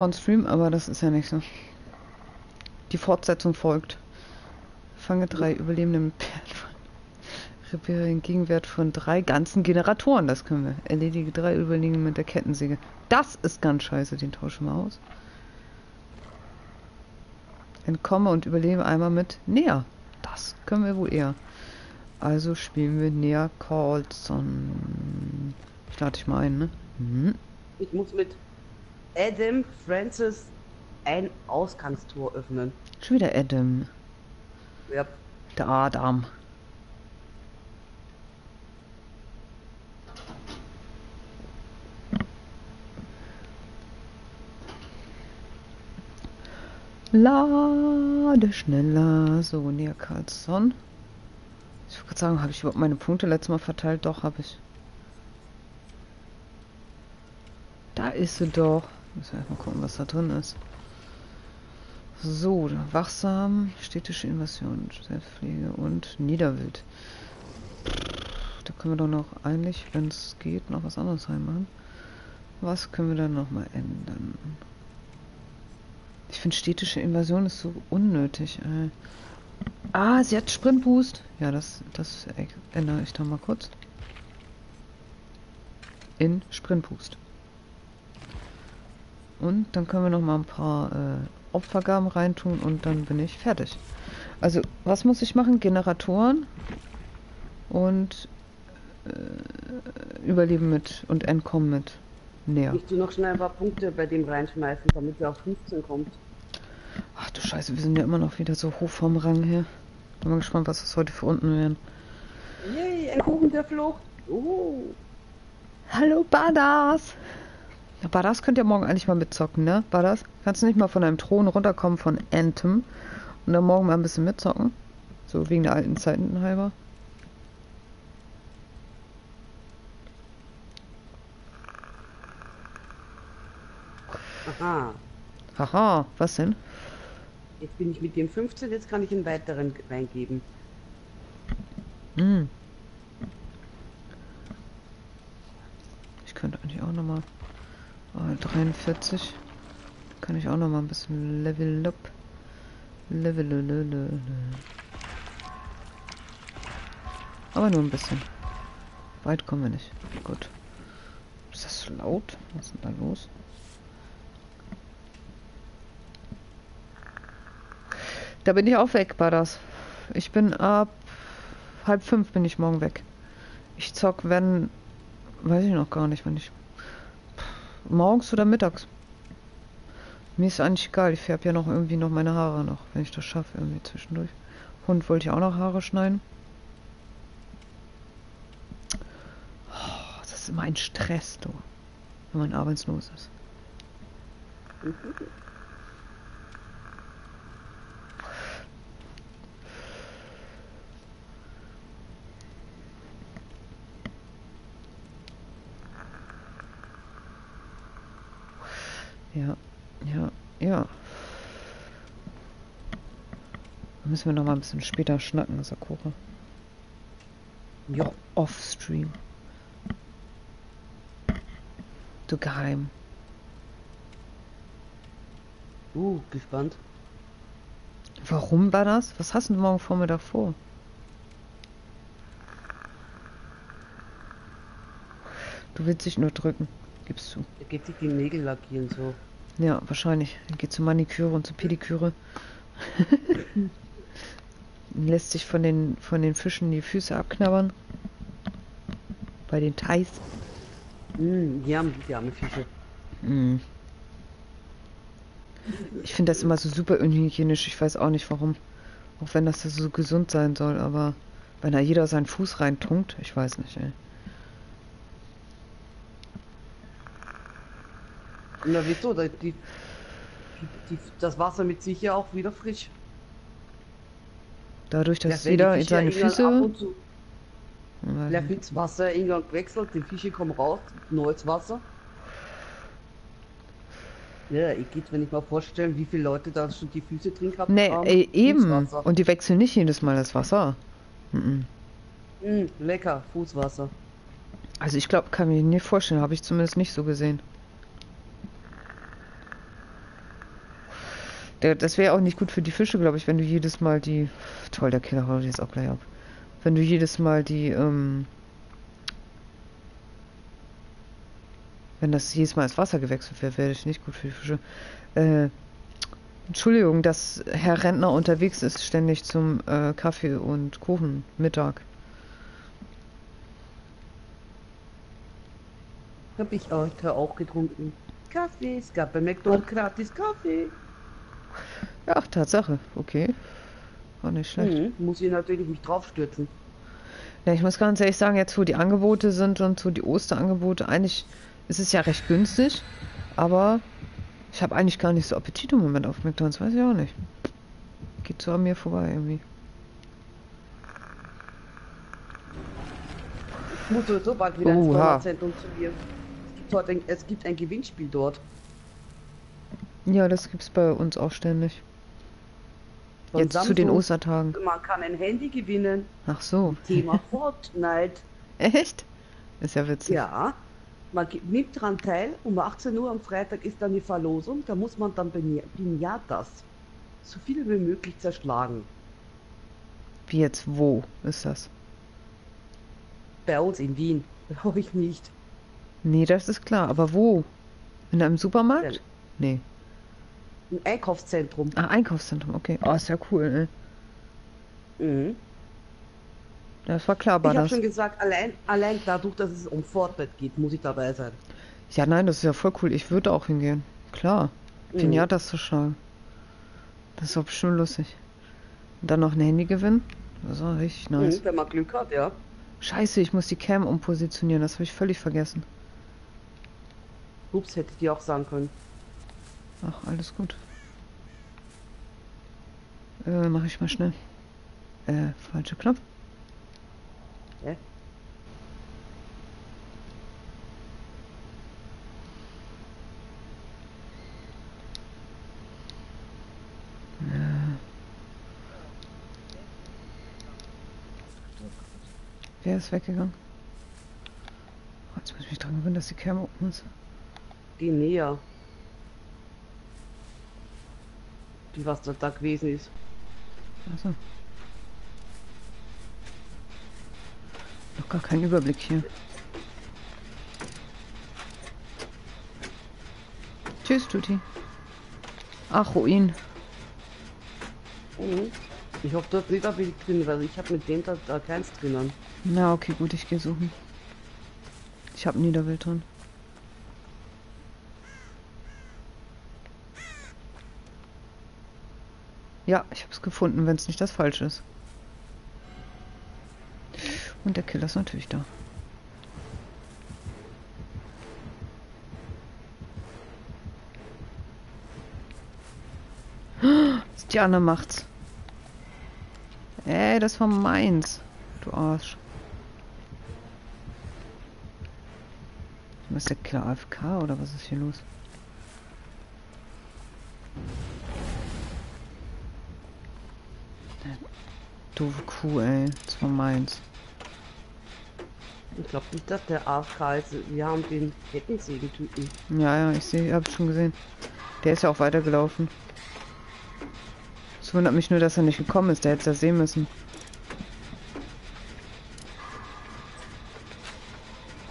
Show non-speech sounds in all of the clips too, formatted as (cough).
on Stream, aber das ist ja nicht so. Die Fortsetzung folgt. Fange drei Überlebende mit Pferd. (laughs) Repariere den Gegenwert von drei ganzen Generatoren. Das können wir. Erledige drei Überlebende mit der Kettensäge. Das ist ganz scheiße. Den tauschen wir aus. Entkomme und überlebe einmal mit näher. Das können wir wohl eher. Also spielen wir näher Carlson. Ich lade dich mal ein, ne? Mhm. Ich muss mit Adam Francis ein Ausgangstor öffnen. Schon wieder Adam. Ja. Der Adam. Lade schneller. So, näher Carlson. Ich wollte gerade sagen, habe ich überhaupt meine Punkte letztes Mal verteilt? Doch, habe ich. Da ist sie doch. Müssen wir erstmal gucken, was da drin ist. So, wachsam, städtische Invasion, Selbstpflege und Niederwild. Da können wir doch noch eigentlich, wenn es geht, noch was anderes reinmachen. Was können wir dann noch mal ändern? Ich finde städtische Invasion ist so unnötig. Ey. Ah, sie hat Sprintboost. Ja, das, das ändere ich dann mal kurz. In Sprintboost. Und dann können wir noch mal ein paar äh, Opfergaben reintun und dann bin ich fertig. Also, was muss ich machen? Generatoren und äh, Überleben mit und Entkommen mit näher. Ich tu noch schnell ein paar Punkte bei dem reinschmeißen, damit wir auf 15 kommt. Ach du Scheiße, wir sind ja immer noch wieder so hoch vom Rang her. Bin mal gespannt, was das heute für unten werden. Yay, ein Kuchen der Flucht. Uh. Hallo Badas! Ja, Badas könnt ihr morgen eigentlich mal mitzocken, ne? Badas? Kannst du nicht mal von deinem Thron runterkommen von Anthem und dann morgen mal ein bisschen mitzocken? So wegen der alten Zeiten halber. Aha. Haha, was denn? Jetzt bin ich mit dem 15, jetzt kann ich einen weiteren reingeben. Hm. Ich könnte eigentlich auch nochmal. Oh, 43. Kann ich auch nochmal ein bisschen Level up. Level. Level. Aber nur ein bisschen. Weit kommen wir nicht. Gut. Ist das so laut? Was ist denn da los? Da bin ich auch weg, war das. Ich bin ab halb fünf bin ich morgen weg. Ich zock, wenn, weiß ich noch gar nicht, wenn ich morgens oder mittags. Mir ist eigentlich egal, ich färbe ja noch irgendwie noch meine Haare noch, wenn ich das schaffe, irgendwie zwischendurch. Hund wollte ich auch noch Haare schneiden. Oh, das ist immer ein Stress, du, wenn man arbeitslos ist. (laughs) Ja, ja, ja. Da müssen wir noch mal ein bisschen später schnacken, Sakura. Ja. Offstream. Du geheim. Uh, gespannt. Warum war das? Was hast du morgen Vormittag vor? Du willst dich nur drücken, gibst du. Da geht sich die Nägel lackieren so. Ja, wahrscheinlich. Geht zur Maniküre und zur Pediküre. (laughs) Lässt sich von den, von den Fischen die Füße abknabbern. Bei den Thais. Mm, die haben die arme Fische. Mm. Ich finde das immer so super unhygienisch. Ich weiß auch nicht warum. Auch wenn das so gesund sein soll, aber wenn da jeder seinen Fuß reintunkt, ich weiß nicht, ey. Na wieso? Da- Die, die, das Wasser mit sicher auch wieder frisch. Dadurch, dass die jeder in seine Füße. Ab und zu, Ja, der das Wasser irgendwann gewechselt, die Fische kommen raus, neues Wasser. Ja, ich geht, wenn ich mal vorstellen, wie viele Leute da schon die Füße drin gehabt Nee, haben. eben. Und die wechseln nicht jedes Mal das Wasser. Mhm. Mm, lecker, Fußwasser. Also ich glaube, kann mir nicht vorstellen, habe ich zumindest nicht so gesehen. Das wäre auch nicht gut für die Fische, glaube ich, wenn du jedes Mal die. Toll, der Killer haut jetzt auch gleich ab. Wenn du jedes Mal die, ähm, Wenn das jedes Mal ins Wasser gewechselt wird, wäre das nicht gut für die Fische. Äh, Entschuldigung, dass Herr Rentner unterwegs ist, ständig zum äh, Kaffee und Kuchen Mittag. Hab ich heute auch getrunken. Kaffee, es gab bei McDonald's gratis Kaffee. Ja, Tatsache. Okay. War nicht schlecht. Mhm, muss ich natürlich nicht draufstürzen. Ja, ich muss ganz ehrlich sagen, jetzt wo die Angebote sind und so die Osterangebote, eigentlich ist es ja recht günstig, aber ich habe eigentlich gar nicht so Appetit im Moment auf McDonalds, weiß ich auch nicht. Geht so an mir vorbei irgendwie. Ich muss sowieso bald wieder ins Oha. Donnerzentrum zu mir. Es gibt, ein, es gibt ein Gewinnspiel dort. Ja, das gibt's bei uns auch ständig. Von Jetzt zu den Samsung. Ostertagen. Man kann ein Handy gewinnen. Ach so. Thema (laughs) Fortnite. Echt? Ist ja witzig. Ja. Man nimmt daran teil. Um 18 Uhr am Freitag ist dann die Verlosung. Da muss man dann Pinatas so viel wie möglich zerschlagen. Wie jetzt wo ist das? Bei uns in Wien. (laughs) Glaube ich nicht. Nee, das ist klar. Aber wo? In einem Supermarkt? Ja. Nee. Im Einkaufszentrum. Ah, Einkaufszentrum, okay. Oh, ist ja cool, ey. Mhm. Das war klar, Ich war habe das. schon gesagt, allein, allein dadurch, dass es um Fortnite geht, muss ich dabei sein. Ja, nein, das ist ja voll cool. Ich würde auch hingehen. Klar. Mhm. Pinatas zu schlagen. Das ist doch bestimmt lustig. Und dann noch ein Handy gewinnen? Das auch richtig nice. Mhm, wenn man Glück hat, ja. Scheiße, ich muss die Cam umpositionieren. Das habe ich völlig vergessen. Ups, hätte ich dir auch sagen können. Ach, alles gut. Äh, mach ich mal schnell. Äh, falscher Knopf. Ja. Wer ist weggegangen? Oh, jetzt muss ich mich dran gewöhnen, dass die Cam oben ist. Geh näher. Wie was da, da gewesen ist. Achso. Noch gar keinen Überblick hier. Tschüss, Tuti. Ach, Ruin. Mhm. Ich hoffe, dort nicht viel drin, weil ich habe mit dem da, da keins drinnen. Na, okay, gut, ich gehe suchen. Ich habe Niederwild drin. Ja, ich habe es gefunden, wenn es nicht das Falsche ist. Und der Killer ist natürlich da. (gasps) Diana macht's. Ey, das war meins. Du Arsch. Ist der Killer AFK oder was ist hier los? Doofe Kuh, ey. Das war meins. Ich glaube nicht, dass der AFK ist. Wir haben den Kettensägentypen. Ja, ja, ich sehe, hab schon gesehen. Der ist ja auch weitergelaufen. Es wundert mich nur, dass er nicht gekommen ist. Der hätte es ja sehen müssen.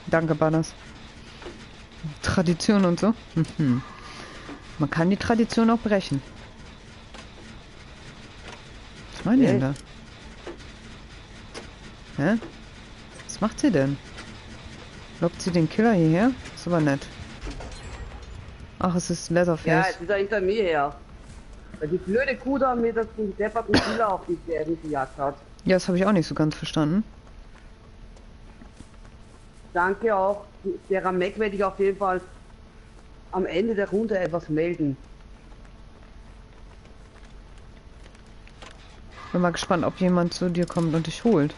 Danke, Banners. Tradition und so. Mhm. Man kann die Tradition auch brechen. Was meint ihr denn da? Hä? Was macht sie denn? Lockt sie den Killer hierher? Ist aber nett. Ach, es ist Ja, Leatherface. jetzt ist er hinter mir her. Weil die blöde Kuh da mir das depperten Killer auf die Pferden gejagt hat. Ja, das habe ich auch nicht so ganz verstanden. Danke auch. Der Mac werde ich auf jeden Fall am Ende der Runde etwas melden. Bin mal gespannt, ob jemand zu dir kommt und dich holt.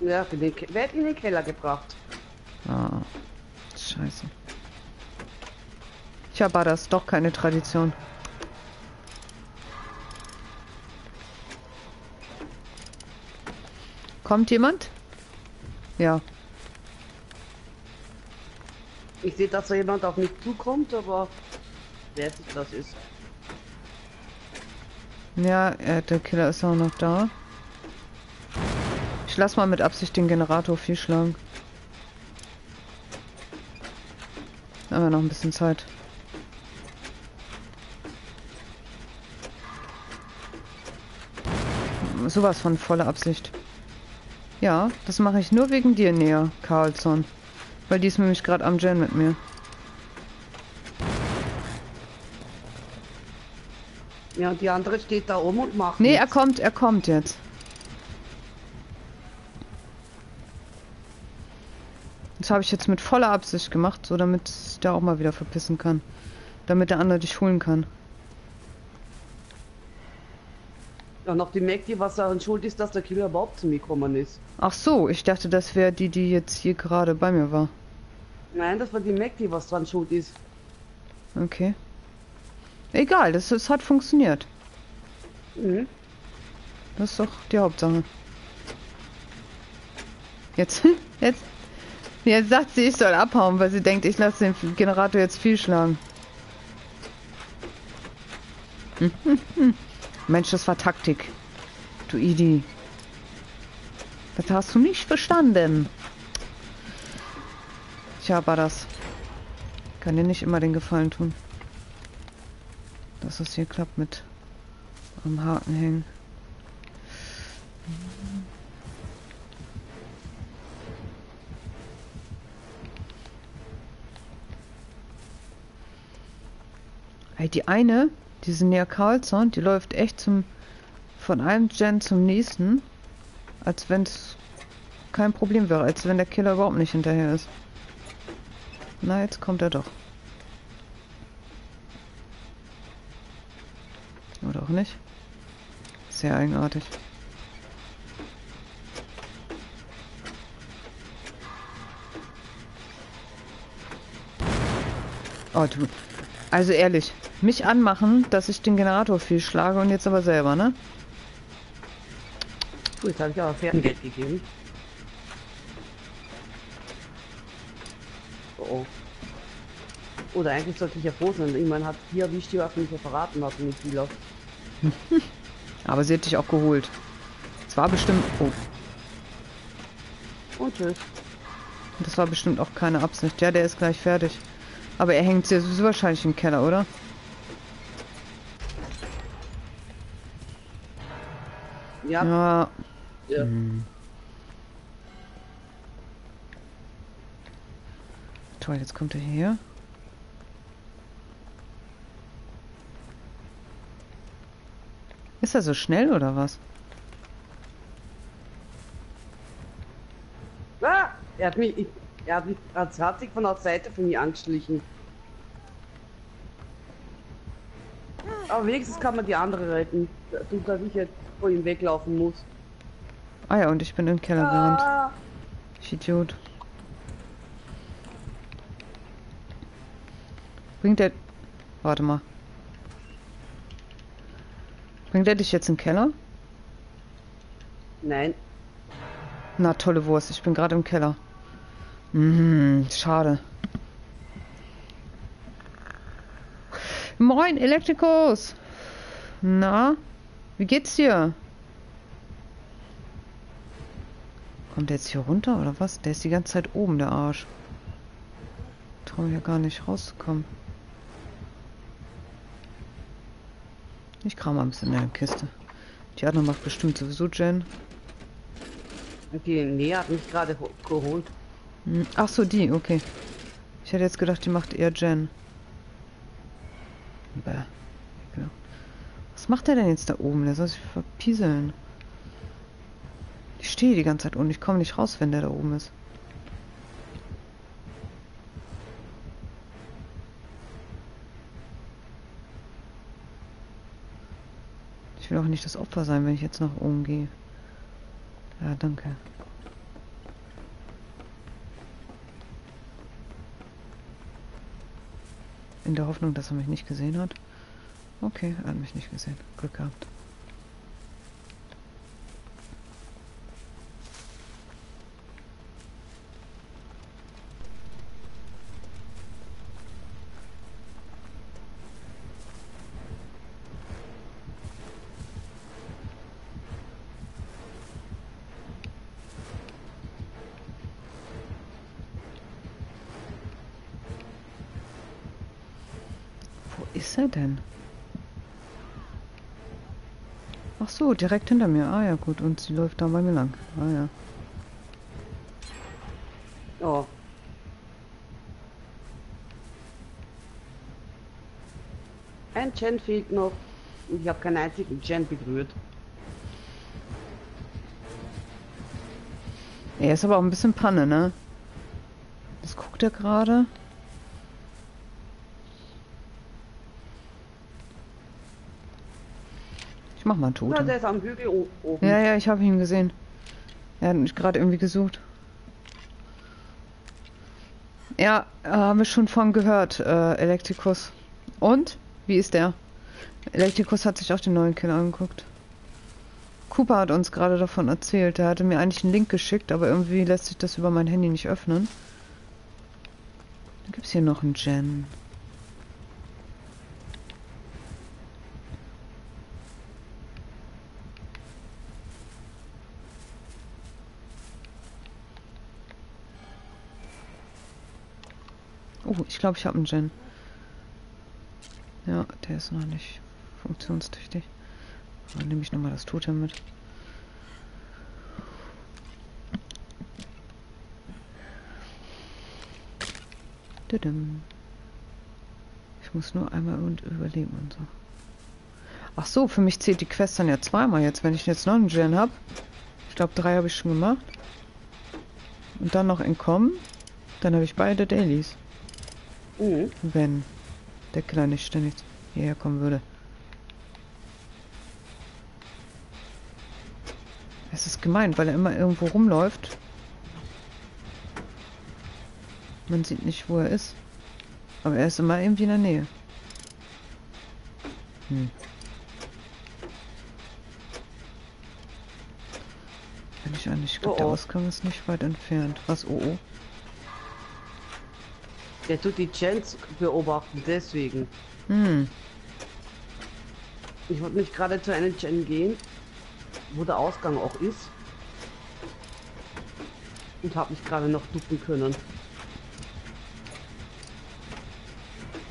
Ja, für den wer hat ihn in den Keller gebracht? Ah, scheiße. Tja, war das doch keine Tradition. Kommt jemand? Ja. Ich sehe, dass da jemand auf mich zukommt, aber wer sich das ist. Ja, äh, der Killer ist auch noch da. Ich lass mal mit Absicht den Generator viel schlagen. Haben wir noch ein bisschen Zeit. Sowas von voller Absicht. Ja, das mache ich nur wegen dir näher, Carlson. Weil die ist nämlich gerade am Gen mit mir. Ja, und die andere steht da oben und macht. Nee, er nichts. kommt, er kommt jetzt. Das habe ich jetzt mit voller Absicht gemacht, so damit ich da auch mal wieder verpissen kann. Damit der andere dich holen kann. Ja, noch die Mac, die was daran schuld ist, dass der Killer überhaupt zu mir gekommen ist. Ach so, ich dachte, das wäre die, die jetzt hier gerade bei mir war. Nein, das war die Mac, die was dran schuld ist. Okay. Egal, das, das hat funktioniert. Mhm. Das ist doch die Hauptsache. Jetzt, (laughs) jetzt, jetzt sagt sie, ich soll abhauen, weil sie denkt, ich lasse den Generator jetzt viel schlagen. (laughs) Mensch, das war Taktik. Du Idi. Das hast du nicht verstanden. Tja, war das. Kann dir nicht immer den Gefallen tun. Dass es hier klappt mit am Haken hängen. Ey, die eine, diese Nea Carlson, die läuft echt zum von einem Gen zum nächsten, als wenn es kein Problem wäre, als wenn der Killer überhaupt nicht hinterher ist. Na, jetzt kommt er doch. Oder auch nicht. Sehr eigenartig. Oh, du. Also ehrlich, mich anmachen, dass ich den Generator viel schlage und jetzt aber selber, ne? Gut, jetzt habe ich aber Ferngeld gegeben. Oh, oh. Oder eigentlich sollte ich ja froh sein. Irgendwann hat die erwischt, die was mich ja verraten hat, nicht viel auf. (laughs) Aber sie hat dich auch geholt. Es war bestimmt. Oh, Und tschüss. das war bestimmt auch keine Absicht. Ja, der ist gleich fertig. Aber er hängt sehr wahrscheinlich im Keller, oder? Ja, Ja. ja. Toll, jetzt kommt er hier. Ist er so schnell oder was? Ah, er hat mich, ich, er hat mich, er hat sich von der Seite von mir angeschlichen. Aber wenigstens kann man die andere retten. Du, dass ich jetzt vor ihm weglaufen muss. Ah ja, und ich bin im Keller gerannt. Ah, Ich Idiot. Bringt der... Warte mal. Bringt er dich jetzt in den Keller? nein, Na, tolle Wurst. Ich bin gerade im Keller. Mhm, schade. Moin, Elektrikus! Na, wie geht's dir? Kommt der jetzt hier runter oder was? Der ist die ganze Zeit oben, der Arsch. Trau ja gar nicht rauszukommen. Ich kram mal ein bisschen in der Kiste. Die andere macht bestimmt sowieso Jen. die Nähe hat mich gerade ho- geholt. Hm, Ach so, die, okay. Ich hätte jetzt gedacht, die macht eher Jen. Bäh. Was macht der denn jetzt da oben? Der soll sich verpieseln. Ich stehe die ganze Zeit unten. Ich komme nicht raus, wenn der da oben ist. Ich will auch nicht das Opfer sein, wenn ich jetzt nach oben gehe. Ja, danke. In der Hoffnung, dass er mich nicht gesehen hat. Okay, er hat mich nicht gesehen. Glück gehabt. Wo ist er denn? Ach so, direkt hinter mir. Ah ja, gut. Und sie läuft da bei mir lang. Ah ja. Ja. Ein Gen fehlt noch. Ich habe keinen einzigen Gen berührt. Er ist aber auch ein bisschen Panne, ne? Das guckt er gerade. Ich mach mal einen Ja, der ist am Hügel oben. Ja, ja, ich habe ihn gesehen. Er hat mich gerade irgendwie gesucht. Ja, haben wir schon von gehört, äh, Elektrikus. Und? Wie ist der? Elektrikus hat sich auch den neuen Kill angeguckt. Cooper hat uns gerade davon erzählt. Er hatte mir eigentlich einen Link geschickt, aber irgendwie lässt sich das über mein Handy nicht öffnen. Dann gibt's hier noch einen Gen. glaube, ich habe einen Gen. Ja, der ist noch nicht funktionstüchtig. Dann nehme ich nochmal das Totem mit. Ich muss nur einmal und überleben und so. Ach so, für mich zählt die Quest dann ja zweimal jetzt, wenn ich jetzt noch einen Gen habe. Ich glaube, drei habe ich schon gemacht. Und dann noch entkommen. Dann habe ich beide Dailies. Mhm. Wenn der Killer nicht ständig hierher kommen würde. Es ist gemein, weil er immer irgendwo rumläuft. Man sieht nicht, wo er ist. Aber er ist immer irgendwie in der Nähe. Hm. Wenn ich eigentlich, ich glaube, Oh, der oh. Ausgang ist nicht weit entfernt. Was? Oh, oh. Der tut die Gens beobachten, deswegen. Hm. Ich wollte nicht gerade zu einem Gen gehen, wo der Ausgang auch ist. Und habe mich gerade noch ducken können.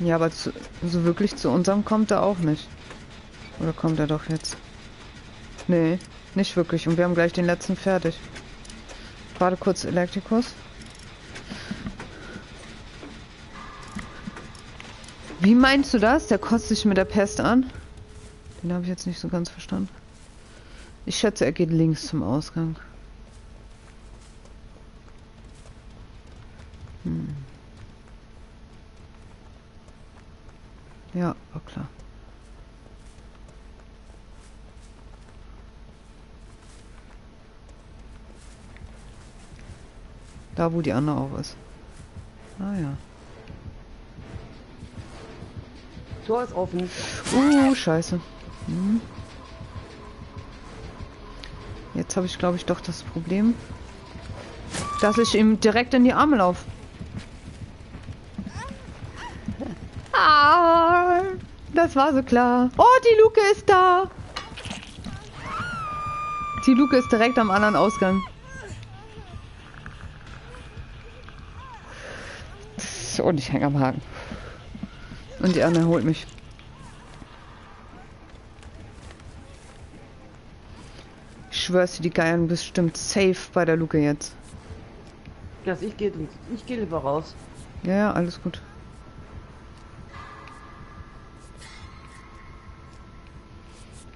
Ja, aber zu, so wirklich zu unserem kommt er auch nicht. Oder kommt er doch jetzt? Nee, nicht wirklich. Und wir haben gleich den letzten fertig. Warte kurz, Elektrikus. Wie meinst du das? Der kotzt sich mit der Pest an? Den habe ich jetzt nicht so ganz verstanden. Ich schätze, er geht links zum Ausgang. Hm. Ja, war klar. Da, wo die andere auch ist. Ah ja. Tor ist offen. Uh, scheiße. Hm. Jetzt habe ich, glaube ich, doch das Problem, dass ich ihm direkt in die Arme laufe. Ah, das war so klar. Oh, die Luke ist da. Die Luke ist direkt am anderen Ausgang. Und ich hänge am Haken. Und die andere holt mich. Ich schwör's dir, die Geiern bestimmt safe bei der Luke jetzt. Also ich gehe ich gehe lieber raus. Ja, ja, alles gut.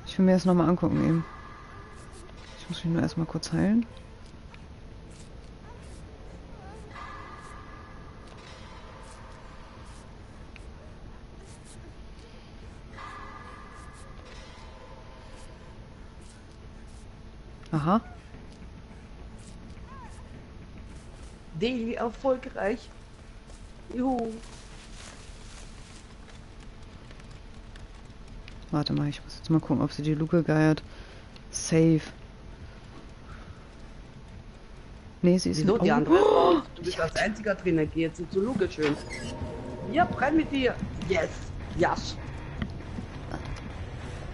Ich will mir das nochmal angucken eben. Ich muss mich nur erstmal kurz heilen. Aha. Daily erfolgreich. Juhu. Warte mal, ich muss jetzt mal gucken, ob sie die Luke geiert. Safe. Nee, sie ist Wieso? Die Oh, andere raus. (gasps) Du bist als einziger drin. Geh jetzt zu Luke schön. Ja, rein mit dir. Yes. Yes.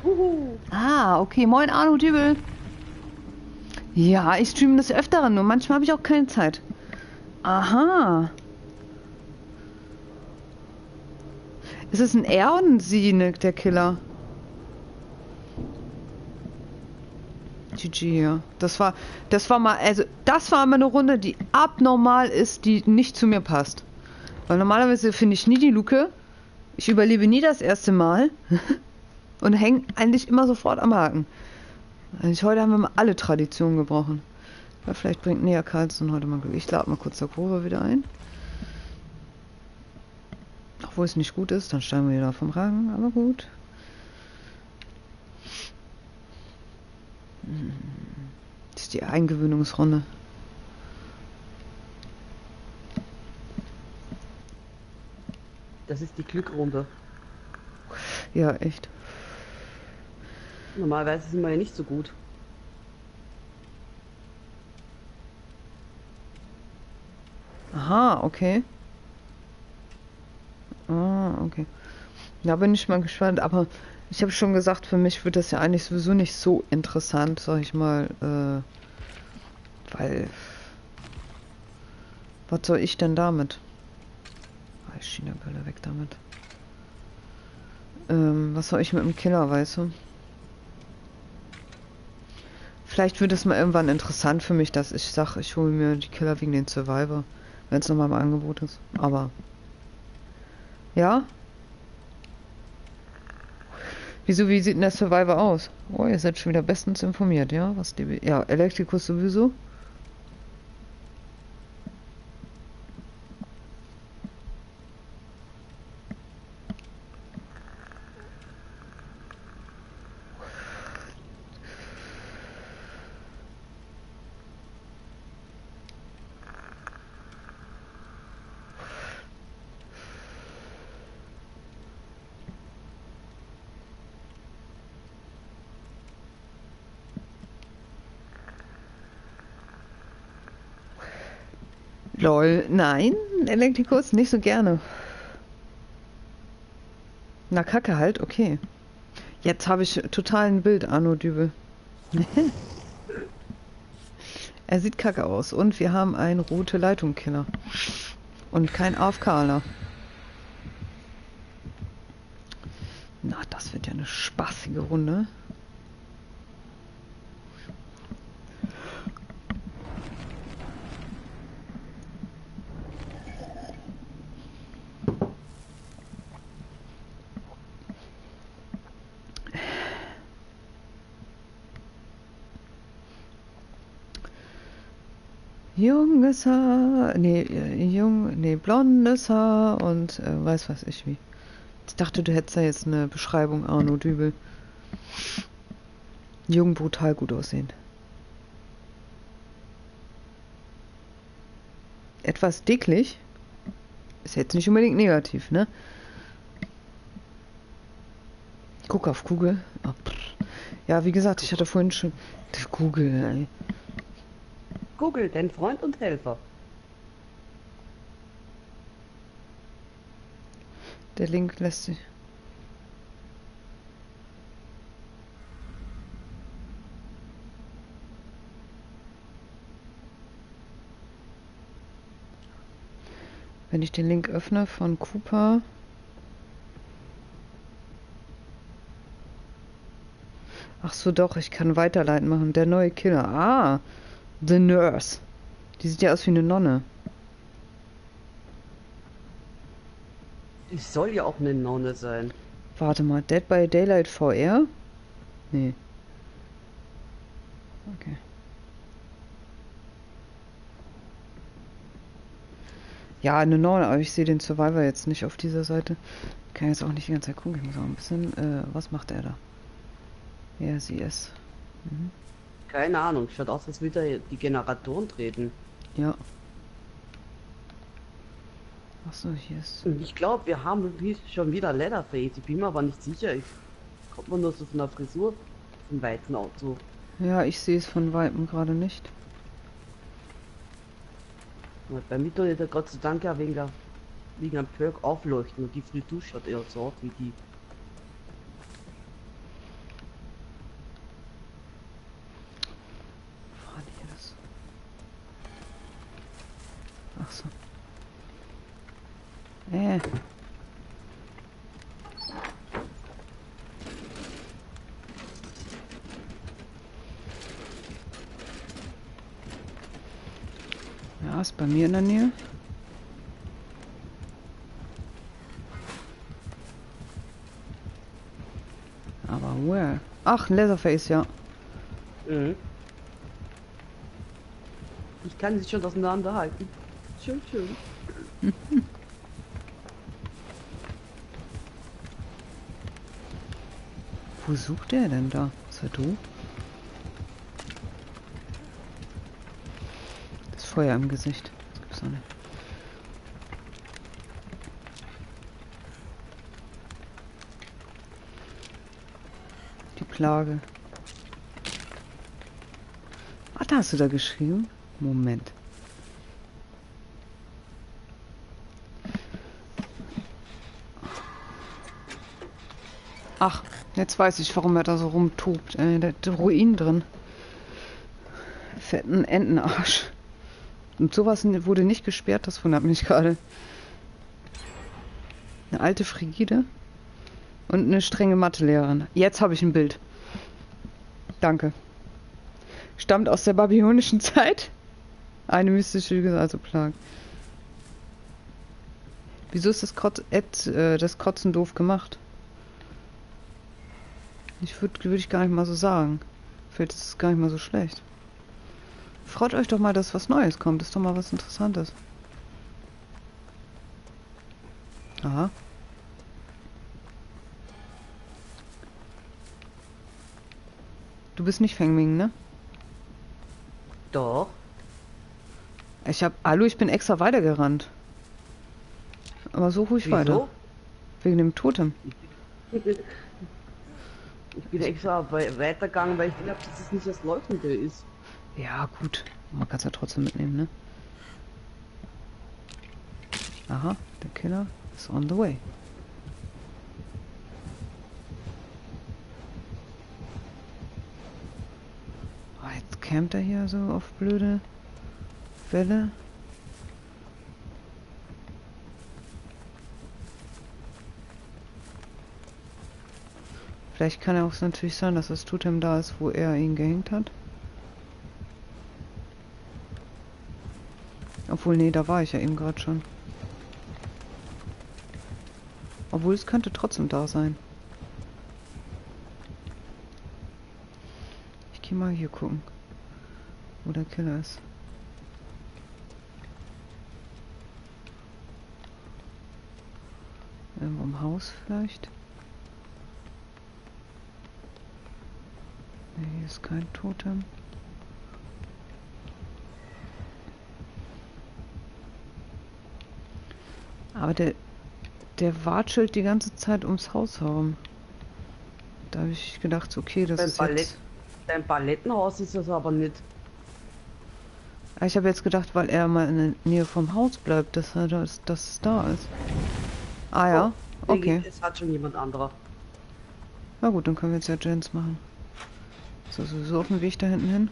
Uhu. Ah, okay. Moin, Arno Dübel. Ja, ich streame das öfteren, nur manchmal habe ich auch keine Zeit. Aha. Ist es ein Er und ein Sie, ne, der Killer? GG, ja. Das war, das war mal, also, das war mal eine Runde, die abnormal ist, die nicht zu mir passt. Weil normalerweise finde ich nie die Luke. Ich überlebe nie das erste Mal. (laughs) und hänge eigentlich immer sofort am Haken. Also heute haben wir mal alle Traditionen gebrochen. Ja, vielleicht bringt Nea Carlson heute mal Glück. Ich lade mal kurz der Kurve wieder ein. Obwohl es nicht gut ist, dann steigen wir wieder vom Rang, aber gut. Das ist die Eingewöhnungsrunde. Das ist die Glückrunde. Ja, echt. Normalerweise sind wir ja nicht so gut. Aha, okay. Ah, okay. Da bin ich mal gespannt, aber ich habe schon gesagt, für mich wird das ja eigentlich sowieso nicht so interessant, sag ich mal, äh, weil was soll ich denn damit? Ah, China-Bölle weg damit. Ähm, was soll ich mit dem Killer, weißt du? Vielleicht wird es mal irgendwann interessant für mich, dass ich sage, ich hole mir die Killer wegen den Survivor, wenn es nochmal im Angebot ist. Aber ja? Wieso, wie sieht denn der Survivor aus? Oh, ihr seid schon wieder bestens informiert, ja? Was die, ja, Elektrikus sowieso. Lol, nein, Elektrikus nicht so gerne. Na, Kacke halt, okay. Jetzt habe ich total ein Bild, Arno Dübel. (laughs) er sieht kacke aus. Und wir haben einen rote Leitungkiller. Und kein AFKler. Na, das wird ja eine spaßige Runde. Junges Haar, nee, äh, jung, nee, blondes Haar und äh, weiß was ich wie. Ich dachte, du hättest da jetzt eine Beschreibung, Arno Dübel. Jung, brutal gut aussehen. Etwas dicklich. Ist jetzt nicht unbedingt negativ, ne? Guck auf Google. Oh, ja, wie gesagt, ich hatte vorhin schon. Google, ey. Google, dein Freund und Helfer. Der Link lässt sich. Wenn ich den Link öffne von Cooper. Ach so, doch, ich kann weiterleiten machen. Der neue Killer. Ah, The Nurse. Die sieht ja aus wie eine Nonne. Die soll ja auch eine Nonne sein. Warte mal, Dead by Daylight VR? Nee. Okay. Ja, eine Nonne, aber ich sehe den Survivor jetzt nicht auf dieser Seite. Ich kann jetzt auch nicht die ganze Zeit gucken. Ich muss auch ein bisschen. Äh, was macht er da? Ja, sie ist. Mhm. Keine Ahnung, schaut aus, als würde die Generatoren treten. Ja. Achso, hier ist. Ich glaube, wir haben schon wieder Leatherface. Ich bin mir aber nicht sicher. Ich kommt man nur so von der Frisur vom weiten Auto. Ja, ich sehe es von weitem gerade nicht. Bei mir tut er Gott sei Dank ja wegen der wegen einem Perk aufleuchten und die Fritur schaut eher so aus wie die Äh. Ja, ist bei mir in der Nähe. Aber where? Ach, Leatherface, ja. Mhm. Ich kann sie schon auseinanderhalten. Schön, schön. (laughs) Wo sucht er denn da? Ist er du? Das Feuer im Gesicht. Das gibt's doch nicht. Die Plage. Ah, da hast du da geschrieben? Moment. Ach, jetzt weiß ich, warum er da so rumtobt. Äh, der Ruin drin. Fetten Entenarsch. Und sowas wurde nicht gesperrt, das wundert mich (laughs) gerade. Eine alte Frigide und eine strenge Mathelehrerin. Jetzt habe ich ein Bild. Danke. Stammt aus der babylonischen (laughs) Zeit. Eine mystische also Plage. Wieso ist das, Kotz, äh, das Kotzen doof gemacht? Ich würde würd ich gar nicht mal so sagen. Vielleicht ist es gar nicht mal so schlecht. Freut euch doch mal, dass was Neues kommt. Das ist doch mal was Interessantes. Aha. Du bist nicht Fengming, ne? Doch. Ich hab. Hallo, ich bin extra weitergerannt. Aber so ruhig Wieso? weiter. Wegen dem Totem. Ich bin extra wei- weitergegangen, weil ich glaube, dass es nicht das Leuchtende ist. Ja, gut. Man kann es ja trotzdem mitnehmen, ne? Aha, der Killer ist on the way. Oh, jetzt campt er hier so auf blöde Welle. Vielleicht kann ja auch natürlich sein, dass das Totem da ist, wo er ihn gehängt hat. Obwohl, nee, da war ich ja eben gerade schon. Obwohl, es könnte trotzdem da sein. Ich gehe mal hier gucken, wo der Killer ist. Irgendwo im Haus vielleicht? Nee, hier ist kein Totem. Aber der, der watschelt die ganze Zeit ums Haus herum. Da habe ich gedacht, okay, das Beim ist Ballett, jetzt... dein Ballettenhaus ist das aber nicht. Ich habe jetzt gedacht, weil er mal in der Nähe vom Haus bleibt, dass er das, dass es da ist. Ah ja, Nee, okay. Es hat schon jemand anderer. Na gut, dann können wir jetzt ja Gens machen. So, so, so auf dem Weg da hinten hin.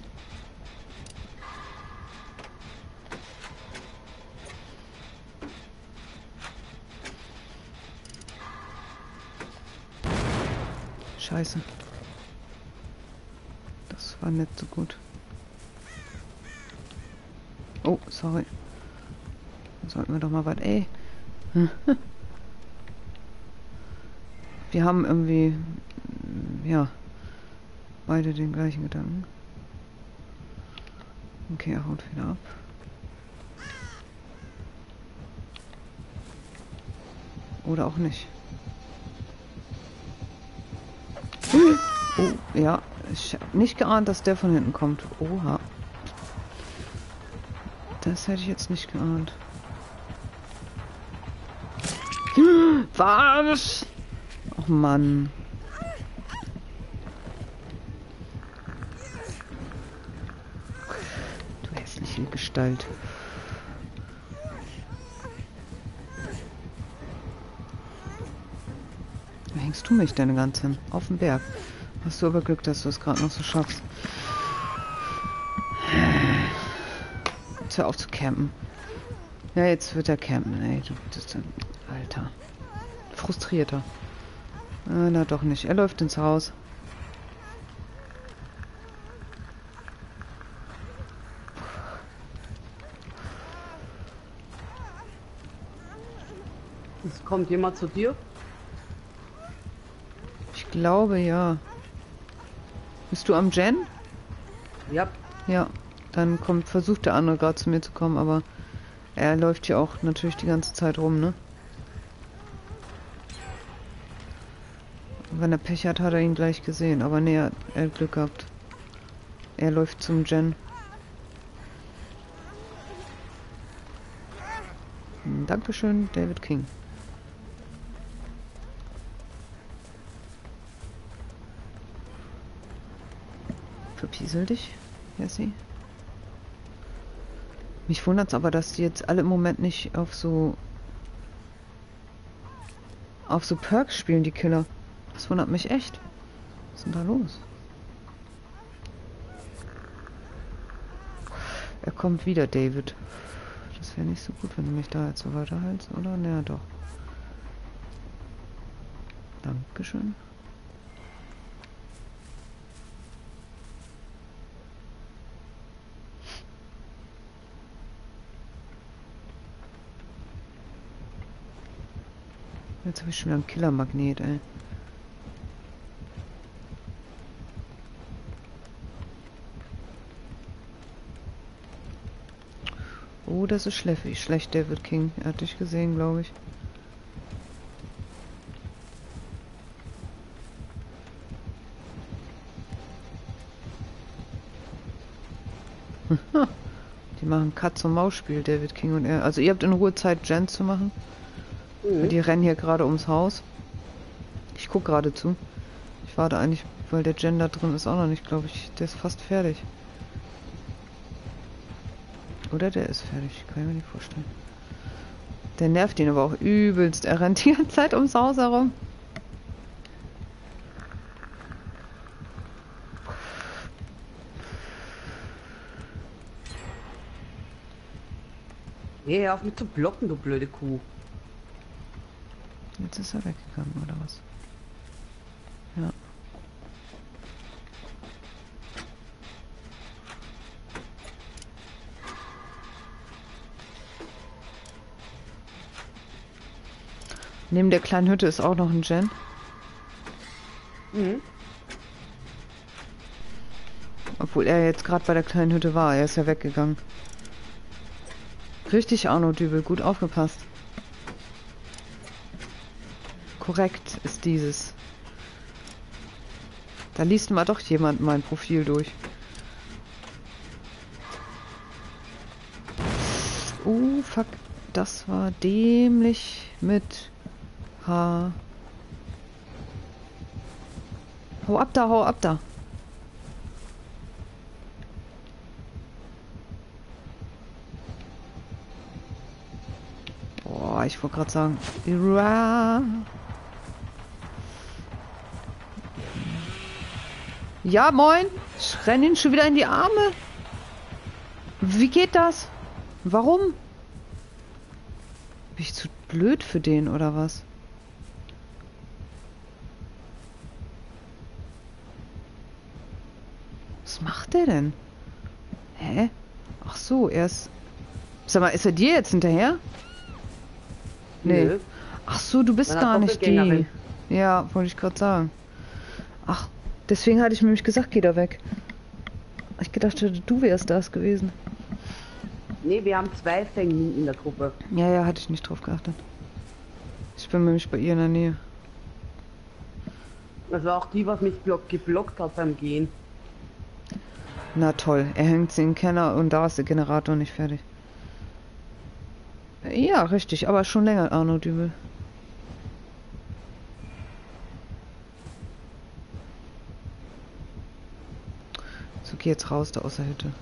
Scheiße. Das war nicht so gut. Oh, sorry. Sollten wir doch mal was. Ey. (laughs) Wir haben irgendwie, ja, beide den gleichen Gedanken. Okay, er haut wieder ab. Oder auch nicht. Oh, ja. Ich hab nicht geahnt, dass der von hinten kommt. Oha. Das hätte ich jetzt nicht geahnt. (gasps) Was? Och Mann. Du hässliche Gestalt. Wo hängst du mich denn ganz hin? Auf dem Berg. Hast du aber Glück, dass du es gerade noch so schaffst. Hör auf zu campen. Ja, jetzt wird er campen, ey. Alter. Frustrierter. Ah, na doch nicht. Er läuft ins Haus. Es kommt jemand zu dir? Ich glaube ja. Bist du am Jen? Ja. Ja. Dann kommt, versucht der andere gerade zu mir zu kommen, aber er läuft hier auch natürlich die ganze Zeit rum, ne? Wenn er Pech hat, hat er ihn gleich gesehen. Aber nee, er er hat Glück gehabt. Er läuft zum Jen. Dankeschön, David King. Verpiesel dich, Jesse. Mich wundert's aber, dass die jetzt alle im Moment nicht auf so auf so Perks spielen, die Killer. Das wundert mich echt. Was ist denn da los? Er kommt wieder, David. Das wäre nicht so gut, wenn du mich da jetzt so weiterhältst, oder? Naja, doch. Dankeschön. Jetzt habe ich schon wieder einen Killermagnet, ey. Oh, das ist schläfig. Schlecht, David King. Er hat dich gesehen, glaube ich. (laughs) Die machen Katz-und-Maus-Spiel, David King und er. Also ihr habt in Ruhe Zeit, Jen zu machen. Mhm. Die rennen hier gerade ums Haus. Ich guck gerade zu. Ich warte eigentlich, weil der Jen da drin ist auch noch nicht, glaube ich. Der ist fast fertig. Oder der ist fertig, kann ich mir nicht vorstellen. Der nervt ihn aber auch übelst. Er rennt die ganze Zeit ums Haus herum. Nee, hör auf mich zu blocken, du blöde Kuh. Jetzt ist er weggegangen, oder was? Ja. Neben der kleinen Hütte ist auch noch ein Gen. Mhm. Obwohl er jetzt gerade bei der kleinen Hütte war. Er ist ja weggegangen. Richtig, Arno Dübel. Gut aufgepasst. Korrekt ist dieses. Da liest mal doch jemand mein Profil durch. Oh, fuck. Das war dämlich mit H. Hau ab da, hau ab da. Boah, ich wollte gerade sagen. Ja, moin. Ich renn ihn schon wieder in die Arme. Wie geht das? Warum? Bin ich zu blöd für den oder was? Was macht der denn? Hä? Ach so, er ist... Sag mal, ist er dir jetzt hinterher? Nee. Nö. Ach so, du bist Meiner gar nicht die. Ja, wollte ich gerade sagen. Deswegen hatte ich mir nämlich gesagt, geh da weg. Ich gedacht, hätte, du wärst das gewesen. Nee, wir haben zwei Fängen in der Gruppe. Ja, ja, hatte ich nicht drauf geachtet. Ich bin nämlich bei ihr in der Nähe. Das war auch die, was mich block geblockt hat beim Gehen. Na toll, er hängt sie in den Keller und da ist der Generator nicht fertig. Ja, richtig, aber schon länger, Arno Dübel. Geh jetzt raus da aus der Hütte.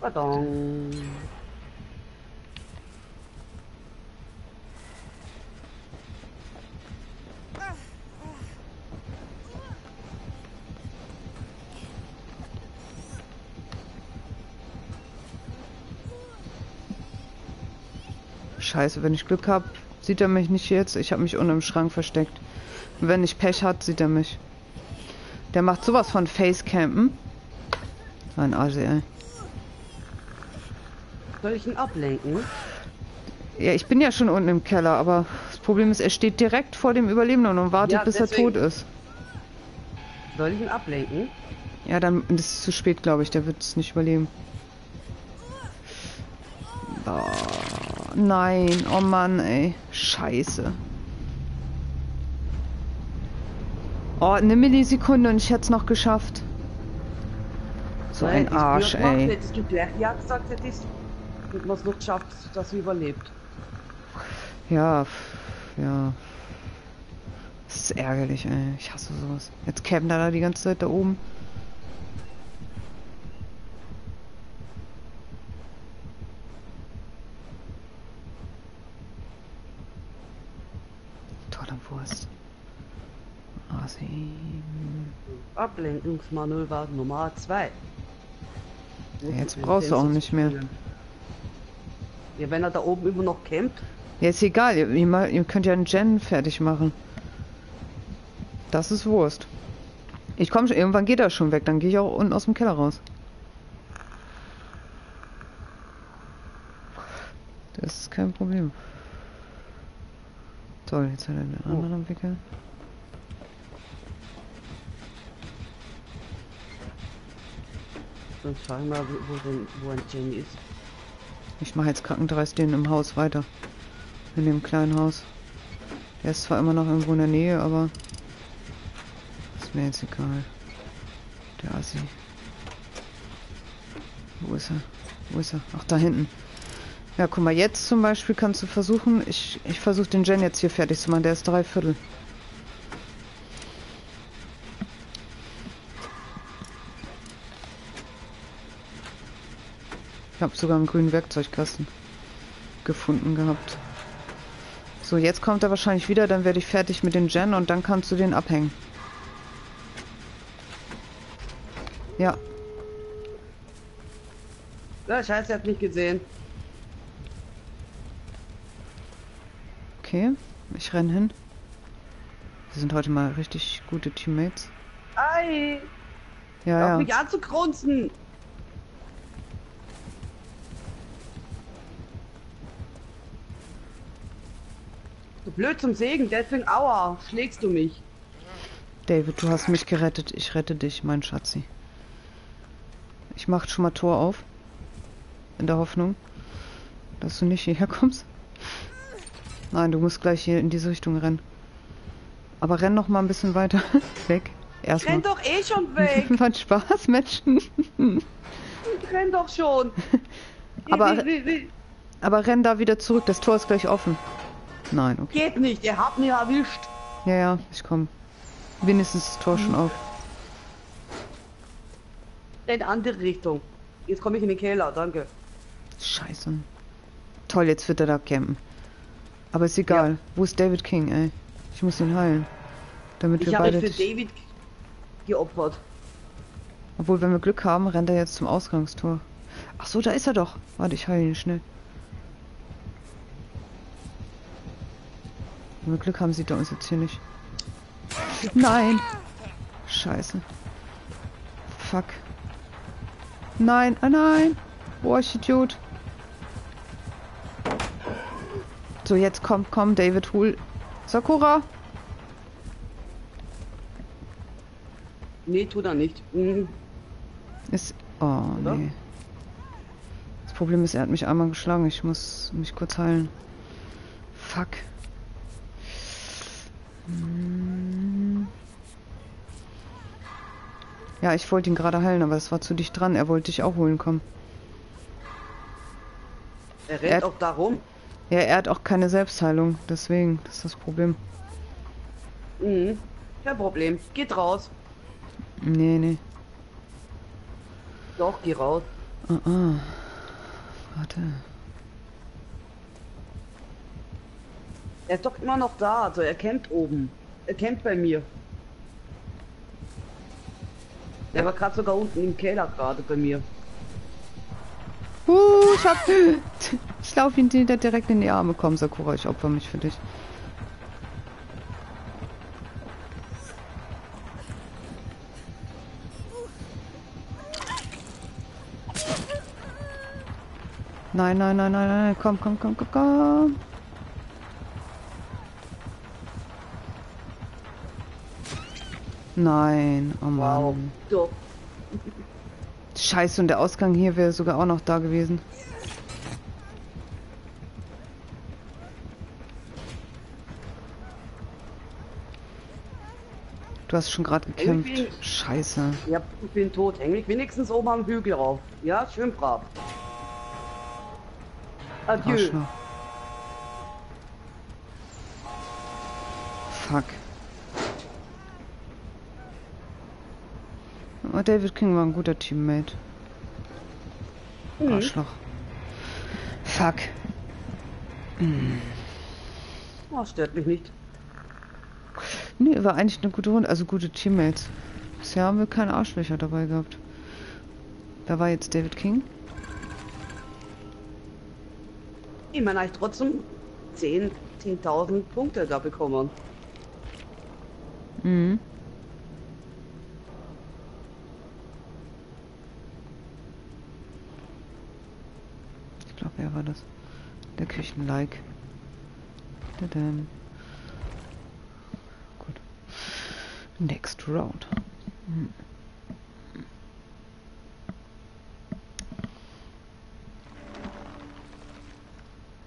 Pardon. Scheiße, wenn ich Glück habe, sieht er mich nicht jetzt. Ich habe mich unten im Schrank versteckt. Wenn ich Pech hat, sieht er mich. Der macht sowas von Facecampen. Ein Arsch, ey. Soll ich ihn ablenken? Ja, ich bin ja schon unten im Keller, aber das Problem ist, er steht direkt vor dem Überlebenden und wartet, Ja, bis deswegen. er tot ist. Soll ich ihn ablenken? Ja, dann das ist zu spät, glaube ich. Der wird es nicht überleben. Boah, nein, oh Mann, ey. Scheiße. Oh, eine Millisekunde und ich hätte es noch geschafft. So ein Hätte ich's Arsch, gemacht, ey. Hättest du gleich ja gesagt, hättest hätten wir es noch geschafft, dass er überlebt. Ja, ja. Das ist ärgerlich, ey. Ich hasse sowas. Jetzt campen da die ganze Zeit da oben. Tolle Wurst. Asi. Ablenkungsmanöver Nummer 2. Jetzt brauchst du auch nicht mehr. Ja, wenn er da oben immer noch campt, Ja, ist egal. Ihr, ihr, könnt ja einen Gen fertig machen. Das ist Wurst. Ich komme schon. Irgendwann geht er schon weg. Dann gehe ich auch unten aus dem Keller raus. Das ist kein Problem. Toll, jetzt hat er den Oh. anderen Wickel. Schau ich mal, wo, wo, ein Jenny ist. Ich mache jetzt kackendreist den im Haus weiter. In dem kleinen Haus. Der ist zwar immer noch irgendwo in der Nähe, aber ist mir jetzt egal. Der Assi. Wo ist er? Wo ist er? Ach, da hinten. Ja, guck mal, jetzt zum Beispiel kannst du versuchen, ich, ich versuche den Gen jetzt hier fertig zu machen, der ist drei Viertel. Habe sogar einen grünen Werkzeugkasten gefunden gehabt. So, jetzt kommt er wahrscheinlich wieder, dann werde ich fertig mit den Gen und dann kannst du den abhängen. Ja, Ja, scheiße, er hat mich gesehen. okay. Ich renn hin. Wir sind heute mal richtig gute Teammates. Ei! Ja, Auf ja. mich anzugrunzen! Blöd zum Segen, deswegen aua, schlägst du mich. David, du hast mich gerettet. Ich rette dich, mein Schatzi. Ich mach schon mal Tor auf. In der Hoffnung, dass du nicht hierher kommst. Nein, du musst gleich hier in diese Richtung rennen. Aber renn noch mal ein bisschen weiter (laughs) weg. Erstmal. Renn doch eh schon weg! (laughs) Was Spaß, Menschen. (laughs) Renn doch schon! Aber-? Aber renn da wieder zurück. Das Tor ist gleich offen. Nein, okay. Geht nicht, ihr habt mich erwischt. Ja, ja, ich komm. Wenigstens das Tor schon auf. In andere Richtung. Jetzt komme ich in den Keller, danke. Scheiße. Toll, jetzt wird er da campen. Aber ist egal. Wo ist David King, ey? Ich muss ihn heilen. Damit Ich wir habe beide. für David geopfert. Obwohl, wenn wir Glück haben, rennt er jetzt zum Ausgangstor. Ach so, da ist er doch. Warte, ich heile ihn schnell. Wenn wir Glück haben, sieht er uns jetzt hier nicht. Nein! Scheiße. Fuck. Nein, ah nein! Boah, ich Idiot. So, jetzt komm, komm, David, hol. Sakura! Nee, tut er nicht. Mhm. Ist. Oh, Oder? nee. Das Problem ist, er hat mich einmal geschlagen. Ich muss mich kurz heilen. Fuck. Hm. Ja, ich wollte ihn gerade heilen, aber es war zu dicht dran. Er wollte dich auch holen kommen. Er rennt Er- auch darum. Ja, er hat auch keine Selbstheilung. Deswegen, das ist das Problem. Mhm. Kein Problem. Geht raus. Nee, nee. Doch, geh raus. Ah, ah. Warte. Er ist doch immer noch da. Also er campt oben. Er campt bei mir. Der war gerade sogar unten im Keller gerade bei mir. Uh, ich hab. (laughs) Ich lauf ihn dir direkt in die Arme. Komm, Sakura, ich opfer mich für dich. Nein, nein, nein, nein, nein. Komm, komm, komm, komm, komm. Nein, oh Mann. Wow. Doch. Scheiße, und der Ausgang hier wäre sogar auch noch da gewesen. Du hast schon gerade gekämpft. Irgendwie- Scheiße. Ja, ich bin tot. Häng ich wenigstens oben am Hügel rauf. Ja, schön brav. Adieu. Arschloch. Fuck. Oh, David King war ein guter Teammate. Mhm. Arschloch. Fuck. Oh, stört mich nicht. Nee, war eigentlich eine gute Runde, also gute Teammates. Bisher haben wir keine Arschlöcher dabei gehabt. Da war jetzt David King. Ich meine, ich trotzdem 10, 10.000 Punkte da bekommen. Mhm. Ich glaube, wer war das? Der Küchenlike. Gut. Next round. Hm.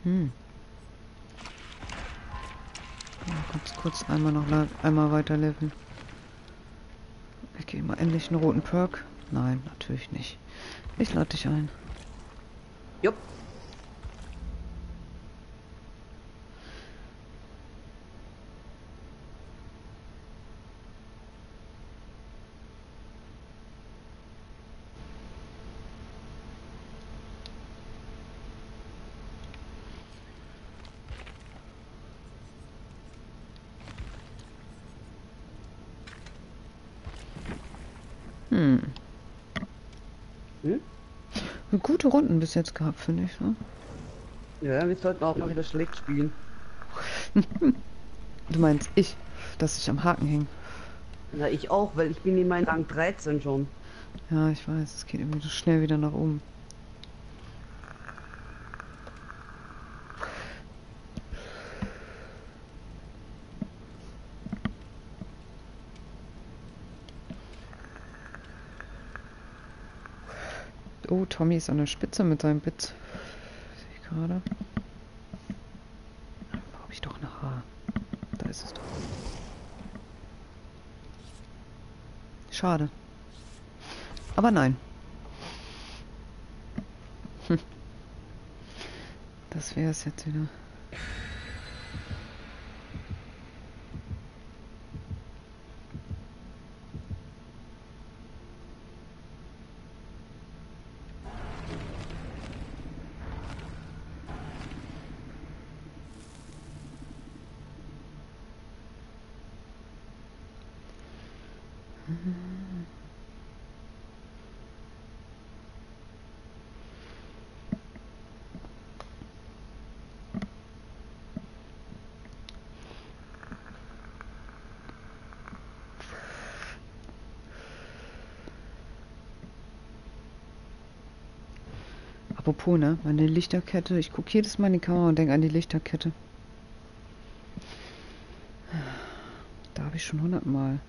Hm. Ja, kurz, kurz einmal noch einmal weiter leveln. Ich gehe mal endlich einen roten Perk. Nein, natürlich nicht. Ich lade dich ein. Jupp. Hm. Hm? Gute Runden bis jetzt gehabt, finde ich. Ne? Ja, wir sollten auch mal wieder schlecht spielen. (laughs) Du meinst ich, dass ich am Haken hing. Na, ich auch, weil ich bin in meinem Rang 13 schon. Ja, ich weiß, es geht irgendwie so schnell wieder nach oben. Oh, Tommy ist an der Spitze mit seinem Bit. Sehe ich gerade. Habe ich doch ein Haar? Da ist es doch. Schade. Aber nein. Hm. Das wäre es jetzt wieder. Apropos, ne? Meine Lichterkette. Ich gucke jedes Mal in die Kamera und denke an die Lichterkette. Da habe ich schon hundertmal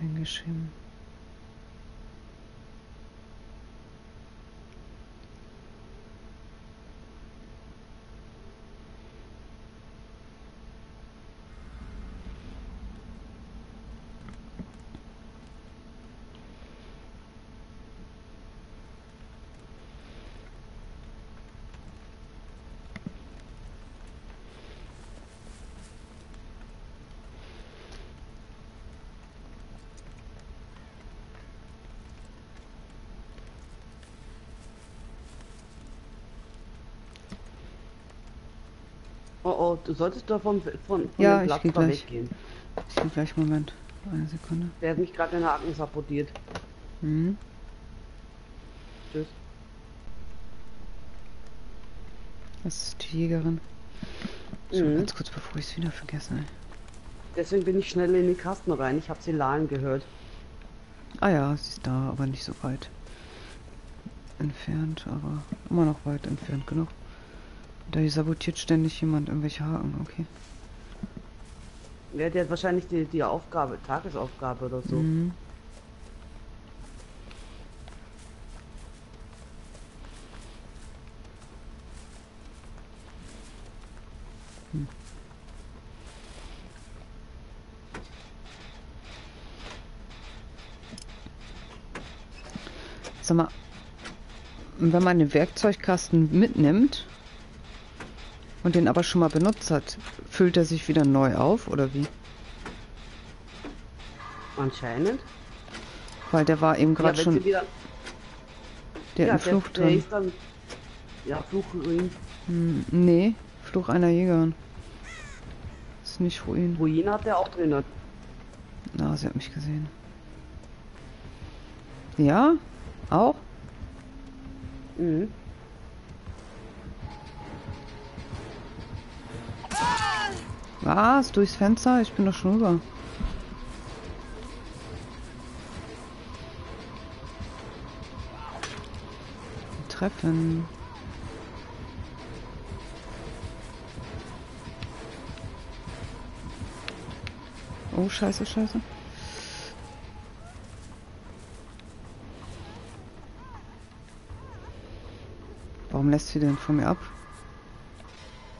eingeschrieben. Oh oh, du solltest doch vom, von, von Ja, dem ich Platz da gleich. weggehen. Ich gehe gleich, Moment. Eine Sekunde. Der hat mich gerade den Haken sabotiert. Hm. Tschüss. Das ist die Jägerin. So, Mhm. ganz kurz, bevor ich es wieder vergesse. ey. Deswegen bin ich schnell in die Kasten rein. Ich habe sie lallen gehört. Ah ja, sie ist da, aber nicht so weit. entfernt, aber immer noch weit entfernt genug. Da sabotiert ständig jemand irgendwelche Haken, okay. Ja, der hat wahrscheinlich die, die Aufgabe, Tagesaufgabe oder so. Mhm. Hm. Sag mal, wenn man den Werkzeugkasten mitnimmt und den aber schon mal benutzt hat, füllt er sich wieder neu auf oder wie? Anscheinend. Weil der war eben gerade ja, schon. wieder, Der ja, hat einen Fluch der, drin. ist dann. Ja, Fluchruin. Hm, nee, Fluch einer Jägerin. Ist nicht Ruin. Ruin hat er auch drinnen. Na, sie hat mich gesehen. Ja? Auch? Mhm. Was? Durchs Fenster? Ich bin doch schon rüber. Treffen. Oh, scheiße, scheiße. Warum lässt sie denn von mir ab?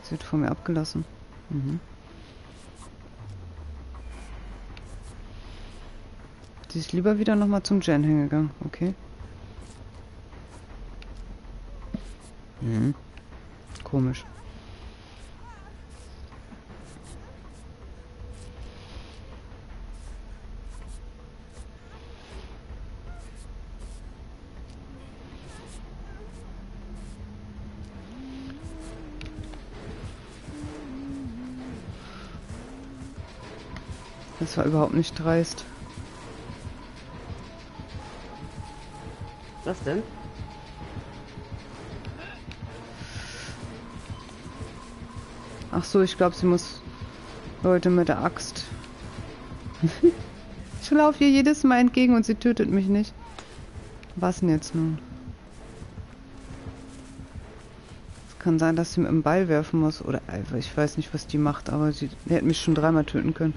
Sie wird von mir abgelassen. Mhm. Sie ist lieber wieder nochmal zum Jen hingegangen. Okay. Mhm. Komisch. Das war überhaupt nicht dreist. Was denn? Ach so, ich glaube, sie muss Leute mit der Axt. (laughs) ich laufe ihr jedes Mal entgegen und sie tötet mich nicht. Was denn jetzt nun? Es kann sein, dass sie mit dem Ball werfen muss. Oder äh, ich weiß nicht, was die macht, aber sie, hätte mich schon dreimal töten können.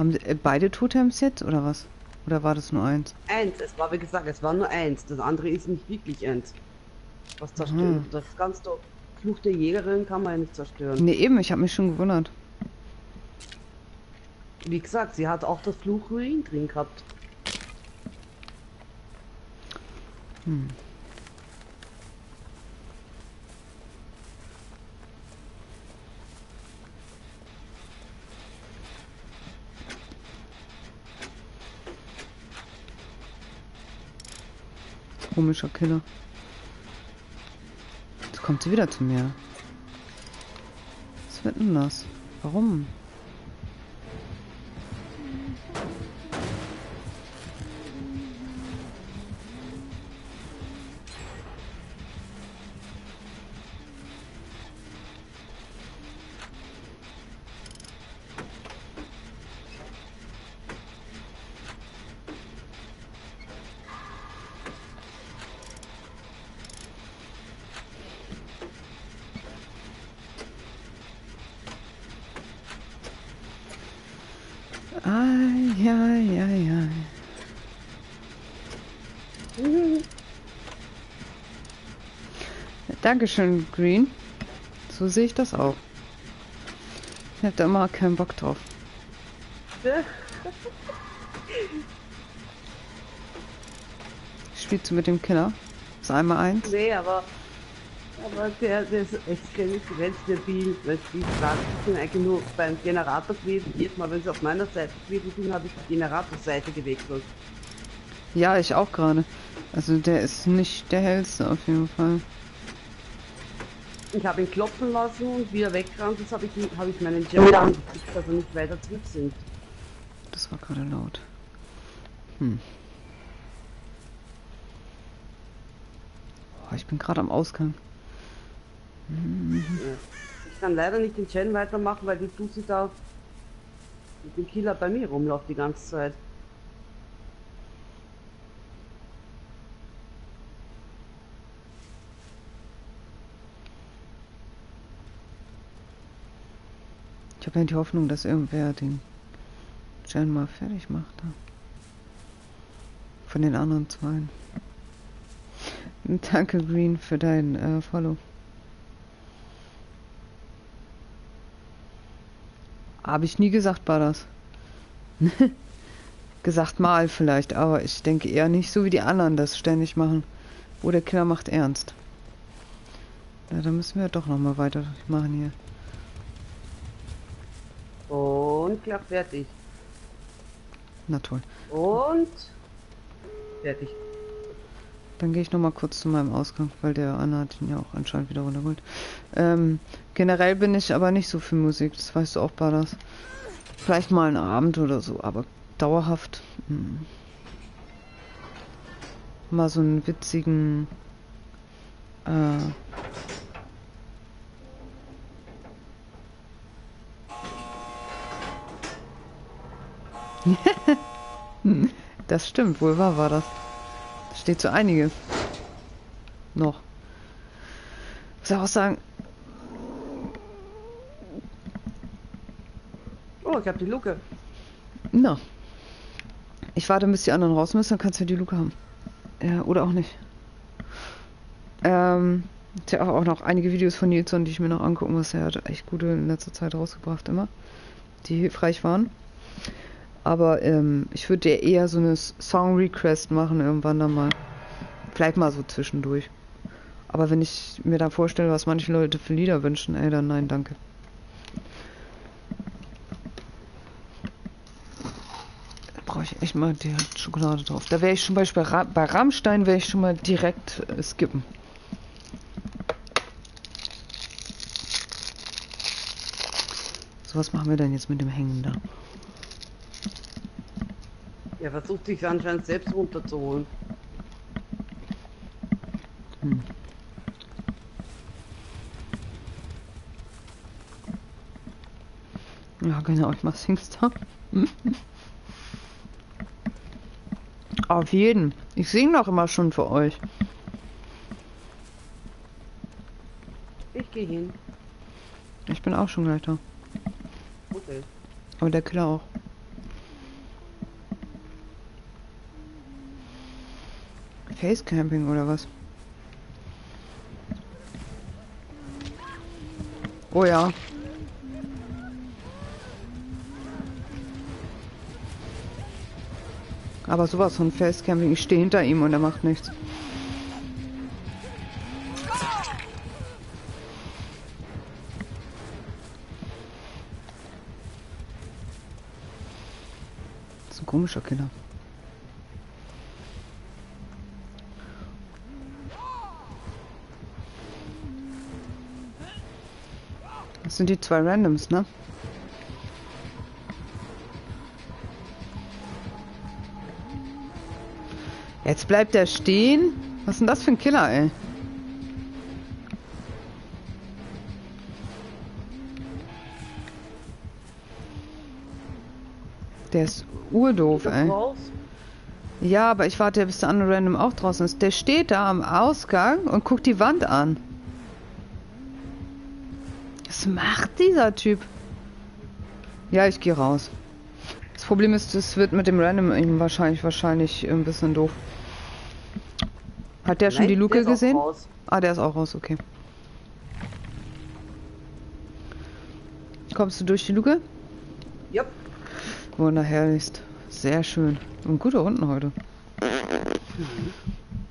Haben sie, äh, beide Totems jetzt oder was? Oder war das nur eins? Eins, es war wie gesagt, es war nur eins. Das andere ist nicht wirklich eins. Was zerstört. Mhm. Das kannst du. Fluch der Jägerin kann man ja nicht zerstören. Nee, eben, ich habe mich schon gewundert. Wie gesagt, sie hat auch das Fluchruin drin gehabt. Hm. Komischer Killer. Jetzt kommt sie wieder zu mir. Was wird denn das? Warum? Dankeschön, Green. So sehe ich das auch. Ich hab da immer keinen Bock drauf. (laughs) Spielst du mit dem Killer? Ist einmal eins? Nee, aber. Aber der, der ist echt grenzstabil, weil wie gesagt, ich bin eigentlich nur beim Generator gewesen. Jedes Mal, wenn sie auf meiner Seite gewesen sind, habe ich die Generatorseite gewechselt. Ja, ich auch gerade. Also der ist nicht der hellste auf jeden Fall. Ich habe ihn klopfen lassen und wieder weggerannt, das habe ich, habe ich meinen Jam angeklickt, dass er nicht weiter zurück sind. Das war gerade laut. Hm. Oh, ich bin gerade am Ausgang. Ich kann leider nicht den Chen weitermachen, weil die Tussi da mit dem Killer bei mir rumläuft die ganze Zeit. Ich habe ja die Hoffnung, dass irgendwer den Jen mal fertig macht. da. Von den anderen zwei. Danke, Green, für dein äh, Follow. Habe ich nie gesagt, war das. (laughs) gesagt mal vielleicht, aber ich denke eher nicht so wie die anderen das ständig machen. Wo der Killer macht ernst. Ja, da müssen wir doch noch mal weitermachen hier. Und klar, fertig. Na toll. Und fertig. Dann gehe ich noch mal kurz zu meinem Ausgang, weil der Anna hat ihn ja auch anscheinend wieder runtergeholt. Ähm, generell bin ich aber nicht so für Musik, das weißt du auch, Badas. Vielleicht mal einen Abend oder so, aber dauerhaft. hm. Mal so einen witzigen. Äh, (laughs) das stimmt, wohl wahr war das. Steht so einiges. Noch. Muss auch sagen, Oh, ich habe die Luke. na. Ich warte, bis die anderen raus müssen, dann kannst du die Luke haben. Ja, oder auch nicht. Ähm, ich habe auch noch einige Videos von Nilsson, die ich mir noch angucken muss. Er hat echt gute in letzter Zeit rausgebracht, immer. Die hilfreich waren. Aber ähm, ich würde eher so eine Song-Request machen, irgendwann dann mal. Vielleicht mal so zwischendurch. Aber wenn ich mir da vorstelle, was manche Leute für Lieder wünschen, ey, dann nein, danke. Da brauche ich echt mal direkt Schokolade drauf. Da wäre ich schon Beispiel Ra bei Rammstein wäre ich schon mal direkt äh, skippen. So, was machen wir denn jetzt mit dem Hängen da? Er versucht sich anscheinend selbst runterzuholen. Hm. Ja, genau, ich mach Singstar. (laughs) Auf jeden. Ich singe doch immer schon für euch. Ich gehe hin. Ich bin auch schon gleich da. Okay. Aber der Killer auch. Facecamping oder was? Oh ja. Aber sowas von Facecamping. Ich stehe hinter ihm und er macht nichts. Das ist ein komischer Killer. Sind die zwei Randoms, ne? Jetzt bleibt er stehen. Was ist denn das für ein Killer, ey? Der ist urdoof, ey. Ja, aber ich warte ja, bis der andere Random auch draußen ist. Der steht da am Ausgang und guckt die Wand an. Was macht dieser Typ? Ja, ich gehe raus. Das Problem ist, es wird mit dem Random eben wahrscheinlich, wahrscheinlich ein bisschen doof. Hat der schon Nein, die der Luke gesehen? raus. Ah, der ist auch raus, okay. Kommst du durch die Luke? Jupp. Wunderherrlichst. Sehr schön. Und gute Runden heute.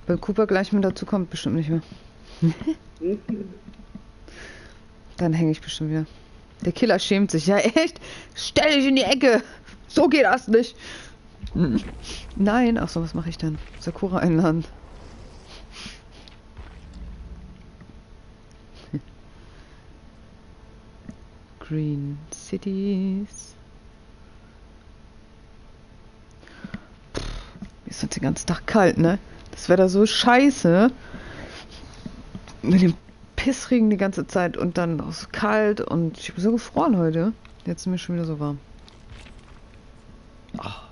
Wenn Cooper gleich mit dazu kommt, bestimmt nicht mehr. (laughs) Dann hänge ich bestimmt wieder. Der Killer schämt sich. Ja, echt? Stell dich in die Ecke. So geht das nicht. Hm. Nein. Ach so, was mache ich denn? Sakura einladen. (laughs) Green Cities. Mir ist jetzt den ganzen Tag kalt, ne? Das Wetter so scheiße. Mit dem Pissregen die ganze Zeit und dann auch so kalt und ich bin so gefroren heute. Jetzt ist mir schon wieder so warm. Ach.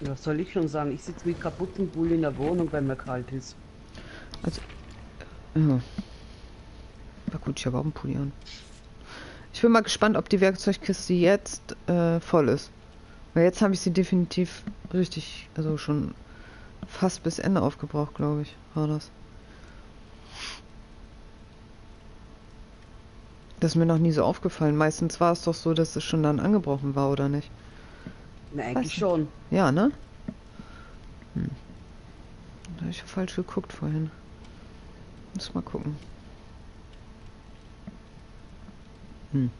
Was soll ich schon sagen? Ich sitze mit kaputtem Bull in der Wohnung, wenn mir kalt ist. Ja. Aber gut, ich habe auch einen Pulli an. Ich bin mal gespannt, ob die Werkzeugkiste jetzt äh, voll ist. Weil jetzt habe ich sie definitiv richtig, also schon fast bis Ende aufgebraucht, glaube ich, war das. Das ist mir noch nie so aufgefallen. Meistens war es doch so, dass es schon dann angebrochen war, oder nicht? Na, eigentlich nicht. schon. Ja, ne? Hm. Da habe ich falsch geguckt vorhin. Muss mal gucken. Hm.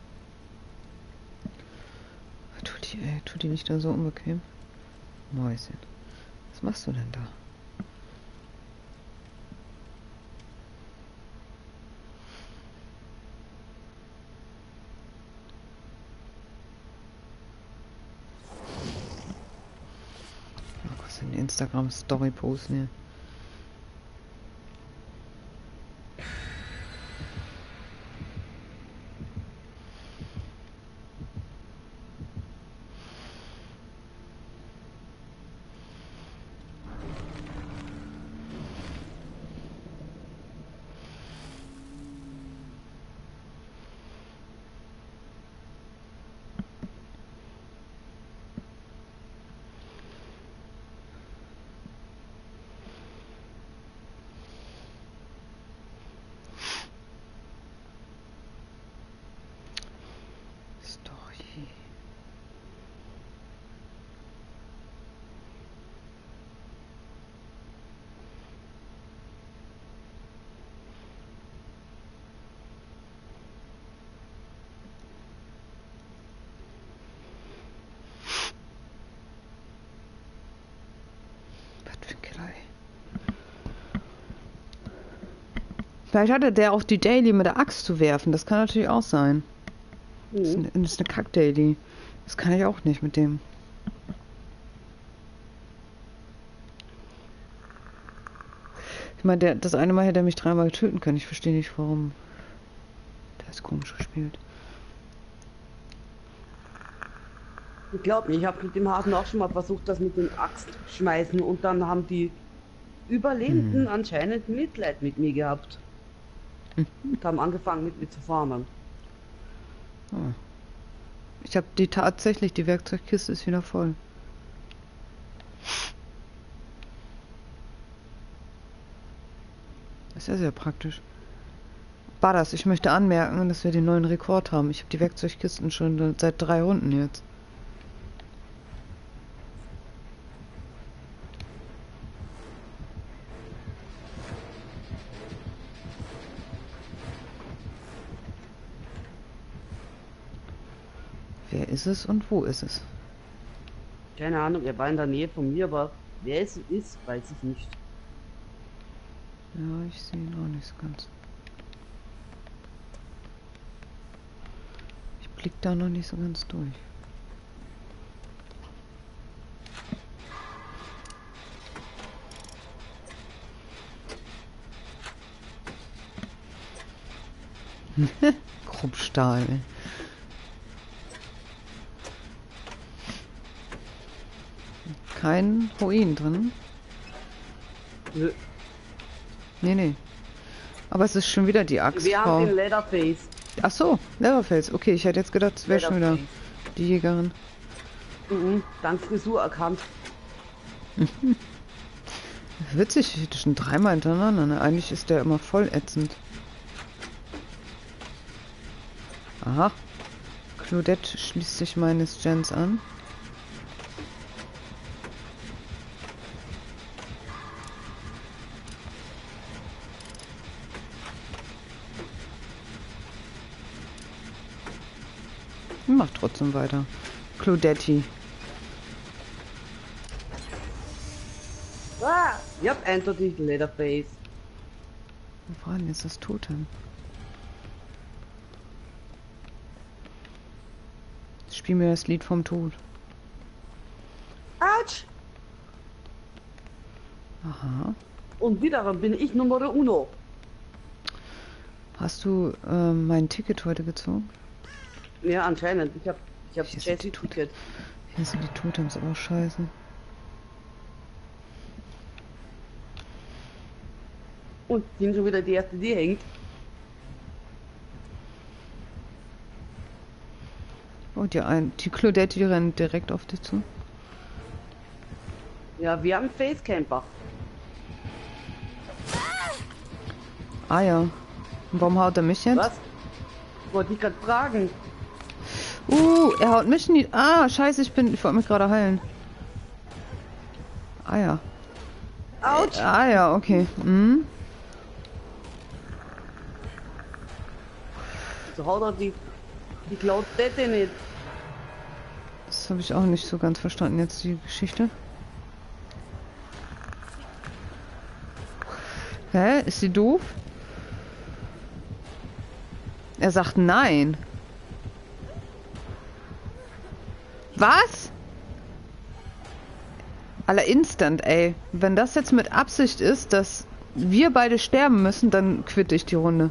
Tut die, ey, tut die nicht da so unbequem? Mäuschen. Was machst du denn da? Instagram-Story posten hier. Story. Was für ein Killer, ey. Vielleicht hatte der auch die Daily mit der Axt zu werfen. Das kann natürlich auch sein. Das ist Mhm. eine, das ist eine Kack-Daily. Das kann ich auch nicht mit dem. Ich meine, der, das eine Mal hätte er mich dreimal töten können. Ich verstehe nicht, warum. Der ist komisch gespielt. Ich glaube nicht, ich habe mit dem Hasen auch schon mal versucht, das mit den Axt schmeißen und dann haben die Überlebenden anscheinend Mitleid mit mir gehabt. Und haben angefangen mit mir zu farmen. Ich habe die tatsächlich, die Werkzeugkiste ist wieder voll. Das ist ja sehr praktisch. Badas, ich möchte anmerken, dass wir den neuen Rekord haben. Ich habe die Werkzeugkisten schon seit drei Runden jetzt. Ist es und wo ist es? Keine Ahnung, er war in der Nähe von mir, aber wer es ist, weiß ich nicht. Ja, ich sehe ihn auch nicht so ganz. Ich blick da noch nicht so ganz durch. (laughs) Kruppstahl. Kein Ruin drin. Nö. Nee, nee. Aber es ist schon wieder die Axt. Wir haben den Leatherface. Ach so, Leatherface. Okay, ich hätte jetzt gedacht, es wäre schon wieder die Jägerin. Mhm, dank Frisur erkannt. (laughs) Witzig, ich hätte schon dreimal hintereinander. Ne? Eigentlich ist der immer voll ätzend. Aha. Claudette schließt sich meines Gens an. Macht trotzdem weiter. Claudetti. Ah, yep, eindeutig Leatherface. Wo war denn jetzt das Totem? Spiel mir das Lied vom Tod. Autsch! Aha. Und wiederum bin ich Nummer uno. Hast du ähm, mein Ticket heute gezogen? Ja, anscheinend. Ich habe ich hab Hier die Jesse-Ticket. Hier sind die Totems aber scheiße. Und sind schon wieder die erste, die hängt. Oh, die, ein, die Claudette, die rennt direkt auf dich zu. Ja, wir haben Facecamper. Ah ja. Und warum haut er mich jetzt? Was? Wollte ich gerade fragen. Uh, er haut mich nie. Ah, scheiße, ich bin. Ich wollte mich gerade heilen. Ah ja. Autsch! Ah ja, okay. Hm. So haut er die, die Claudette nicht. Das habe ich auch nicht so ganz verstanden jetzt, die Geschichte. Hä? Ist sie doof? Er sagt nein. Was? Aller Instant, ey. Wenn das jetzt mit Absicht ist, dass wir beide sterben müssen, dann quitte ich die Runde.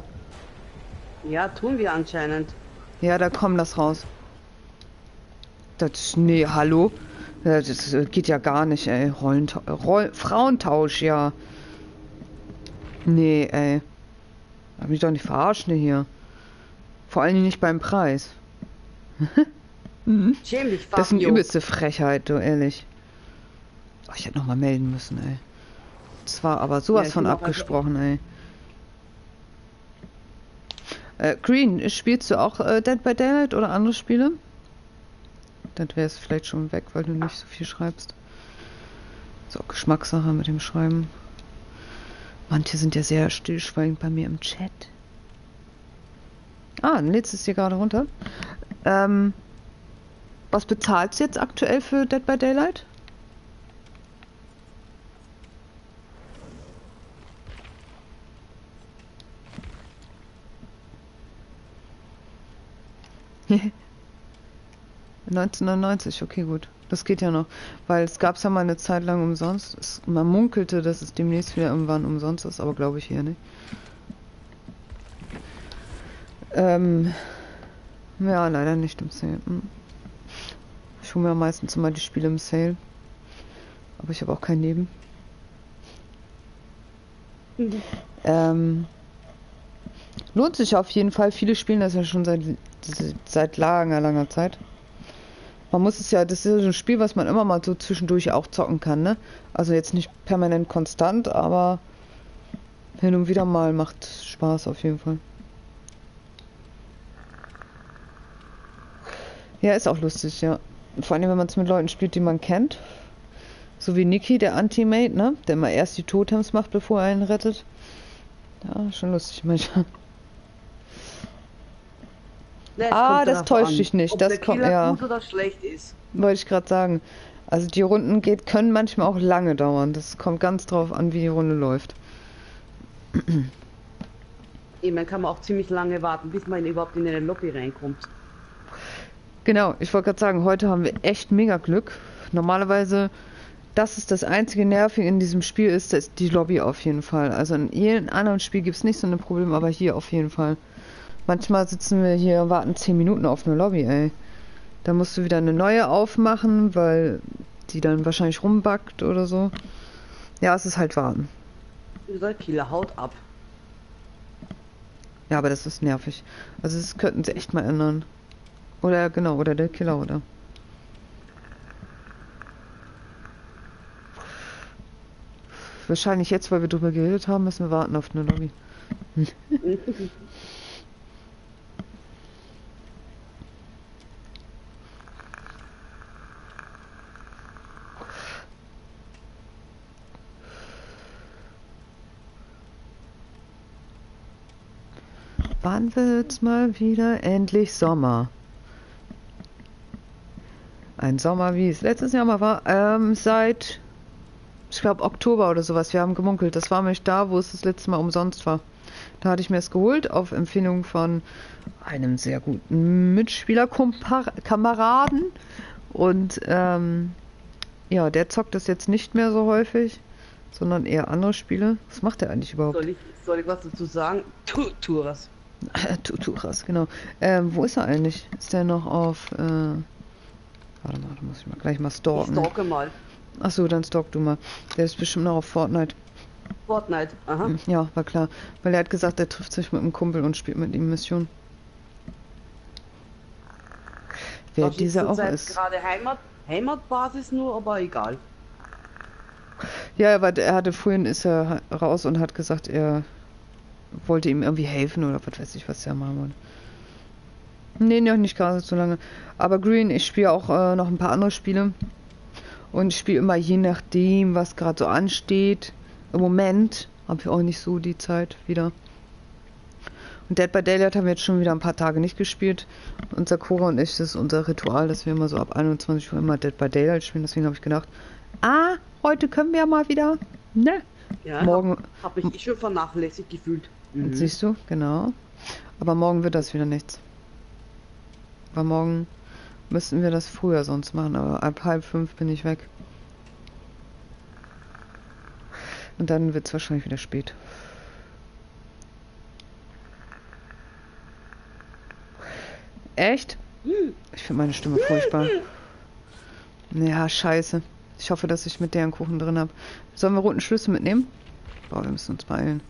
Ja, tun wir anscheinend. Ja, da komm das raus. Das, nee, hallo? Das geht ja gar nicht, ey. Rollentau Roll Frauentausch, ja. Nee, ey. Hab mich doch nicht verarschen hier. Vor allen Dingen nicht beim Preis. (laughs) Schäm dich, Das ist eine übelste Frechheit, du ehrlich. Oh, ich hätte noch mal melden müssen, ey. Das war aber sowas Ja, von abgesprochen, ey. Äh, Green, spielst du auch äh, Dead by Daylight oder andere Spiele? Dann wäre es vielleicht schon weg, weil du nicht so viel schreibst. Ist auch Geschmackssache mit dem Schreiben. Manche sind ja sehr stillschweigend bei mir im Chat. Ah, dann lädst du es dir gerade runter. Ähm, was bezahlt du jetzt aktuell für Dead by Daylight? (laughs) Yeah. 1999, okay, gut. Das geht ja noch. Weil es gab es ja mal eine Zeit lang umsonst. Es, man munkelte, dass es demnächst wieder irgendwann umsonst ist, aber glaube ich hier nicht. Ähm, ja, leider nicht im 10. Ich hole mir meistens immer die Spiele im Sale. Aber ich habe auch kein Leben. Ähm, lohnt sich auf jeden Fall. Viele spielen das ja schon seit, seit langer, langer Zeit. Man muss es ja, das ist ja so ein Spiel, was man immer mal so zwischendurch auch zocken kann, ne? Also jetzt nicht permanent konstant, aber hin und wieder mal macht Spaß auf jeden Fall. Ja, ist auch lustig, ja. Vor allem, wenn man es mit Leuten spielt, die man kennt. So wie Niki, der Anti-Mate, ne? Der immer erst die Totems macht, bevor er einen rettet. Ja, schon lustig manchmal. Es Ah, das täuscht an, dich nicht, Ob das kommt- ja. gut oder schlecht ist. Wollte ich gerade sagen. Also die Runden geht, können manchmal auch lange dauern. Das kommt ganz drauf an, wie die Runde läuft. Eben, kann man auch ziemlich lange warten, bis man überhaupt in eine Lobby reinkommt. Genau, ich wollte gerade sagen, heute haben wir echt mega Glück. Normalerweise, das ist das einzige Nervige in diesem Spiel, ist das die Lobby auf jeden Fall. Also in jedem anderen Spiel gibt es nicht so ein Problem, aber hier auf jeden Fall. Manchmal sitzen wir hier und warten 10 Minuten auf eine Lobby, ey. Da musst du wieder eine neue aufmachen, weil die dann wahrscheinlich rumbackt oder so. Ja, es ist halt warten. Dieser Killer haut ab. Ja, aber das ist nervig. Also das könnten sie echt mal ändern. Oder genau, oder der Killer, oder? Wahrscheinlich jetzt, weil wir drüber geredet haben, müssen wir warten auf eine Lobby. (laughs) Wann wird's mal wieder endlich Sommer? Ein Sommer, wie es letztes Jahr mal war, ähm, seit, ich glaube, Oktober oder sowas. Wir haben gemunkelt. Das war nämlich da, wo es das letzte Mal umsonst war. Da hatte ich mir es geholt, auf Empfehlung von einem sehr guten Mitspielerkameraden. Und ähm, ja, der zockt das jetzt nicht mehr so häufig. sondern eher andere Spiele. Was macht er eigentlich überhaupt? Soll ich, soll ich was dazu sagen? Tu, tu was. (laughs) Tuturas, genau. Ähm, wo ist er eigentlich? Ist der noch auf. Äh... Warte mal, da muss ich mal gleich mal Ich stalken. stalke mal. Achso, dann stalk du mal. Der ist bestimmt noch auf Fortnite. Fortnite. Aha. Hm, Ja, war klar. Weil er hat gesagt, er trifft sich mit einem Kumpel und spielt mit ihm Mission. Wer Das dieser auch ist. gerade Heimat, Heimatbasis nur, aber egal. Ja, er, war, er hatte vorhin ist er raus und hat gesagt, er wollte ihm irgendwie helfen oder was weiß ich, was er machen wollte. Nee, noch nicht gerade so lange. Aber Green, ich spiele auch äh, noch ein paar andere Spiele. Und ich spiele immer je nachdem, was gerade so ansteht. Im Moment habe ich auch nicht so die Zeit wieder. Und Dead by Daylight haben wir jetzt schon wieder ein paar Tage nicht gespielt. Und Sakura und ich, das ist unser Ritual, dass wir immer so ab 21 Uhr immer Dead by Daylight spielen. Deswegen habe ich gedacht, ah, heute können wir ja mal wieder. Ne? Ja, Morgen, habe ich eh schon vernachlässigt gefühlt. Mhm. siehst du, genau. Aber morgen wird das wieder nichts. Aber morgen müssten wir das früher sonst machen, aber ab halb fünf bin ich weg. Und dann wird es wahrscheinlich wieder spät. Echt? Ich finde meine Stimme furchtbar. Ja, scheiße. Ich hoffe, dass ich mit deren Kuchen drin habe. Sollen wir roten Schlüssel mitnehmen? Boah, wir müssen uns beeilen.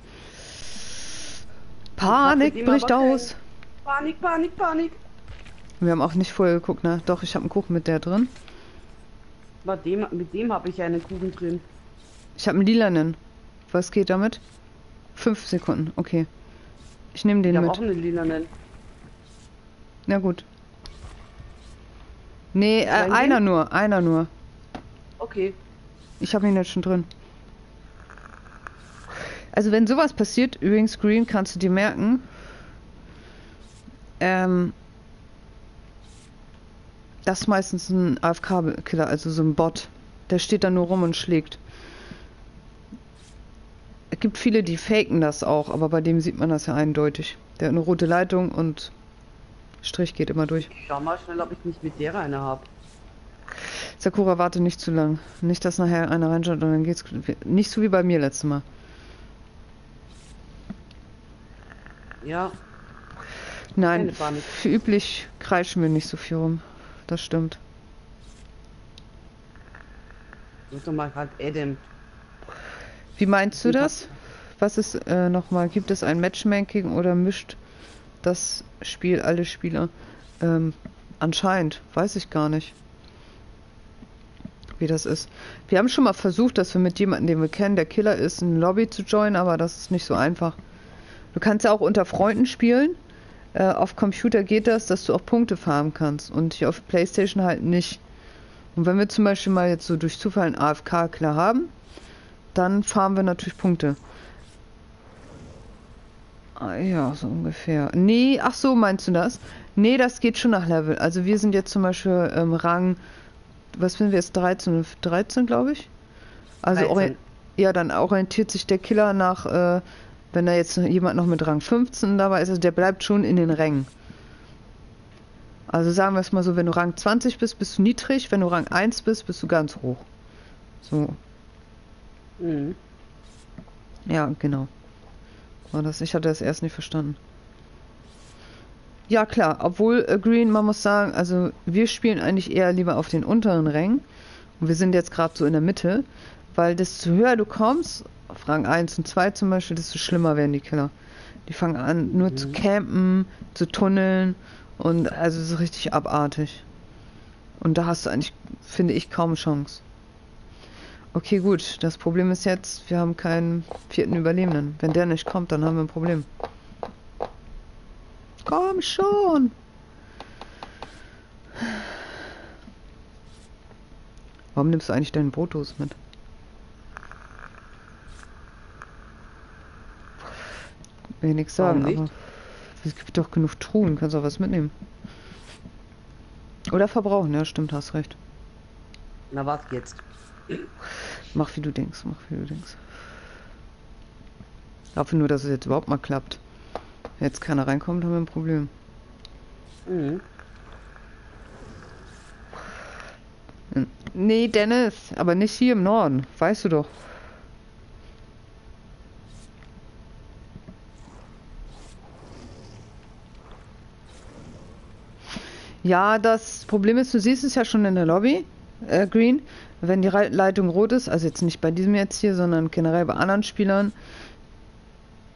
Panik bricht aus. Panik, Panik, Panik. Wir haben auch nicht vorher geguckt, ne? Doch, ich habe einen Kuchen mit der drin. Mit dem, mit dem habe ich einen Kuchen drin. Ich habe einen lilanen. Was geht damit? Fünf Sekunden, okay. Ich nehme Ich den habe mit. auch einen lilanen. Na gut. Nee, äh, einer nur, einer nur. Okay. Ich habe ihn jetzt schon drin. Also wenn sowas passiert, übrigens Green, kannst du dir merken, ähm, das ist meistens ein AFK-Killer, also so ein Bot. Der steht da nur rum und schlägt. Es gibt viele, die faken das auch, aber bei dem sieht man das ja eindeutig. Der hat eine rote Leitung und Strich geht immer durch. Schau mal schnell, ob ich nicht mit der eine habe. Sakura, warte nicht zu lang. Nicht, dass nachher einer reinschaut und dann geht's nicht so wie bei mir letztes Mal. Ja, Nein, für üblich kreischen wir nicht so viel rum. Das stimmt. muss mal halt Adam. Wie meinst du das? Was ist äh, nochmal? Gibt es ein Matchmaking oder mischt das Spiel alle Spieler? Ähm, anscheinend, weiß ich gar nicht, wie das ist. Wir haben schon mal versucht, dass wir mit jemandem, den wir kennen, der Killer ist, ein Lobby zu joinen, aber das ist nicht so einfach. Du kannst ja auch unter Freunden spielen. Äh, auf Computer geht das, dass du auch Punkte farmen kannst und hier auf Playstation halt nicht. Und wenn wir zum Beispiel mal jetzt so durch Zufall einen AFK-Killer haben, dann farmen wir natürlich Punkte. Ah, ja, so ungefähr. Nee, ach so, meinst du das? Nee, das geht schon nach Level. Also wir sind jetzt zum Beispiel ähm, Rang, was sind wir jetzt, 13, 13 glaube ich? Also 13. orient- ja, dann orientiert sich der Killer nach, äh, wenn da jetzt jemand noch mit Rang 15 dabei ist, also der bleibt schon in den Rängen. Also sagen wir es mal so, wenn du Rang 20 bist, bist du niedrig, wenn du Rang 1 bist, bist du ganz hoch. So, Mhm. ja, genau. War das, ich hatte das erst nicht verstanden. Ja, klar, obwohl äh, Green, man muss sagen, also wir spielen eigentlich eher lieber auf den unteren Rängen. Und wir sind jetzt gerade so in der Mitte, weil desto höher du kommst, auf Rang 1 und 2 zum Beispiel, desto schlimmer werden die Killer. Die fangen an, nur zu campen, zu tunneln und also so richtig abartig. Und da hast du eigentlich, finde ich, kaum Chance. Okay, gut. Das Problem ist jetzt, wir haben keinen vierten Überlebenden. Wenn der nicht kommt, dann haben wir ein Problem. Komm schon! Warum nimmst du eigentlich deinen Brotdose mit? Will ich nichts Warum sagen, nicht? aber es gibt doch genug Truhen, kannst auch was mitnehmen. Oder verbrauchen, ja, stimmt, hast recht. Na was jetzt? Mach wie du denkst, mach wie du denkst. Ich hoffe nur, dass es jetzt überhaupt mal klappt. Wenn jetzt keiner reinkommt, haben wir ein Problem. Mhm. Nee, Dennis, aber nicht hier im Norden, weißt du doch. Ja, das Problem ist, du siehst es ja schon in der Lobby, äh, Green, wenn die Leitung rot ist, also jetzt nicht bei diesem jetzt hier, sondern generell bei anderen Spielern,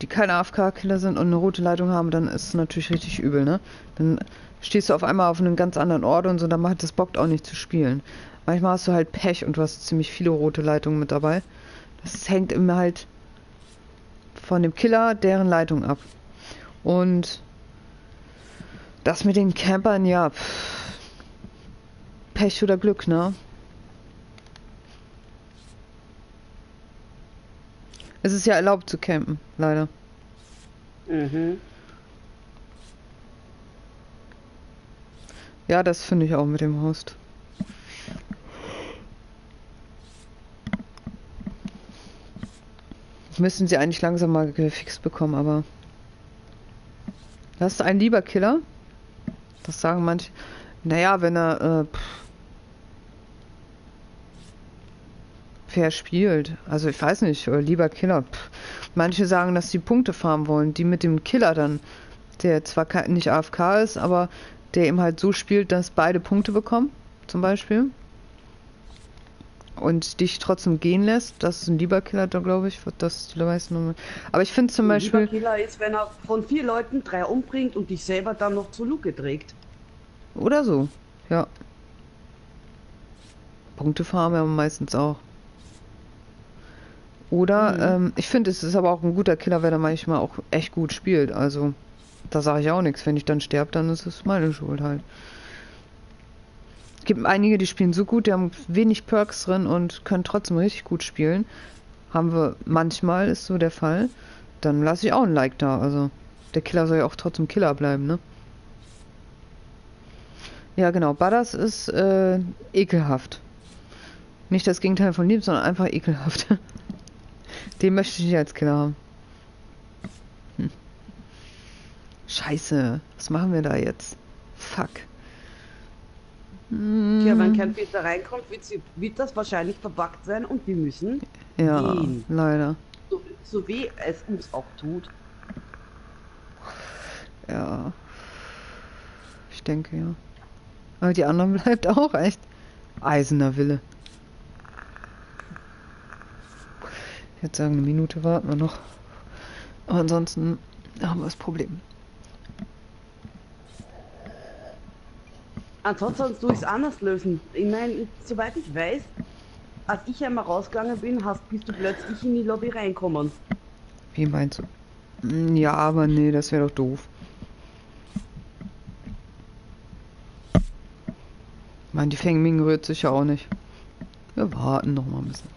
die keine AFK-Killer sind und eine rote Leitung haben, dann ist es natürlich richtig übel, ne? Dann stehst du auf einmal auf einem ganz anderen Ort und so, dann macht das Bock auch nicht zu spielen. Manchmal hast du halt Pech und du hast ziemlich viele rote Leitungen mit dabei. Das hängt immer halt von dem Killer deren Leitung ab. Und das mit den Campern, ja, pff, Pech oder Glück, ne? Es ist ja erlaubt zu campen, leider. Mhm. Ja, das finde ich auch mit dem Host. Müssen sie eigentlich langsam mal gefixt bekommen, aber. Das ist ein lieber Killer. Das sagen manche. Naja, wenn er äh, fair spielt. Also ich weiß nicht, oder lieber Killer. Pff. Manche sagen, dass sie Punkte farmen wollen, die mit dem Killer dann, der zwar nicht AFK ist, aber der eben halt so spielt, dass beide Punkte bekommen, zum Beispiel. Und dich trotzdem gehen lässt. Das ist ein lieber Killer, da glaube ich, wird das die meisten. Aber ich finde zum Ein Beispiel. lieber Killer ist, wenn er von vier Leuten drei umbringt und dich selber dann noch zur Luke trägt. Oder so, ja. Punkte farmen ja meistens auch. Oder, Mhm. ähm, ich finde, es ist aber auch ein guter Killer, wenn er manchmal auch echt gut spielt. Also, da sage ich auch nichts. Wenn ich dann sterbe, dann ist es meine Schuld halt. Es gibt einige, die spielen so gut, die haben wenig Perks drin und können trotzdem richtig gut spielen. Haben wir manchmal, ist so der Fall. Dann lasse ich auch ein Like da. Also, der Killer soll ja auch trotzdem Killer bleiben, ne? Ja, genau. Badass ist äh, ekelhaft. Nicht das Gegenteil von lieb, sondern einfach ekelhaft. (laughs) Den möchte ich nicht als Killer haben. Hm. Scheiße, was machen wir da jetzt? Fuck. Hm, Tja, wenn kein Peter reinkommt, wird, das wahrscheinlich verbuggt sein und wir müssen, ja, gehen. leider. so, so weh es uns auch tut, Ja. Ich denke, ja. Aber die anderen bleibt auch echt. Eisener Wille. Ich würde sagen, eine Minute warten wir noch. Aber ansonsten haben wir das Problem. Ansonsten du es anders lösen. Ich meine, soweit ich weiß, als ich einmal rausgegangen bin, hast, bist du plötzlich in die Lobby reinkommen. Wie meinst du? Ja, aber nee, das wäre doch doof. Ich meine, die Feng Ming rührt sich ja auch nicht. Wir warten noch mal ein bisschen.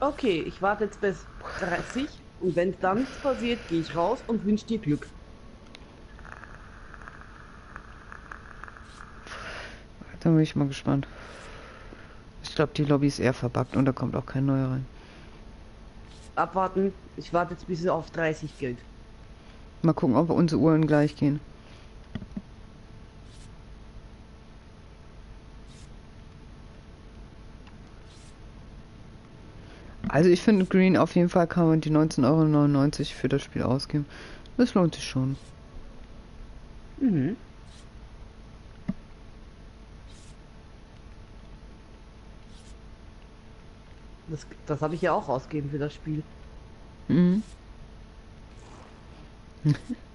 Okay, ich warte jetzt bis 30 und wenn dann nichts passiert, gehe ich raus und wünsche dir Glück. Da bin ich mal gespannt. Ich glaube, die Lobby ist eher verbuggt und da kommt auch kein neuer rein. Abwarten, ich warte jetzt bis es auf 30 gilt. Mal gucken, ob unsere Uhren gleich gehen. Also ich finde Green auf jeden Fall kann man die 19,99 Euro für das Spiel ausgeben. Das lohnt sich schon. Mhm. Das, das habe ich ja auch ausgegeben für das Spiel. Mhm. (laughs)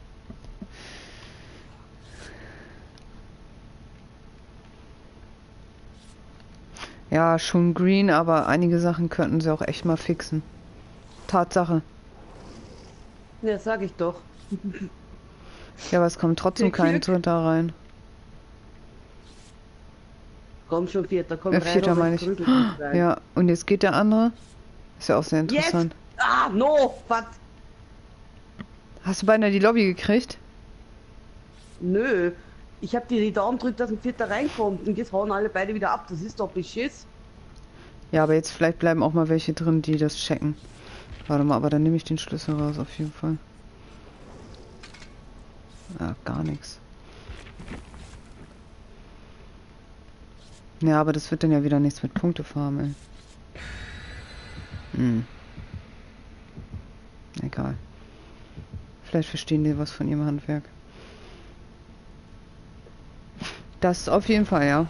ja, schon green, aber einige Sachen könnten sie auch echt mal fixen. Tatsache. Ja, sag ich doch. Ja, aber es kommt trotzdem kein. Dritter rein. Komm schon, Vierter, komm Äh, rein. Vierter meine ich. Ja, und jetzt geht der andere. Ist ja auch sehr Jetzt! interessant. Ah, no! Was? Hast du beinahe die Lobby gekriegt? Nö. Ich hab dir die Daumen drückt, dass ein Vierter reinkommt und jetzt hauen alle beide wieder ab. Das ist doch Beschiss. Ja, aber jetzt vielleicht bleiben auch mal welche drin, die das checken. Warte mal, aber dann nehme ich den Schlüssel raus, auf jeden Fall. Ja, gar nichts. Ja, aber das wird dann ja wieder nichts mit Punktefarm, ey. Hm. Egal. Vielleicht verstehen die was von ihrem Handwerk. Das auf jeden Fall, ja.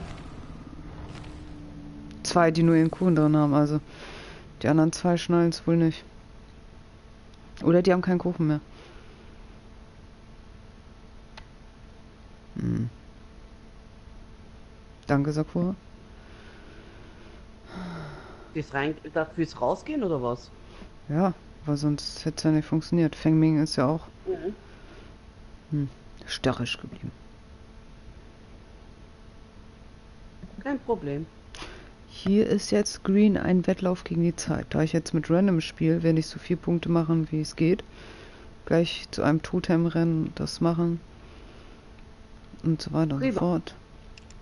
Zwei, die nur ihren Kuchen drin haben, also. Die anderen zwei schnallen es wohl nicht. Oder die haben keinen Kuchen mehr. Hm. Danke, Sakura. Das rein, fürs Rausgehen oder was? Ja, weil sonst hätte es ja nicht funktioniert. Feng Ming ist ja auch Mhm. hm, störrisch geblieben. Kein Problem. Hier ist jetzt Green ein Wettlauf gegen die Zeit. Da ich jetzt mit Random spiele, werde ich so viele Punkte machen, wie es geht. Gleich zu einem Totem-Rennen das machen. Und so weiter und so fort.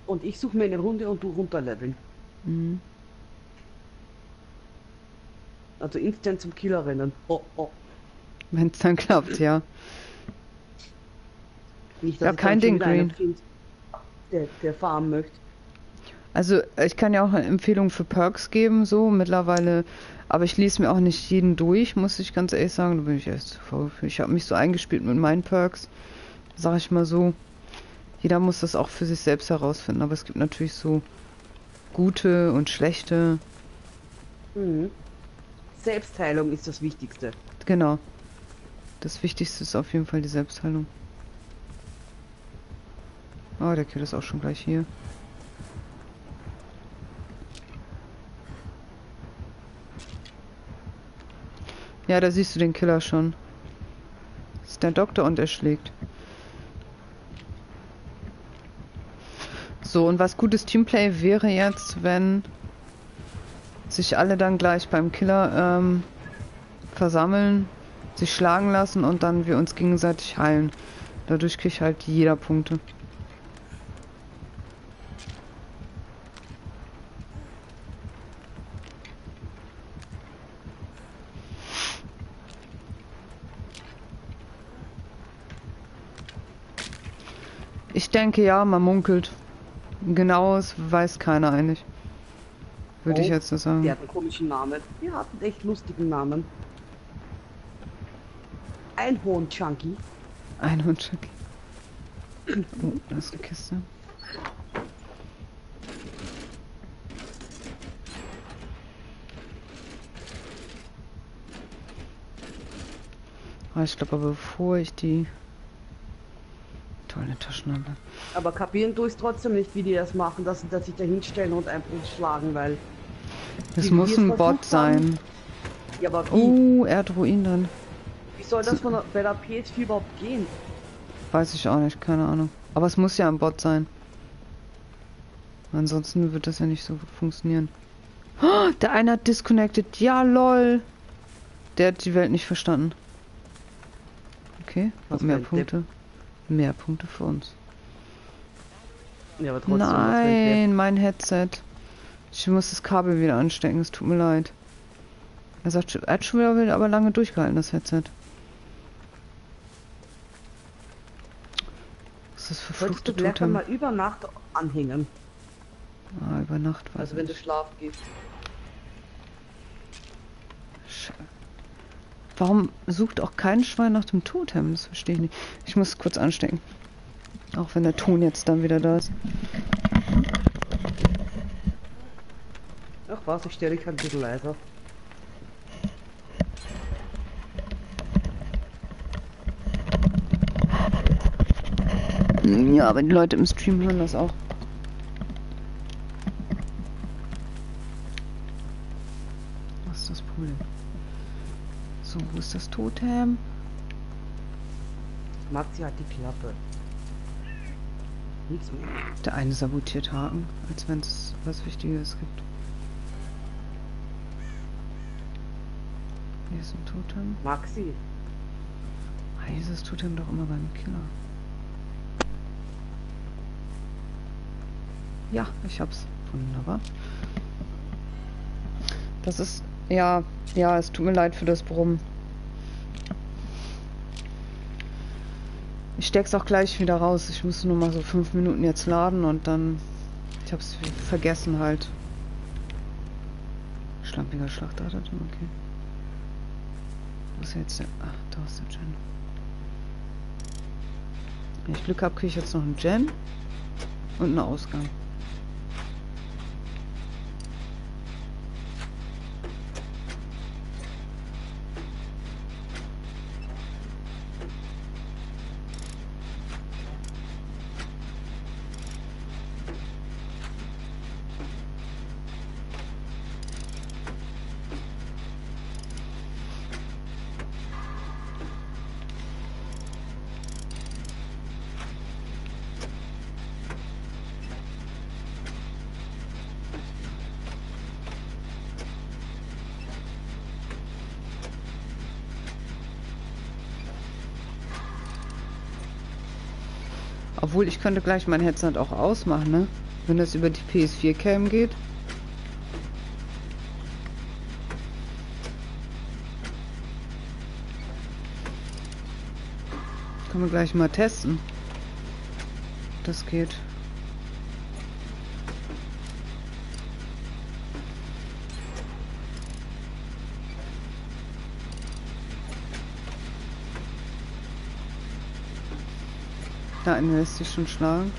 Und ich suche mir eine Runde und du runterleveln. Mhm. Also instant zum Killer rennen. Oh, oh. Wenn es dann klappt, ja. Nicht, Ja, ich kein Ding, Green. finde, Der, der farmen möchte. Also ich kann ja auch eine Empfehlung für Perks geben, so mittlerweile. Aber ich lese mir auch nicht jeden durch, muss ich ganz ehrlich sagen. Da bin ich erst zu faul. Ich habe mich so eingespielt mit meinen Perks, sag ich mal so. Jeder muss das auch für sich selbst herausfinden. Aber es gibt natürlich so gute und schlechte. Mhm. Selbstheilung ist das Wichtigste. Genau. Das Wichtigste ist auf jeden Fall die Selbstheilung. Oh, der Kill ist auch schon gleich hier. Ja, da siehst du den Killer schon. Das ist der Doktor und er schlägt. So, und was gutes Teamplay wäre jetzt, wenn sich alle dann gleich beim Killer ähm, versammeln, sich schlagen lassen und dann wir uns gegenseitig heilen. Dadurch kriegt halt jeder Punkte. Denke ja, man munkelt. Genaues weiß keiner eigentlich. Würde ich Oh, jetzt so sagen. Der hat einen komischen Namen. Der hat einen echt lustigen Namen. Einhorn-Chunky. Ein Hund. Oh, da ist eine Kiste. Ah, ich glaube aber bevor ich die tolle Taschen habe. Aber kapieren tue ich trotzdem nicht, wie die das machen, dass sie sich da hinstellen und einfach schlagen, weil. Wie muss es ein Bot haben. sein. Ja, aber wie, Oh, er hat Ruin drin. wie soll das von der, bei der PS4 überhaupt gehen? Weiß ich auch nicht, keine Ahnung. Aber es muss ja ein Bot sein. Ansonsten wird das ja nicht so funktionieren. Oh, der eine hat disconnected. Ja, lol. Der hat die Welt nicht verstanden. Okay, Was mehr Punkte. Mehr Punkte für uns. Ja, aber trotzdem. Nein, mein Headset. Ich muss das Kabel wieder anstecken, es tut mir leid. Er sagt, er hat schon wieder aber lange durchgehalten, das Headset. Was ist das verfluchte du Totem? mal über Nacht anhängen. Ah, über Nacht war Also wenn du schlafen gehst. Sch- Warum sucht auch kein Schwein nach dem Totem? Das verstehe ich nicht. Ich muss kurz anstecken. Auch wenn der Ton jetzt dann wieder da ist. Ach was, ich stelle dich halt ein bisschen leiser. Ja, aber die Leute im Stream hören das auch. Ist das Totem? Maxi hat die Klappe. Nichts mehr. Der eine sabotiert Haken, als wenn es was Wichtiges gibt. Hier ist ein Totem. Maxi, Ah, dieses Totem doch immer beim Killer. Ja, ich hab's. Wunderbar. Das ist. Ja, ja, es tut mir leid für das Brummen. Ich steck's auch gleich wieder raus. Ich muss nur mal so fünf Minuten jetzt laden und dann. Ich hab's vergessen halt. Schlampiger Schlachtarter, okay. Wo ist jetzt der. Ach, da ist der Gen. Wenn ich Glück habe, kriege ich jetzt noch einen Gen und einen Ausgang. Obwohl, ich könnte gleich mein Headset auch ausmachen, ne? Wenn das über die PS4-Cam geht. Können wir gleich mal testen. Das geht. Da einen lässt sich schon schlagen.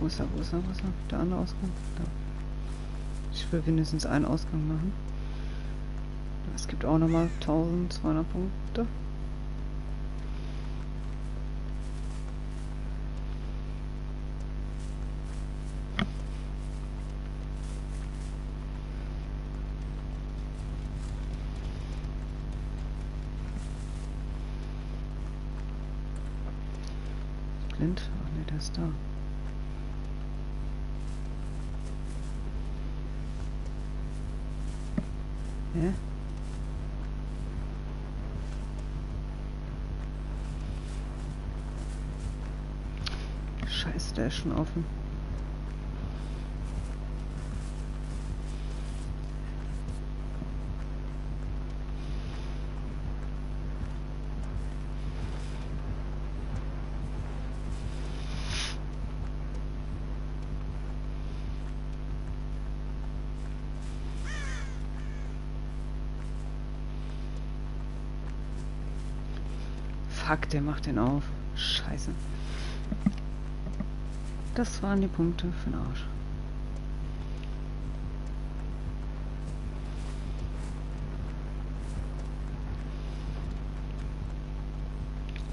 Wo ist er, wo ist er, wo ist er? Der andere Ausgang? Da. Ich will mindestens einen Ausgang machen. Es gibt auch nochmal 1200 Punkte. Clint? Ach ne, der ist da. Hä? Scheiße, der ist schon offen. Fuck, der macht den auf. Scheiße. Das waren die Punkte für den Arsch.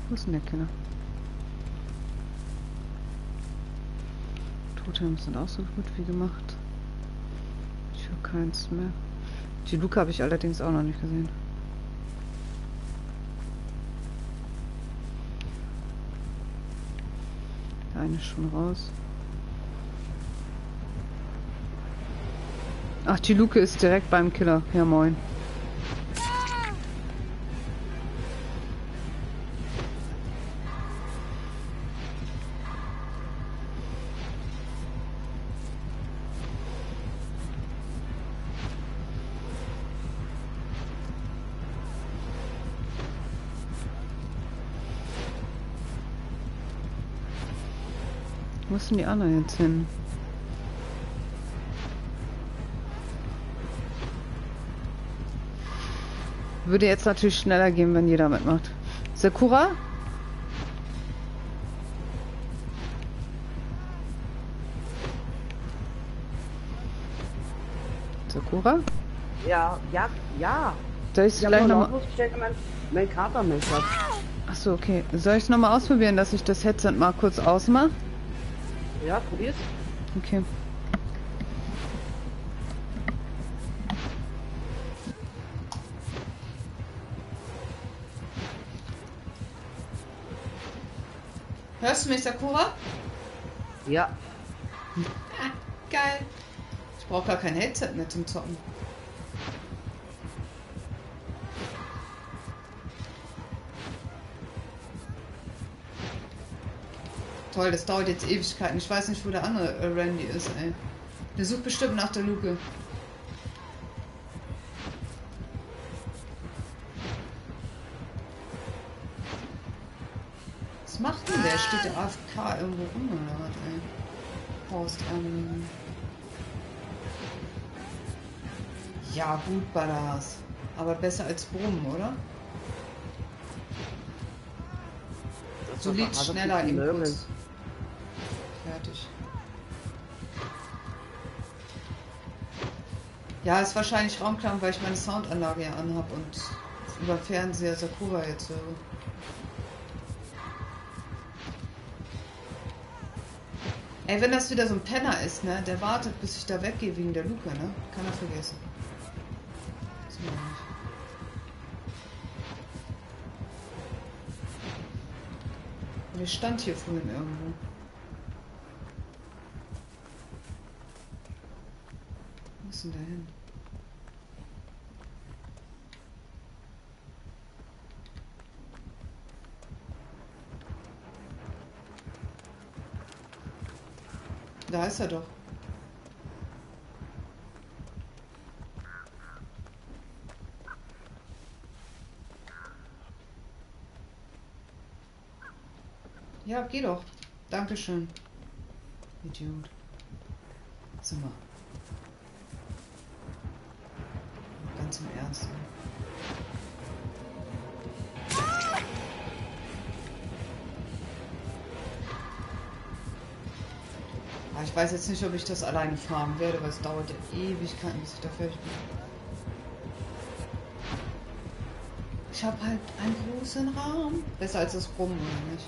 Wo ist denn der Killer? Totems sind auch so gut wie gemacht. Ich höre keins mehr. Die Luke habe ich allerdings auch noch nicht gesehen. Der eine schon raus. Ach, die Luke ist direkt beim Killer. Ja, moin. Sind die anderen jetzt hin? Würde jetzt natürlich schneller gehen, wenn jeder mitmacht. Sakura? Sakura? Ja, ja, ja. Soll ich es Ich gleich nochmal... festgestellt, mein, mein Katermesser. Achso, okay. Soll ich es nochmal ausprobieren, dass ich das Headset mal kurz ausmache? Ja, probier's. Okay. Hörst du mich, Sakura? Ja. Geil. Ich brauche gar kein Headset mehr zum Zocken. Toll, das dauert jetzt Ewigkeiten. Ich weiß nicht, wo der andere äh, Randy ist, ey. Der sucht bestimmt nach der Luke. Was macht denn der? Steht der AFK irgendwo rum oder was, ey? Ähm. Ja, gut, Ballas. Aber besser als Brummen, oder? Solid, er schneller? Inputs. Fertig. Ja, ist wahrscheinlich Raumklang, weil ich meine Soundanlage ja anhab und über Fernseher Sakura jetzt höre. Ey, wenn das wieder so ein Penner ist, ne, der wartet, bis ich da weggehe wegen der Luke, ne? Kann er vergessen. Das will ich stand hier vorhin irgendwo. Wo ist denn der hin? Da ist er doch. Ja, geh doch. Dankeschön. Idiot. Sag mal. Ganz im Ernst. Aber ich weiß jetzt nicht, ob ich das alleine fahren werde, weil es dauert ja Ewigkeiten, bis ich da fertig bin. Ich habe halt einen großen Raum. Besser als das Brummen, oder nicht?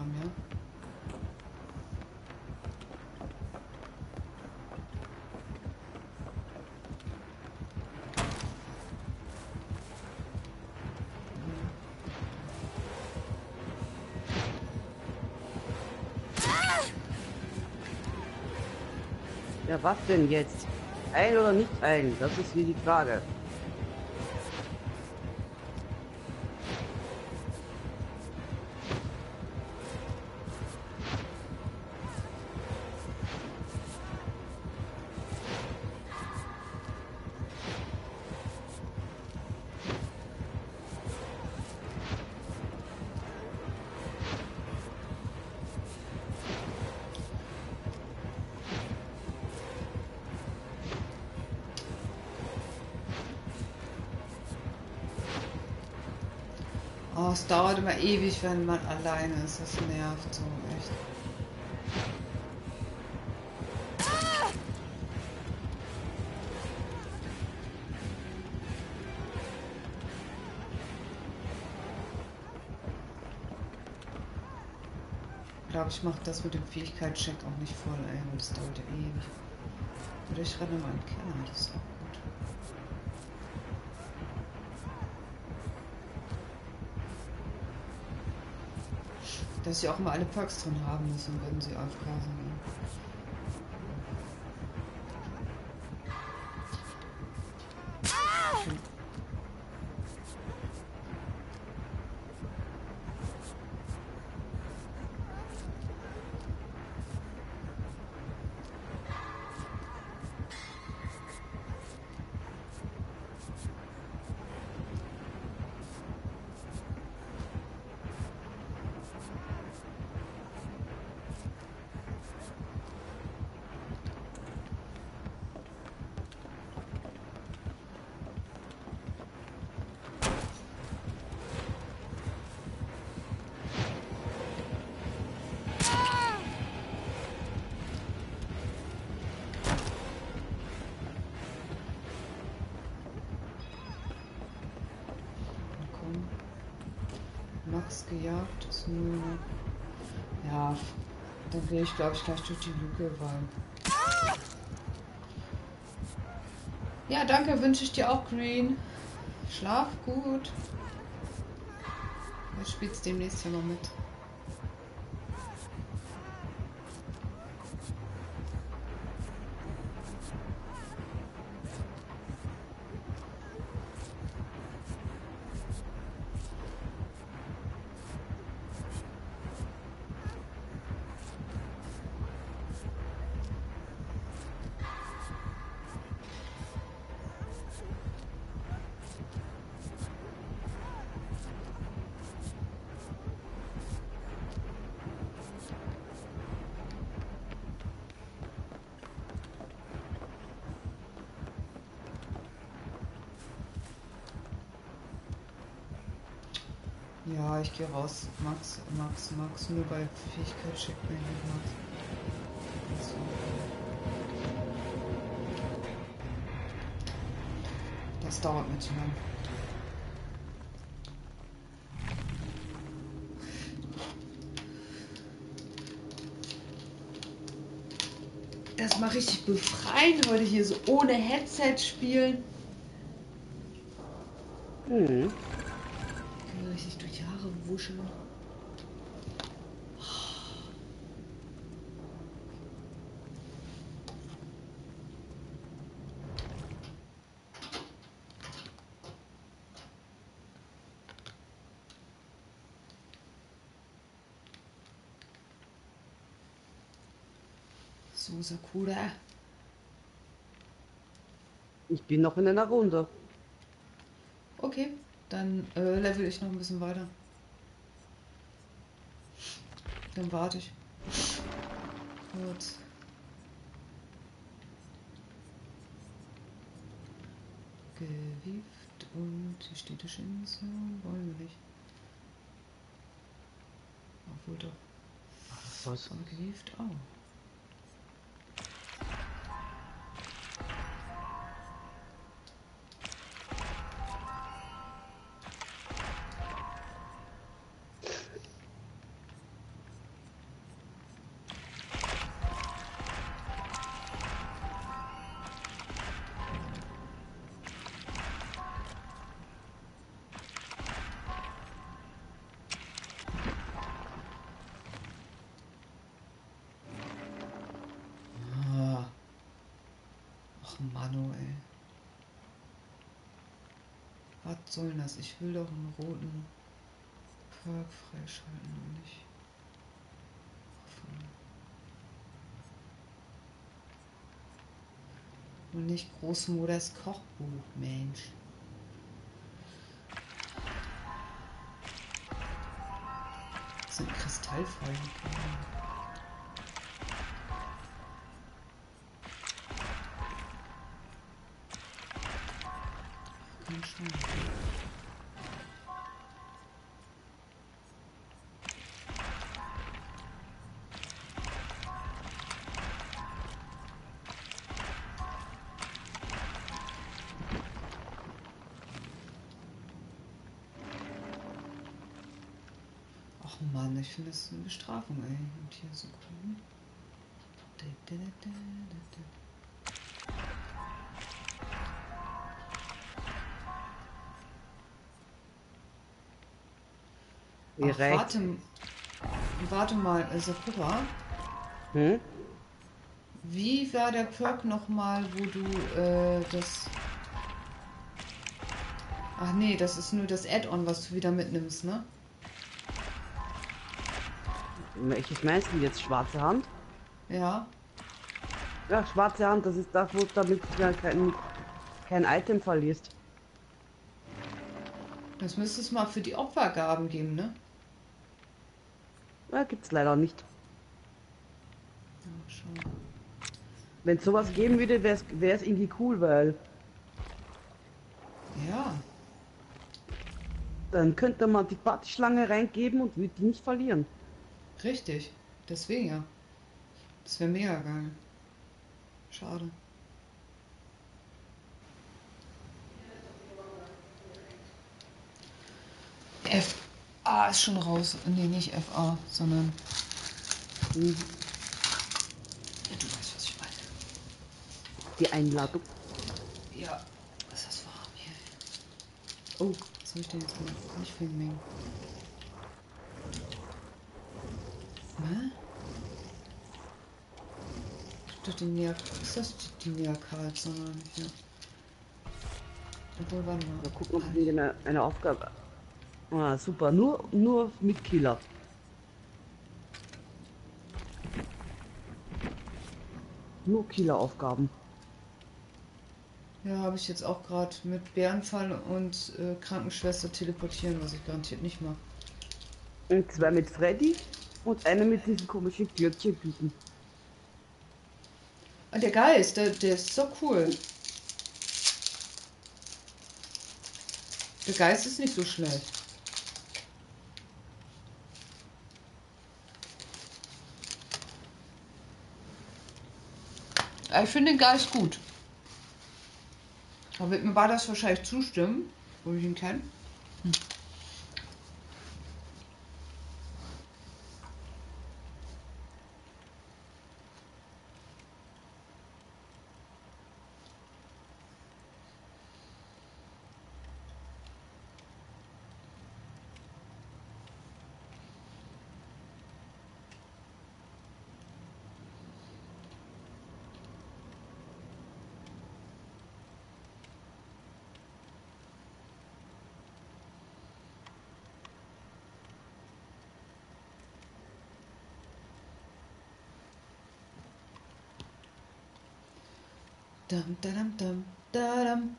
was denn jetzt? Eilen oder nicht eilen? Das ist hier die Frage. Immer ewig, wenn man alleine ist. Das nervt so echt. Ich glaube, ich mache das mit dem Fähigkeitscheck auch nicht voll, ey, das dauert ja ewig. Oder ich renne mal in den Keller, Dass sie auch immer alle Perks drin haben müssen, wenn sie AFK sind. Max gejagt ist nur noch. Ja, dann gehe ich glaube ich gleich durch die Lücke, weil. Ja, danke, wünsche ich dir auch, Green. Schlaf gut. Du spielst demnächst ja mal mit. Gehe raus. Max, Max, Max, nur bei Fähigkeit schickt mir nicht Max. Das dauert mir zu lang. Das mache ich befreien heute hier so ohne Headset spielen. Mhm. Ich kann richtig durch die Haare wuscheln. So, Sakura. Ich bin noch in einer Runde. Okay, dann äh, level ich noch ein bisschen weiter. Dann warte ich. Kurz. Gewieft und die städtische Insel wollen wir nicht. Obwohl doch. Was? Aber gewieft auch. Soll denn das? Ich will doch einen roten Perk freischalten und nicht. Und nicht Großmoders Kochbuch, Mensch. Das sind Kristallfallen. Ich finde das eine Bestrafung, ey. Und hier so grün. Da, da, da, da. Ach, Direkt. warte, warte mal, äh, Sakura. Hm? Wie war der Perk nochmal, wo du äh, das. Ach nee, das ist nur das Add-on, was du wieder mitnimmst, ne? Welches meinst du jetzt? Schwarze Hand? Ja. Ja, schwarze Hand, das ist das, wo damit du dann kein, kein Item verlierst. Das müsste es mal für die Opfergaben geben, ne? Ja, gibt's leider nicht. Ja. Wenn es sowas geben würde, wäre es irgendwie cool, weil Ja, dann könnte man die Partyschlange reingeben und würde die nicht verlieren. Richtig. Deswegen ja. Das wäre mega geil. Schade. FA ist schon raus. Nee, nicht FA, sondern. Mhm. Ja, du weißt, was ich meine. Die Einladung. Ja, ist das warm hier? Oh, was soll ich denn jetzt machen? Nicht filmen. Doch die Nia ist das die Nia Karl, sondern ja. Obwohl, warte mal. Mal gucken, ob wir eine, eine Aufgabe. Ah, super. Nur, nur mit Killer. Nur Killer-Aufgaben. Ja, habe ich jetzt auch gerade mit Bärenfall und äh, Krankenschwester teleportieren, was ich garantiert nicht mache. Und zwei mit Freddy und eine mit diesen komischen Glöckchen-Typen. Ah, der Geist, der, der ist so cool. Der Geist ist nicht so schlecht. Ich finde den Geist gut. Da wird mir war das wahrscheinlich zustimmen, wo ich ihn kenne. Hm. Dum, dum, dum, dum.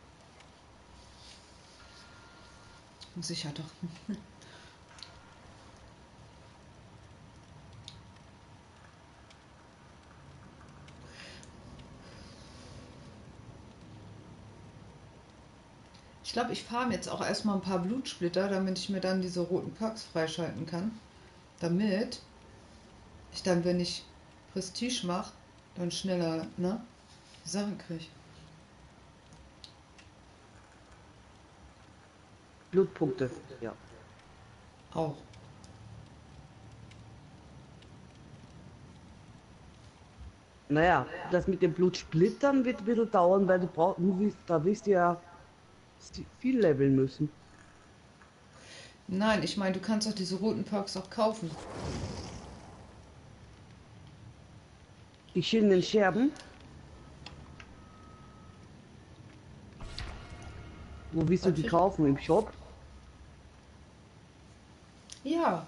Sicher doch. Ich glaube, ich farme jetzt auch erstmal ein paar Blutsplitter, damit ich mir dann diese roten Perks freischalten kann. Damit ich dann, wenn ich Prestige mache, dann schneller, ne? Sachen kriege. Blutpunkte, ja. Auch. Naja, das mit den Blutsplittern wird ein bisschen dauern, weil du brauchst, da wisst ihr ja viel leveln müssen. Nein, ich meine, du kannst doch diese roten Perks auch kaufen. Die schönen Scherben? Wo willst du die kaufen? Im Shop? Ja.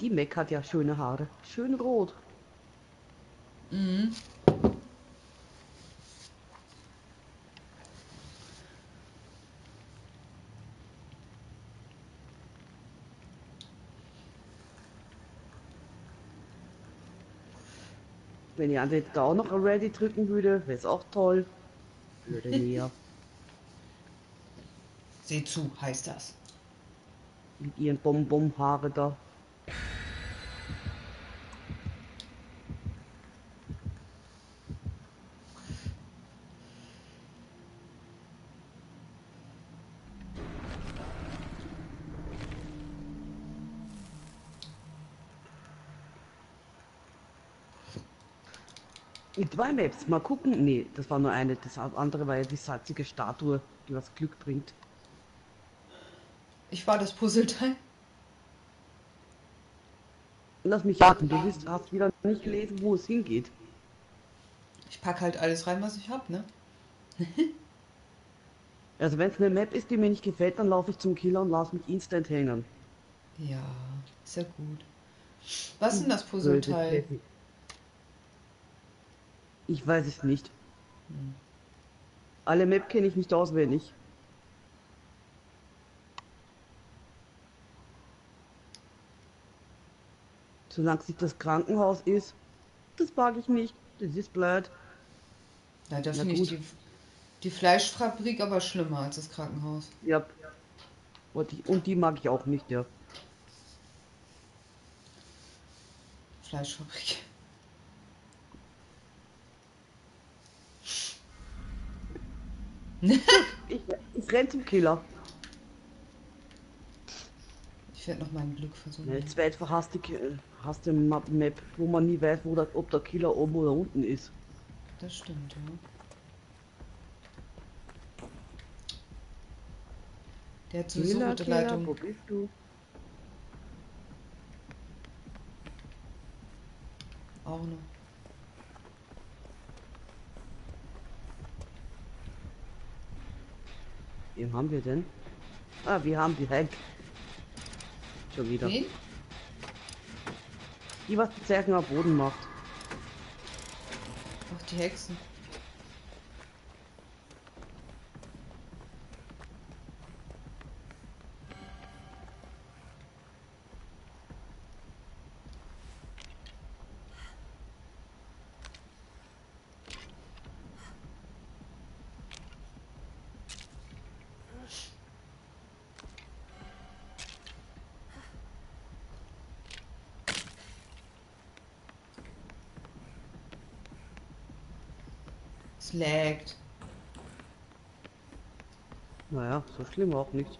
Die Mac hat ja schöne Haare. Schön rot. Mhm. Wenn die andere da auch noch Ready drücken würde, wäre es auch toll. Würde (laughs) mir. Seh zu, heißt das. Mit ihren Bonbon-Haare da. Zwei Maps. Mal gucken. Nee, das war nur eine. Das andere war ja die salzige Statue, die was Glück bringt. Ich war das Puzzleteil. Lass mich raten, du bist, hast wieder nicht gelesen, wo es hingeht. Ich pack halt alles rein, was ich hab, ne? (laughs) also wenn es eine Map ist, die mir nicht gefällt, dann laufe ich zum Killer und lass mich instant hängen. Ja, sehr gut. Was ist denn das Puzzleteil? Ich weiß es nicht. Alle Map kenne ich nicht auswendig. Solange es nicht das Krankenhaus ist, das mag ich nicht. Das ist blöd. Ja, das finde ich die, die, Fleischfabrik aber schlimmer als das Krankenhaus. Ja. Und die, und die mag ich auch nicht, ja. Fleischfabrik. Ich, (laughs) ich renn zum Killer. Ich werde noch mein Glück versuchen. Jetzt einfach hast du, hast du Map, wo man nie weiß, wo das, ob der Killer oben oder unten ist. Das stimmt, ja. Der hat sowieso Killer, gute Killer, Leitung. Wo bist du? Auch noch. Wem haben wir denn? Ah, wir haben die Heck. Schon wieder. Wen? Die, was die Zerken am Boden macht. Ach, die Hexen. Laggt. Naja, so schlimm auch nicht.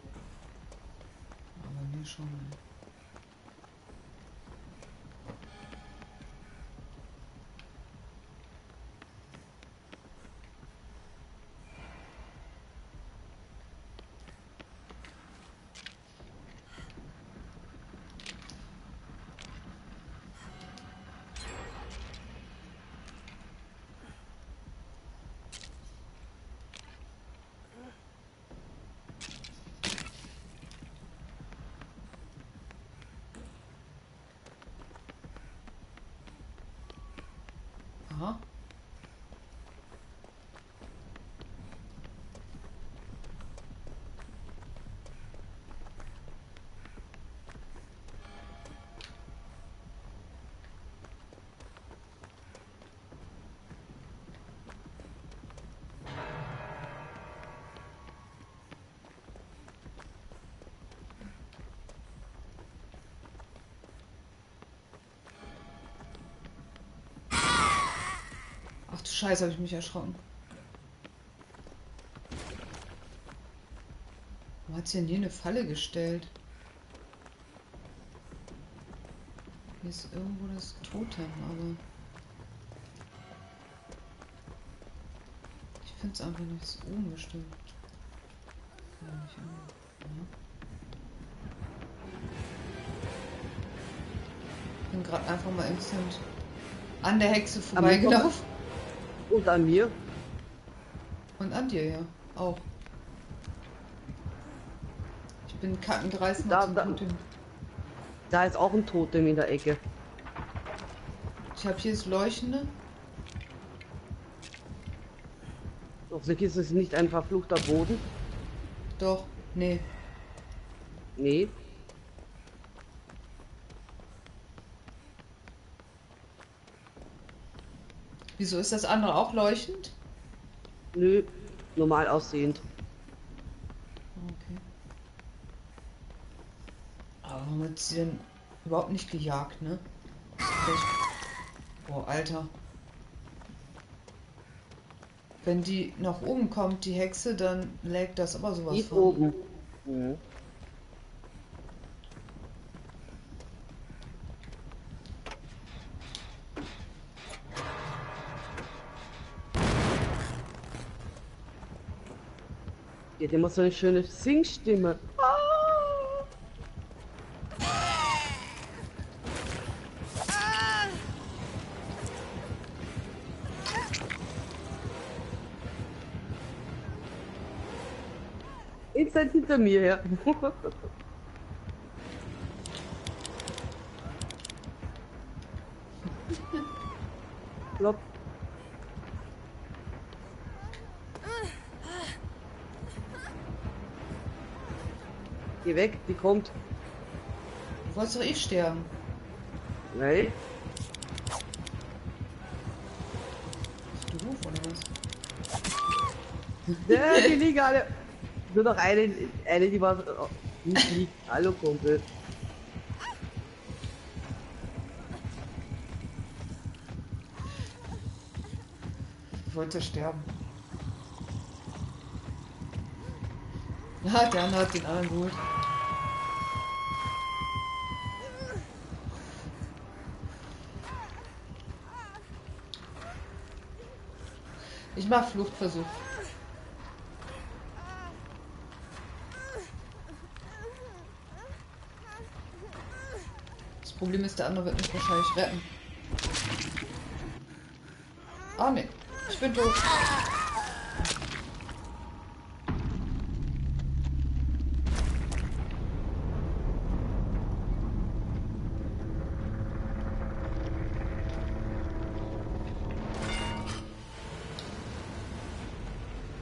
Scheiße, habe ich mich erschrocken. Wo hat sie denn hier eine Falle gestellt? Hier ist irgendwo das Totem, aber... Ich finde es einfach nicht so oben bestimmt. Ja, nicht irgendwie. Ja. bin gerade einfach mal instant an der Hexe vorbeigelaufen. Und an mir? Und an dir, ja. Auch. Ich bin kackendreist Da- da-. Da ist auch ein Totem in der Ecke. Ich habe hier das Leuchtende. Hoffentlich ist es nicht ein verfluchter Boden. Doch, nee. Nee. Wieso ist das andere auch leuchtend? Nö. Normal aussehend. Okay. Aber warum hat sie denn überhaupt nicht gejagt, ne? Vielleicht... Boah, Alter. Wenn die nach oben kommt, die Hexe, dann lägt das aber sowas Tief von. oben. Mhm. Die hat immer so eine schöne Singstimme. Instant hinter mir her. (laughs) Geh weg, die kommt. Du wolltest doch eh sterben. Nein. Bist du doof oder was? Ja, die liegen alle. Nur noch eine, eine die war oh, nicht liegt. Hallo Kumpel. Ich wollte sterben. Ja, der andere hat den anderen geholt. Mach Fluchtversuch. Das Problem ist, der andere wird mich wahrscheinlich retten. Ah, ne. Ich bin tot.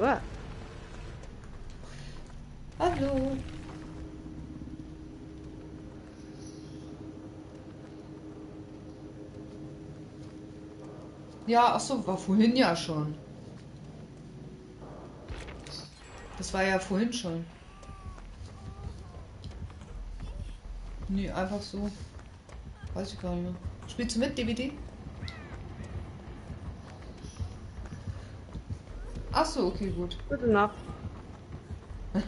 Ah, Hallo. Ja, ach so, war vorhin ja schon. Das war ja vorhin schon. Nee, einfach so. Weiß ich gar nicht mehr. Spielst du mit, DVD? Ach so, okay, gut. Gute Nacht. (laughs)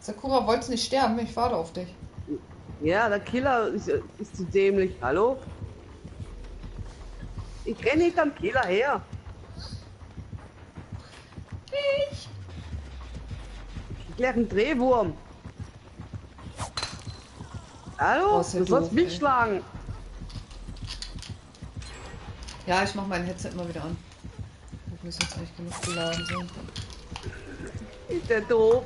Sakura wolltest nicht sterben, ich warte auf dich. Ja, der Killer ist, ist zu dämlich. Hallo? Ich renne nicht am Killer her. Ich. Ich gleich einen Drehwurm. Hallo? Oh, du sollst doof, mich ey. schlagen. Ja, ich mach mein Headset mal wieder an. Das muss jetzt eigentlich genug geladen sein. Ist der doof?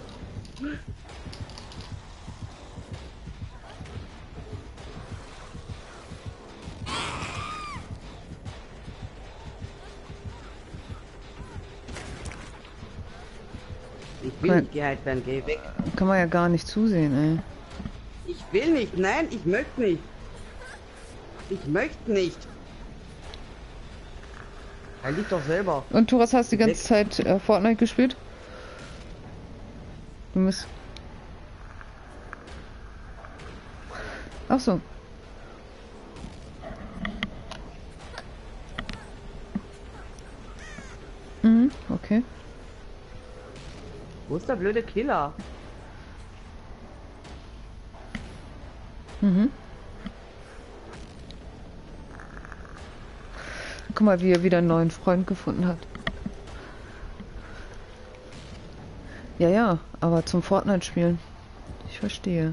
Ich will Nein. nicht geheilt werden, geh weg. Kann man ja gar nicht zusehen, ey. Ich will nicht, nein, ich möchte nicht. Ich möchte nicht. Heil dich doch selber. Und Thoras, hast du die ganze Weg. Zeit äh, Fortnite gespielt? Du musst. Ach so. Mhm, okay. Wo ist der blöde Killer? Mhm. Guck mal, wie er wieder einen neuen Freund gefunden hat. Ja, ja, aber zum Fortnite spielen. Ich verstehe.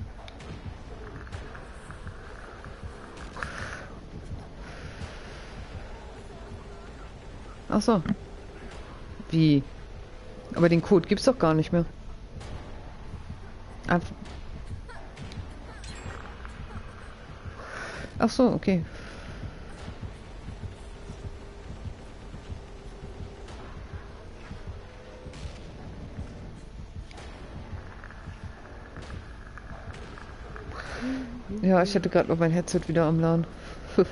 Ach so. Wie? Aber den Code gibt's doch gar nicht mehr. Einfach. Ach so, okay. Ja, ich hatte gerade noch mein Headset wieder am Laden. (laughs)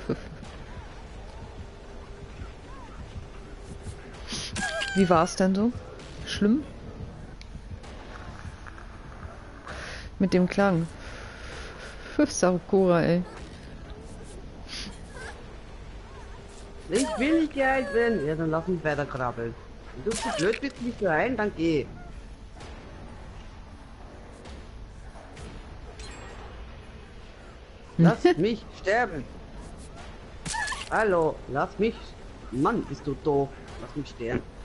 Wie war es denn so? Schlimm? Mit dem Klang. Sakura, ey. Ich will nicht geheilt werden. Ja, dann lass mich weiter krabbeln. Wenn du zu blöd bist, mich zu heilen, dann geh. Lass mich sterben. Hallo, lass mich. Mann, bist du doof. Lass mich sterben.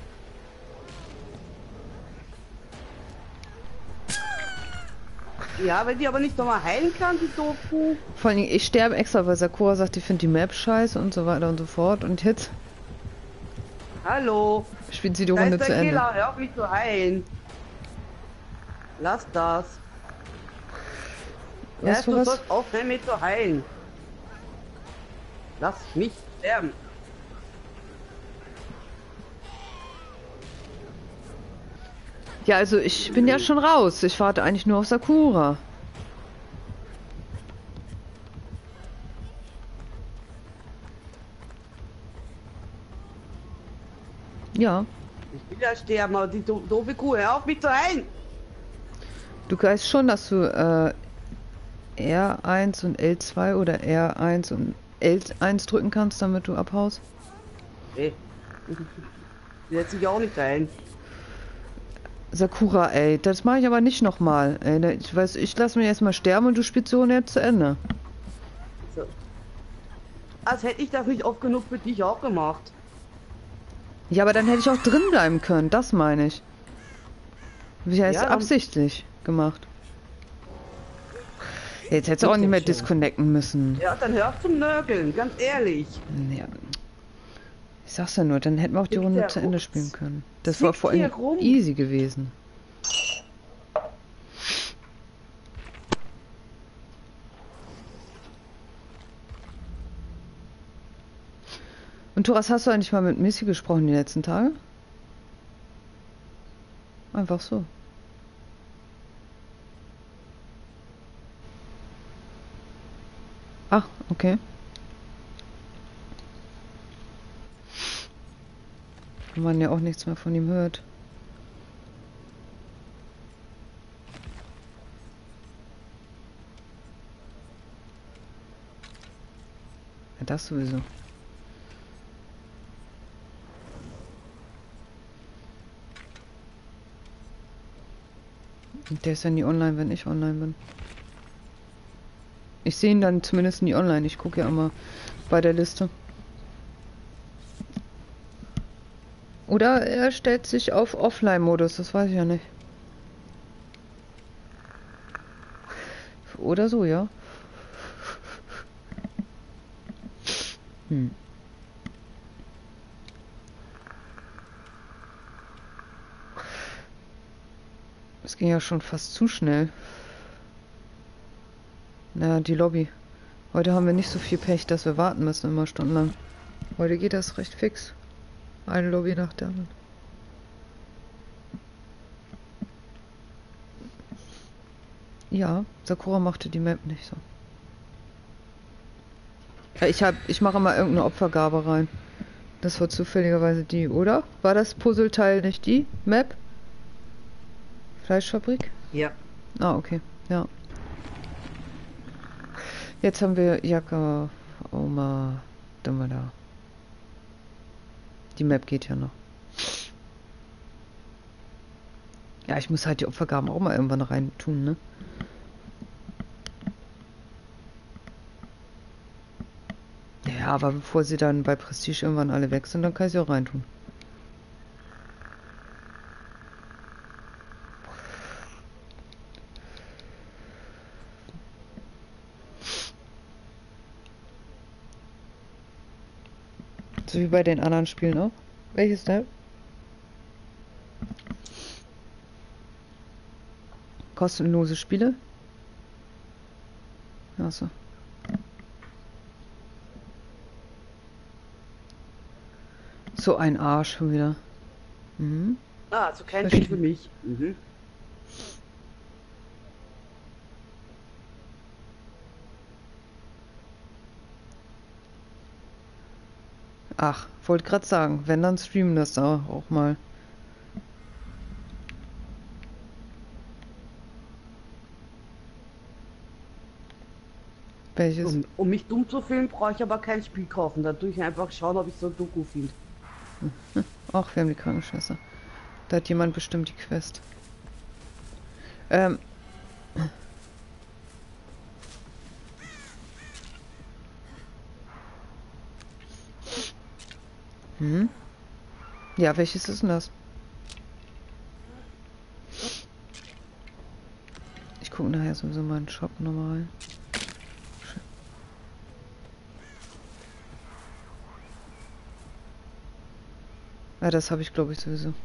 Ja, wenn die aber nicht nochmal heilen kann, die doofen. Vor allen Dingen, ich sterbe extra, weil Sakura sagt, ich finde die Map scheiße und so weiter und so fort. Und jetzt Hallo, spielt sie die da Runde zu der Ende. Killer, hör auf mich zu heilen. Lass das. Was ja, du was? sollst aufhören, mich zu heilen. Lass mich sterben. Ja, also ich bin ja schon raus. Ich warte eigentlich nur auf Sakura. Ja, Ich will ja sterben, aber die do doofe Kuh, hör auf mich zu heilen. du weißt schon, dass du äh, R1 und L2 oder R1 und L1 drücken kannst, damit du abhaust. Nee. (laughs) Die lässt sich auch nicht heilen. Sakura, ey, das mache ich aber nicht nochmal. Ne, ich weiß, ich lasse mich erstmal sterben und du spielst so jetzt zu Ende. So. Als hätte ich das nicht oft genug für dich auch gemacht. Ja, aber dann hätte ich auch drin bleiben können, das meine ich. Wie heißt Ja, dann- absichtlich gemacht. Jetzt hättest du auch nicht mehr schön. disconnecten müssen. Ja, dann hör auf zum Nörgeln, ganz ehrlich. Ja. Ich sag's ja nur, dann hätten wir auch die Runde zu Ende spielen können. Das war vor allem easy gewesen. Und Thoras, hast du eigentlich mal mit Missy gesprochen die letzten Tage? Einfach so. Ach, okay. Wochen man ja auch nichts mehr von ihm hört. Ja, das sowieso. Der ist ja nie online, wenn ich online bin. Ich sehe ihn dann zumindest nie online. Ich gucke ja immer bei der Liste. Oder er stellt sich auf Offline-Modus, das weiß ich ja nicht. Oder so, ja. Hm. Es ging ja schon fast zu schnell. Na, die Lobby. Heute haben wir nicht so viel Pech, dass wir warten müssen immer stundenlang. Heute geht das recht fix. Eine Lobby nach der anderen. Ja, Sakura mochte die Map nicht so. Ich hab, ich mache immer irgendeine Opfergabe rein. Das war zufälligerweise die, oder? War das Puzzleteil nicht die Map? Fleischfabrik? Ja. Ah, okay. Ja. Jetzt haben wir Jacke, Oma, Dummada. Die Map geht ja noch. Ja, ich muss halt die Opfergaben auch mal irgendwann rein tun, ne? Ja, aber bevor sie dann bei Prestige irgendwann alle weg sind, dann kann ich sie auch reintun. So wie bei den anderen Spielen auch. Welches da? Kostenlose Spiele? Achso. So ein Arsch schon wieder. Mhm. Ah, also kein. Spiel für mich. Mhm. Ach, wollte gerade sagen, wenn dann streamen das da auch mal. Welches? Um, um mich dumm zu fühlen, brauche ich aber kein Spiel kaufen. Da tue ich einfach schauen, ob ich so ein Doku finde. (laughs) Ach, wir haben die Krankenschwester. Da hat jemand bestimmt die Quest. Ähm. Hm? Ja, welches ist denn das? Ich gucke nachher sowieso mal in den Shop nochmal. Ja, das habe ich glaube ich sowieso.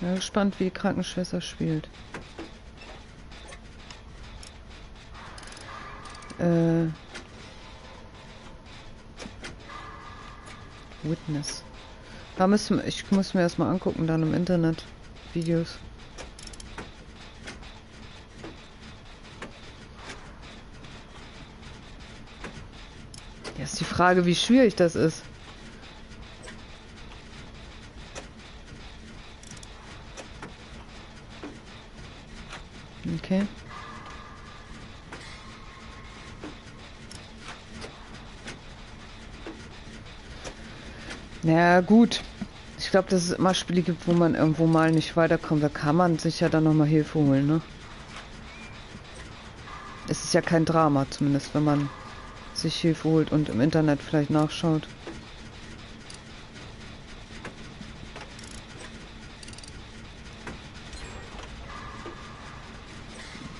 Ja, gespannt, wie Krankenschwester spielt. Äh. Witness. Da müssen, ich muss mir erstmal angucken, dann im Internet. Videos. Ja, ist die Frage, wie schwierig das ist. Ja, gut. Ich glaube, dass es immer Spiele gibt, wo man irgendwo mal nicht weiterkommt. Da kann man sich ja dann nochmal Hilfe holen, ne? Es ist ja kein Drama, zumindest, wenn man sich Hilfe holt und im Internet vielleicht nachschaut.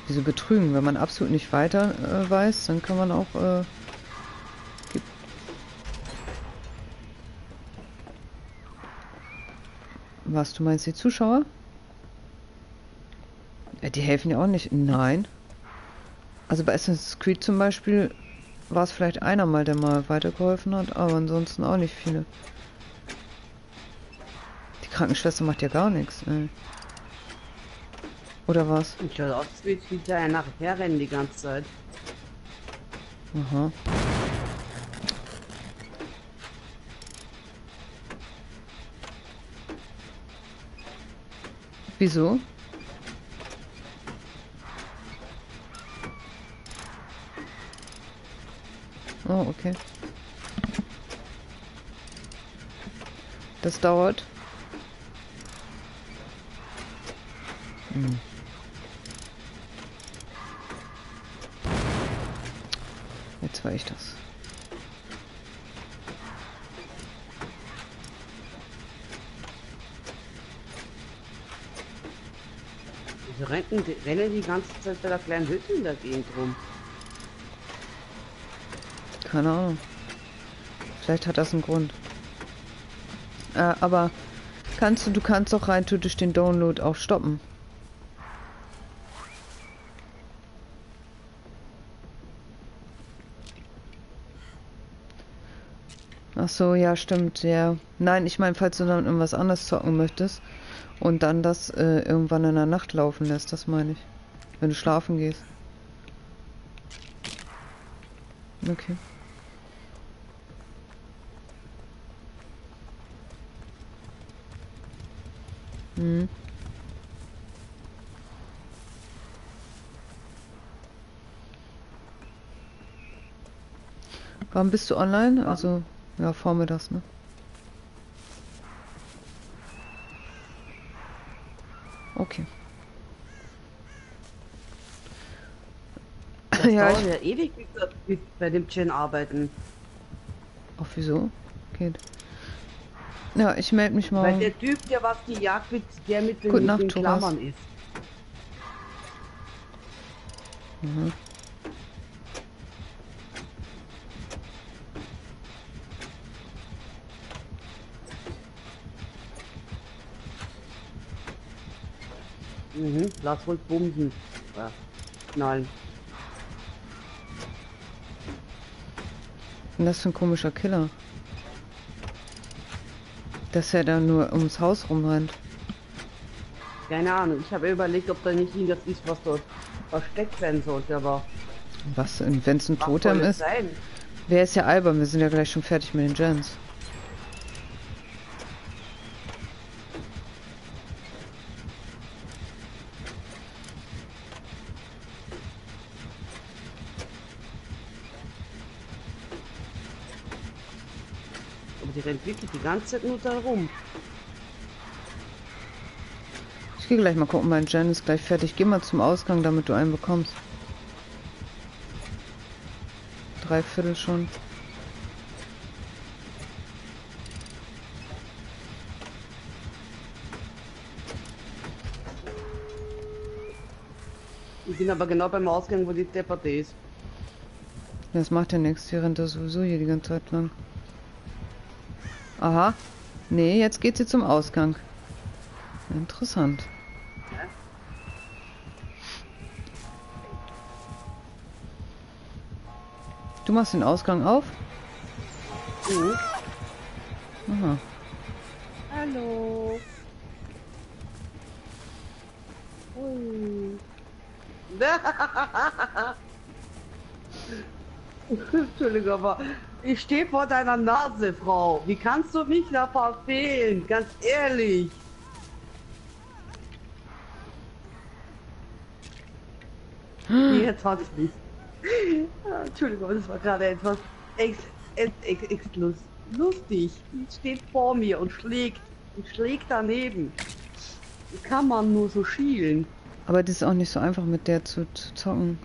Wieso betrügen? Wenn man absolut nicht weiter äh, weiß, dann kann man auch äh, Was, du meinst die Zuschauer? Ja, die helfen ja auch nicht. Nein. Also bei Assassin's Creed zum Beispiel war es vielleicht einer mal, der mal weitergeholfen hat, aber ansonsten auch nicht viele. Die Krankenschwester macht ja gar nichts. Ey. Oder was? Ich schaut aus, wieder ein nachher rennen die ganze Zeit. Aha. Wieso? Oh, okay. Das dauert. Hm. Jetzt war ich das. Sie rennen, die- ganze Zeit bei der kleinen Hütte in der Gegend rum. Keine Ahnung. Vielleicht hat das einen Grund. Äh, aber kannst du, du kannst auch rein durch den Download auch stoppen. Ach so, ja, stimmt, ja. Nein, ich meine, falls du dann irgendwas anderes zocken möchtest und dann das äh, irgendwann in der Nacht laufen lässt, das meine ich. Wenn du schlafen gehst. Okay. Mhm. Wann bist du online? Also, ja, vormittags, ne? Okay. Das (laughs) Ja, dauert ich, ja ewig bis bei dem Gen arbeiten. Ach, wieso? Geht. Ja, ich melde mich Weil mal. der Typ, der was die Jagd mit, der mit den, Gute mit Nacht, den. Klammern ist. Mhm. Mhm, lass wohl bumsen. Ja, knallen. Und das für ein komischer Killer. Dass er da nur ums Haus rumrennt. Keine Ahnung, ich habe überlegt, ob da nicht irgendwas ist, was dort versteckt werden sollte, aber Was, wenn es ein Totem ist? sein? Wer ist ja albern? Wir sind ja gleich schon fertig mit den Gens. Die rennt wirklich die ganze Zeit nur da rum. Ich gehe gleich mal gucken, mein Gen ist gleich fertig. Geh mal zum Ausgang, damit du einen bekommst. Drei Viertel schon. Ich bin aber genau beim Ausgang, wo die Depperte ist. Das macht ja nichts. Die rennt da sowieso hier die ganze Zeit lang. Aha. Nee, jetzt geht sie zum Ausgang. Interessant. Du machst den Ausgang auf? Aha. Hallo. Ui. (laughs) Entschuldigung, aber ich stehe vor deiner Nase, Frau. Wie kannst du mich da verfehlen? Ganz ehrlich. Jetzt hat's mich. Ah, Entschuldigung, das war gerade etwas ex, ex, ex, ex lust, lustig. Die steht vor mir und schlägt und schlägt daneben. Kann man nur so schielen? Aber das ist auch nicht so einfach mit der zu, zu zocken.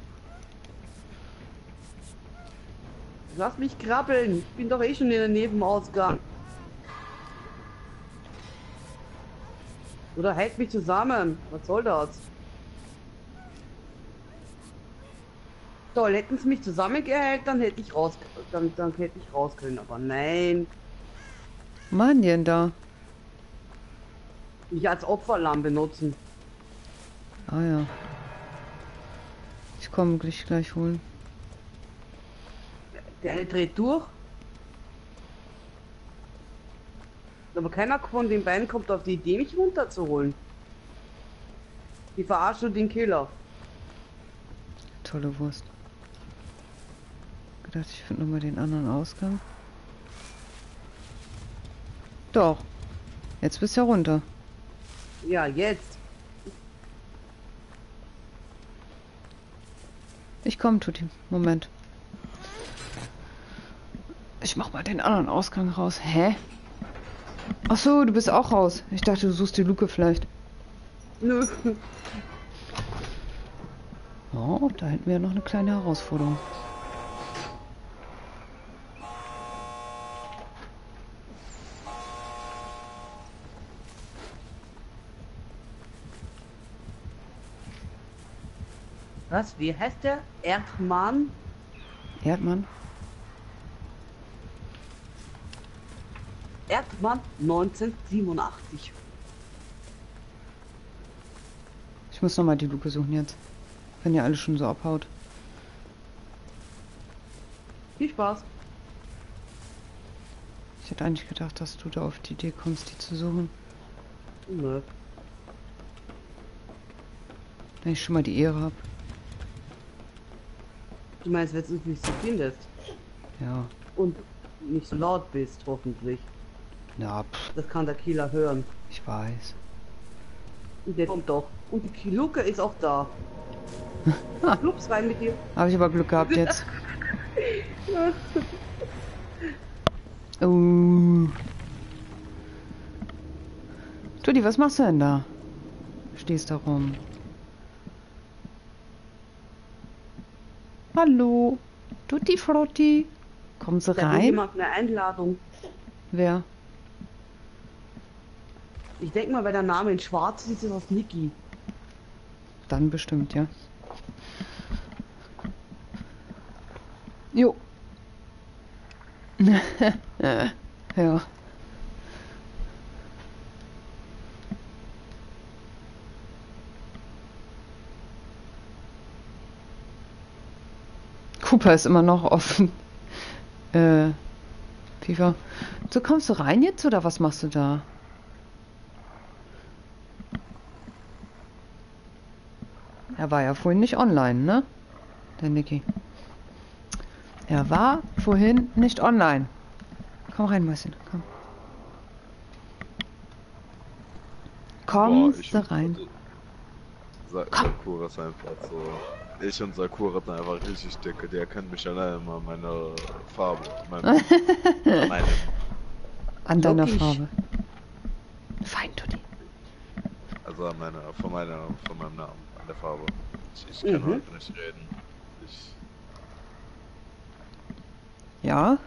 Lass mich krabbeln. Ich bin doch eh schon in der Nebenausgang. Oder hält mich zusammen. Was soll das? Toll, hätten sie mich zusammengehält, dann hätte ich raus, dann, dann hätte ich raus können. Aber nein, Mann, denn da. mich als Opferlamm benutzen. Ah ja. Ich komme gleich gleich holen. Der eine dreht durch. Aber keiner von den beiden kommt auf die Idee, mich runterzuholen. Die verarschen den Killer. Tolle Wurst. Gedacht, ich finde nur mal den anderen Ausgang. Doch. Jetzt bist du runter. Ja, jetzt. Ich komme, Tutti. Moment. Ich mach mal den anderen Ausgang raus. Hä? Ach so, du bist auch raus. Ich dachte, du suchst die Luke vielleicht. Nö. Oh, da hätten wir noch eine kleine Herausforderung. Was? Wie heißt der? Erdmann? Erdmann? Erdmann 1987. Ich muss nochmal die Luke suchen jetzt. Wenn ihr alle schon so abhaut. Viel Spaß. Ich hätte eigentlich gedacht, dass du da auf die Idee kommst, die zu suchen. Nö. Wenn ich schon mal die Ehre habe. Du meinst, wenn du es nicht so findest Ja. und nicht so laut bist, hoffentlich. Pff, Das kann der Killer hören. ich weiß. Und der kommt doch. Und die Luke ist auch da. (laughs) Flups rein mit dir. Habe ich aber Glück gehabt jetzt. (laughs) Oh. Tutti, was machst du denn da? Stehst da rum. Hallo. Tutti Frotti. Kommen Sie Da rein? jemand eine Einladung. Wer? Ich denke mal, weil der Name in schwarz ist, ist das Niki. Dann bestimmt, ja. Jo. (laughs) ja. Cooper ist immer noch offen. (laughs) Äh, FIFA. So kommst du rein jetzt oder was machst du da? Er war ja vorhin nicht online, ne? Der Niki. Er war vorhin nicht online. Komm rein, Mäuschen, komm. Komm Boah, rein. Sa Komm. Sakura ist einfach so. Ich und Sakura sind einfach richtig dicke. Die erkennt mich alleine mal meine Farbe. Meine, (laughs) meine, An deiner Logisch. Farbe. Fein, Tutti. also an meiner, von meiner, von meinem Namen, an der Farbe. Ich, kann Mhm. heute nicht reden. Ich, Ja?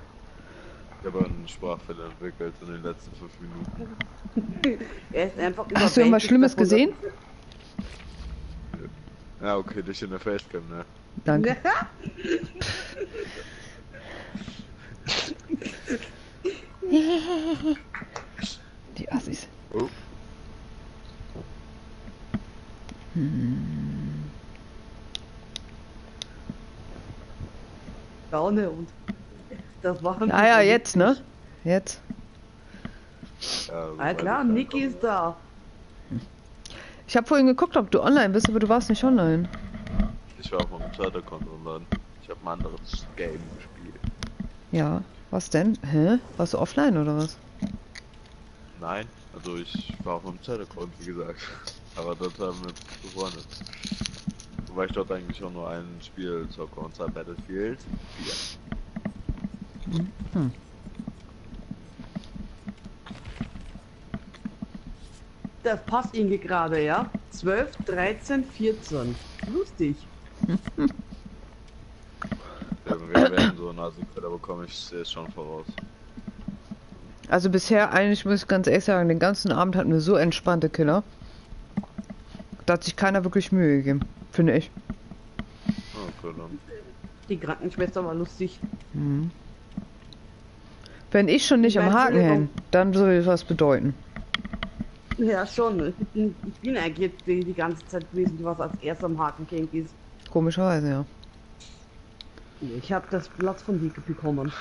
ich habe einen Sprachfehler entwickelt in den letzten fünf Minuten. (laughs) Er ist einfach Hast du irgendwas Schlimmes gesehen? Ja, okay, dich in der Facecam, ne? Danke. (laughs) Die Assis. Oh, Laune und das machen Ja, ja, jetzt, ne? Jetzt. ja, Ah, klar, Niki ist da. Ich habe vorhin geguckt, ob du online bist, aber du warst nicht online. Ich war auf meinem Twitter-Konto online. Ich habe ein anderes Game gespielt. Ja. Was denn? Hä? Warst du offline oder was? Nein, also ich war auf meinem Twitter-Konto, wie gesagt. Aber dort haben wir befreundet. Wobei ich dort eigentlich auch nur ein Spiel zocke, und zwar Battlefield 4. Hm. Das passt Ihnen gerade, ja? 12, 13, 14. Lustig. (laughs) Irgendwer werden so Nasenköder bekommen, ich sehe es schon voraus. Also bisher eigentlich muss ich ganz ehrlich sagen, den ganzen Abend hatten wir so entspannte Killer. Da hat sich keiner wirklich Mühe gegeben, finde ich. Okay, dann. Die Krankenschwester war lustig. Mhm. Wenn ich schon nicht am Meine Haken hänge, dann soll das was bedeuten. Ja, schon. Ich bin, ich bin eigentlich jetzt die, die ganze Zeit gewesen, was als erster am Haken kennt ist. Komischerweise, ja. Ich habe das Blatt von dir bekommen.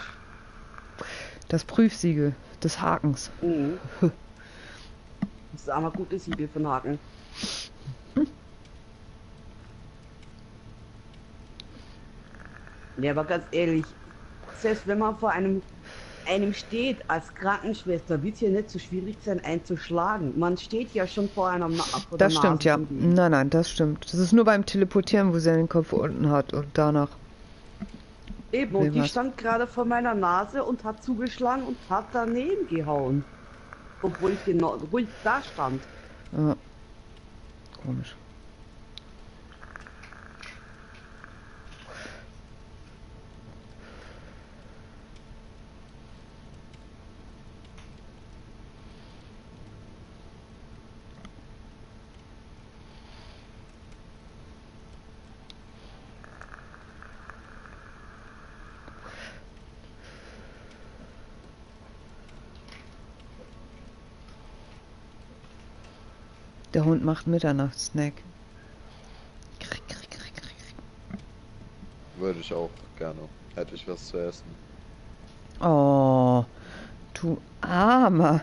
Das Prüfsiegel des Hakens. Mhm. Das ist einmal gutes Siegel von Haken. Ja, aber ganz ehrlich, selbst wenn man vor einem einem steht als Krankenschwester, wird es ja nicht so schwierig sein, einzuschlagen. Man steht ja schon vor einer Na vor Das stimmt, ja. Nein, nein, das stimmt. Das ist nur beim Teleportieren, wo sie den Kopf unten hat und danach. Eben, und die was? stand gerade vor meiner Nase und hat zugeschlagen und hat daneben gehauen. Obwohl ich, genau, obwohl ich da stand. Ja. Komisch. Der Hund macht Mitternachtssnack. Würde ich auch gerne. Hätte ich was zu essen. Oh, du Armer.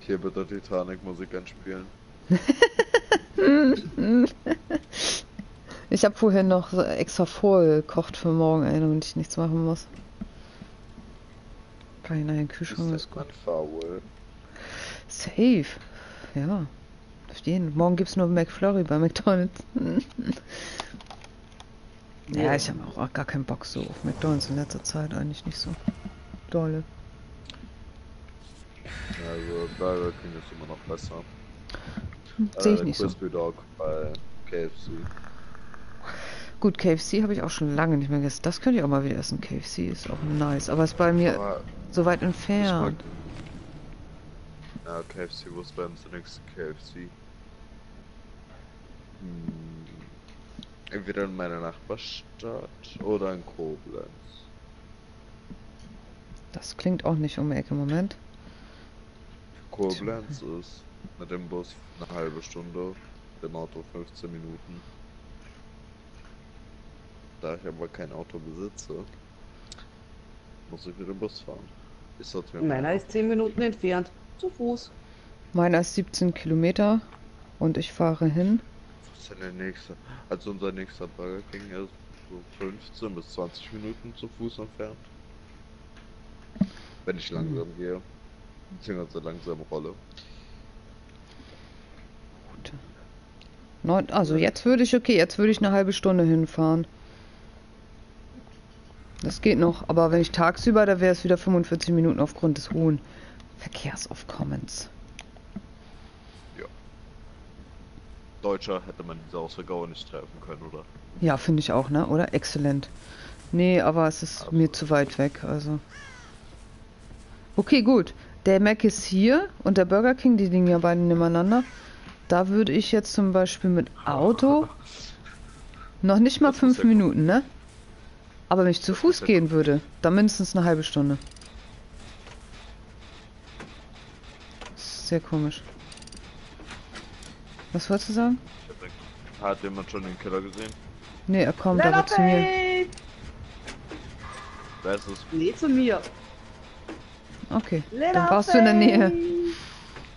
Hier bitte Titanic-Musik anspielen. (laughs) Ich habe vorhin noch extra vorgekocht für morgen, ey, damit ich nichts machen muss. Kann ich nachher in den Kühlschrank, ist gut. faul? Safe. Ja. Verstehen. Morgen gibt's nur McFlurry bei McDonalds. (laughs) ja, ich habe auch gar keinen Bock so auf McDonalds in letzter Zeit. Eigentlich nicht so dolle. Also Burger King ist immer noch besser. Sehe ich Äh, nicht so. Crispy Dog bei KFC. Gut, KFC habe ich auch schon lange nicht mehr gegessen. Das könnte ich auch mal wieder essen. KFC ist auch nice. Aber ist bei mir Aber so weit entfernt. Ja, KFC, wo ist bei uns der nächste KFC? Hm, entweder in meiner Nachbarstadt oder in Koblenz. Das klingt auch nicht um die Ecke. Moment. Koblenz ist mit dem Bus eine halbe Stunde, dem Auto 15 Minuten. Da ich aber kein Auto besitze, muss ich mit dem Bus fahren. Mir Meiner ist 10 Minuten entfernt. Zu Fuß. Meiner ist 17 Kilometer und ich fahre hin. Was ist denn der nächste? Also unser nächster Burger King ist so 15 bis 20 Minuten zu Fuß entfernt. Wenn ich langsam gehe. Beziehungsweise langsam rolle. Gut. Neun, also jetzt würde ich, okay, jetzt würde ich eine halbe Stunde hinfahren. Das geht noch, aber wenn ich tagsüber, da wäre es wieder 45 Minuten aufgrund des hohen Verkehrsaufkommens. Deutscher hätte man diese Ausvergauer nicht treffen können, oder? Ja, finde ich auch, ne? Oder? Exzellent. Nee, aber es ist Also- mir zu weit weg, also. Okay, gut. Der Mac ist hier und der Burger King, die liegen ja beide nebeneinander. Da würde ich jetzt zum Beispiel mit Auto (laughs) noch nicht mal Das fünf ja gut. Minuten, ne? Aber wenn ich zu Das Fuß ja gehen würde, dann mindestens eine halbe Stunde. Sehr komisch. Was wolltest du sagen? Ich hab gedacht, Hat jemand schon den Killer gesehen? Nee, er kommt aber zu mir. Wer ist es? Nee, zu mir. Okay, dann warst du in der Nähe.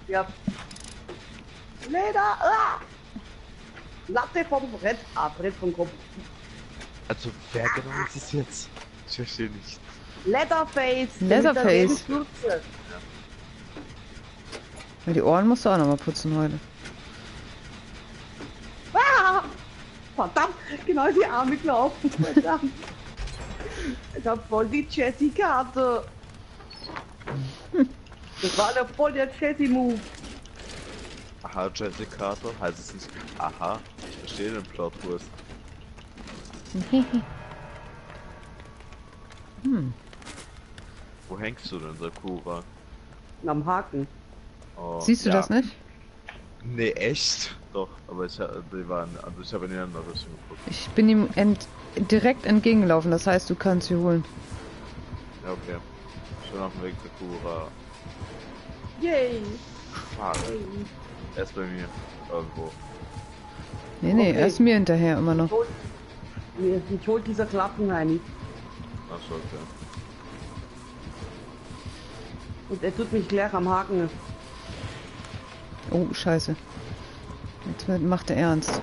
Ja. Leder! Ah! Latte vom Brett. Ah, Brett vom Kopf. Also, wer genau ist es jetzt? Ich verstehe nicht. Leatherface! Leatherface. Ja, die Ohren musst du auch nochmal putzen heute. Ah! Verdammt, genau die Arme gelaufen. Verdammt. Ich hab voll die Jessie-Karte. Das war der voll der Jessie-Move. Aha, Jessica Carter? Heißt es nicht. Aha, ich verstehe den Plot-Twist. (laughs) hm. Wo hängst du denn, Sakura? Am Haken. Oh, Siehst du ja. das nicht? Nee, echt? Doch, aber ich, die waren, also ich habe in die andere Richtung geguckt. Ich bin ihm ent direkt entgegengelaufen, das heißt, du kannst sie holen. Ja, okay. Ich bin auf dem Weg, Sakura. Yay! Fuck, Yay. er ist bei mir. Irgendwo. Nee, nee, Okay. er ist mir hinterher immer noch. Hol- Mir- Ich hol dieser Klappen rein. Achso, okay. Und er tut mich gleich am Haken. Oh, scheiße. Jetzt macht er ernst.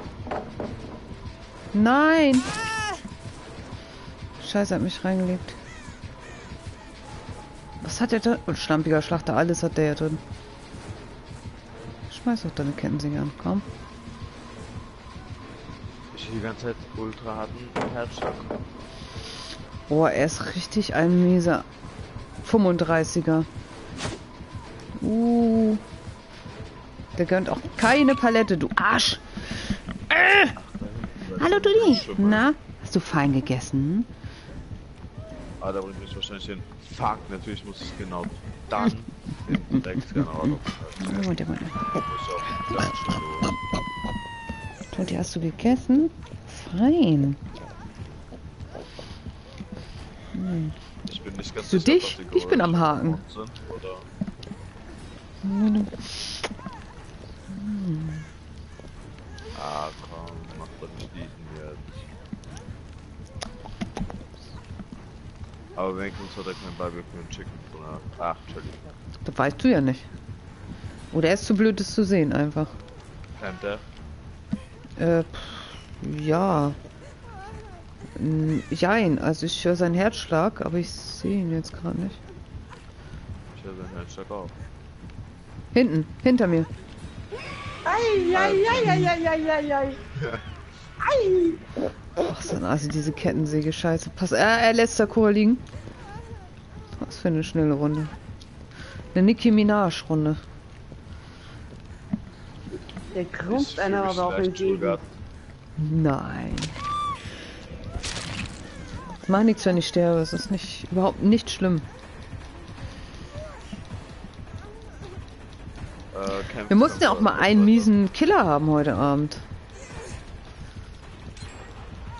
Nein! Scheiße hat mich reingelegt. Was hat der da? Und schlampiger Schlachter, alles hat der ja drin. Schmeiß doch deine Kettensäge an, komm. Ich die ganze Zeit ultra harten Herzschlag. Oh, er ist richtig ein mieser 35er. Uh. Der gönnt auch keine Palette, du Arsch. Äh. Hallo Dudi. Na, hast du fein gegessen? Ah, da bringt mich wahrscheinlich hin. Fuck, natürlich muss ich genau dann den Dreckskanal noch. Moment, Moment. Dudi, hast du gegessen? Fein. Ich bin nicht ganz Du sicher, dich? Ich bin am Haken. Sind, oder Ah, komm, mach doch nicht diesen jetzt. Aber wenigstens hat er kein Barbecue und Chicken drin. Ach, Entschuldigung. Das weißt du ja nicht. Oder er ist zu blöd, es zu sehen, einfach. Kennt der? Äh, pff, ja. Jein, also ich höre seinen Herzschlag, aber ich sehe ihn jetzt gerade nicht. Ich höre seinen Herzschlag auch. Hinten, hinter mir. Ei, ei, ei, ei, ei, ei, ei, ei. Ei. Ach so, also diese Kettensäge, scheiße. Pass, äh, er lässt Sakura liegen. Was für eine schnelle Runde. Eine Nicki Minaj-Runde. Der Ich einer aber auch entgegen. Nein. Mach nichts, wenn ich sterbe. Es ist nicht, überhaupt nicht schlimm. Wir mussten ja auch mal einen miesen Killer haben heute Abend.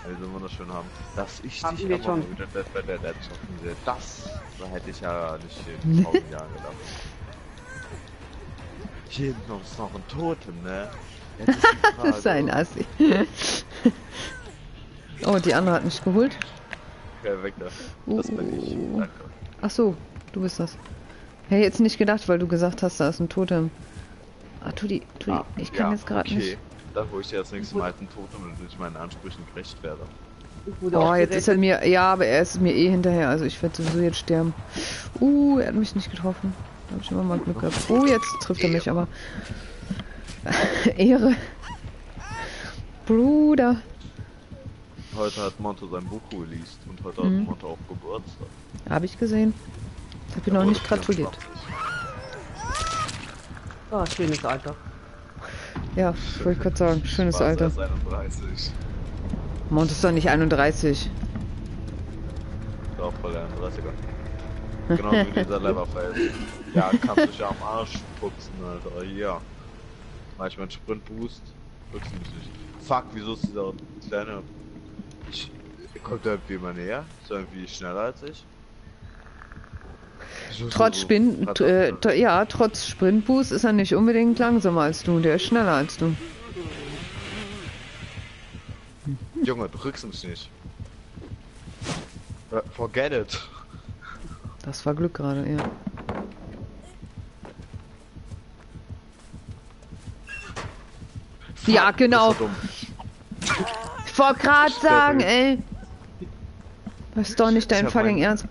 Weil sie wunderschön haben. Dass ich Hatten dich wir aber schon. wieder Dead by Dead zocken sehe, das da hätte ich ja nicht in (laughs) tausend Jahren gedacht. Hier hinten ist noch ein Totem, ne? Das ist (laughs) ein Assi. (laughs) oh, die andere hat mich geholt. Okay, weg da. Das bin ich. Oh. Danke. Ach so, du bist das. Hätte jetzt nicht gedacht, weil du gesagt hast, da ist ein Totem. Ah, tu die, tu die. Ah, ich kann ja, jetzt gerade okay. nicht. Dann hole ich dir das nächste Mal ein Totem, damit ich meinen Ansprüchen gerecht werde. Oh, jetzt ist er mir. Ja, aber er ist mir eh hinterher. Also ich werde sowieso jetzt sterben. Uh, er hat mich nicht getroffen. Da habe ich immer mal Glück gehabt. Oh, jetzt trifft er mich aber. (laughs) Ehre. Bruder. Heute hat Monto sein Buch released und heute Mhm. hat Monto auch Geburtstag. Habe ich gesehen. Ich habe ihm noch nicht gratuliert. Oh, schönes Alter. Ja, wollte ich gerade sagen. Schönes Spaß, Alter. er ist 31. Mount ist doch nicht 31. Doch, voll der 31er. (laughs) Genau wie dieser Leverface. Ja, kannst dich ja am Arsch putzen, Alter. Ja. Drückst du mich nicht. Fuck, wieso ist dieser kleine. Ich. Kommt der irgendwie immer näher? Ist er irgendwie schneller als ich? Er Trotz so Spin, verdammt äh, ja, trotz Sprintboost ist er nicht unbedingt langsamer als du. Der ist schneller als du. Junge, drückst mich nicht. Äh, Forget it. Das war Glück gerade, ja. Ja, genau. Ich wollte gerade sagen, ey. Das ist doch nicht dein fucking Ernst.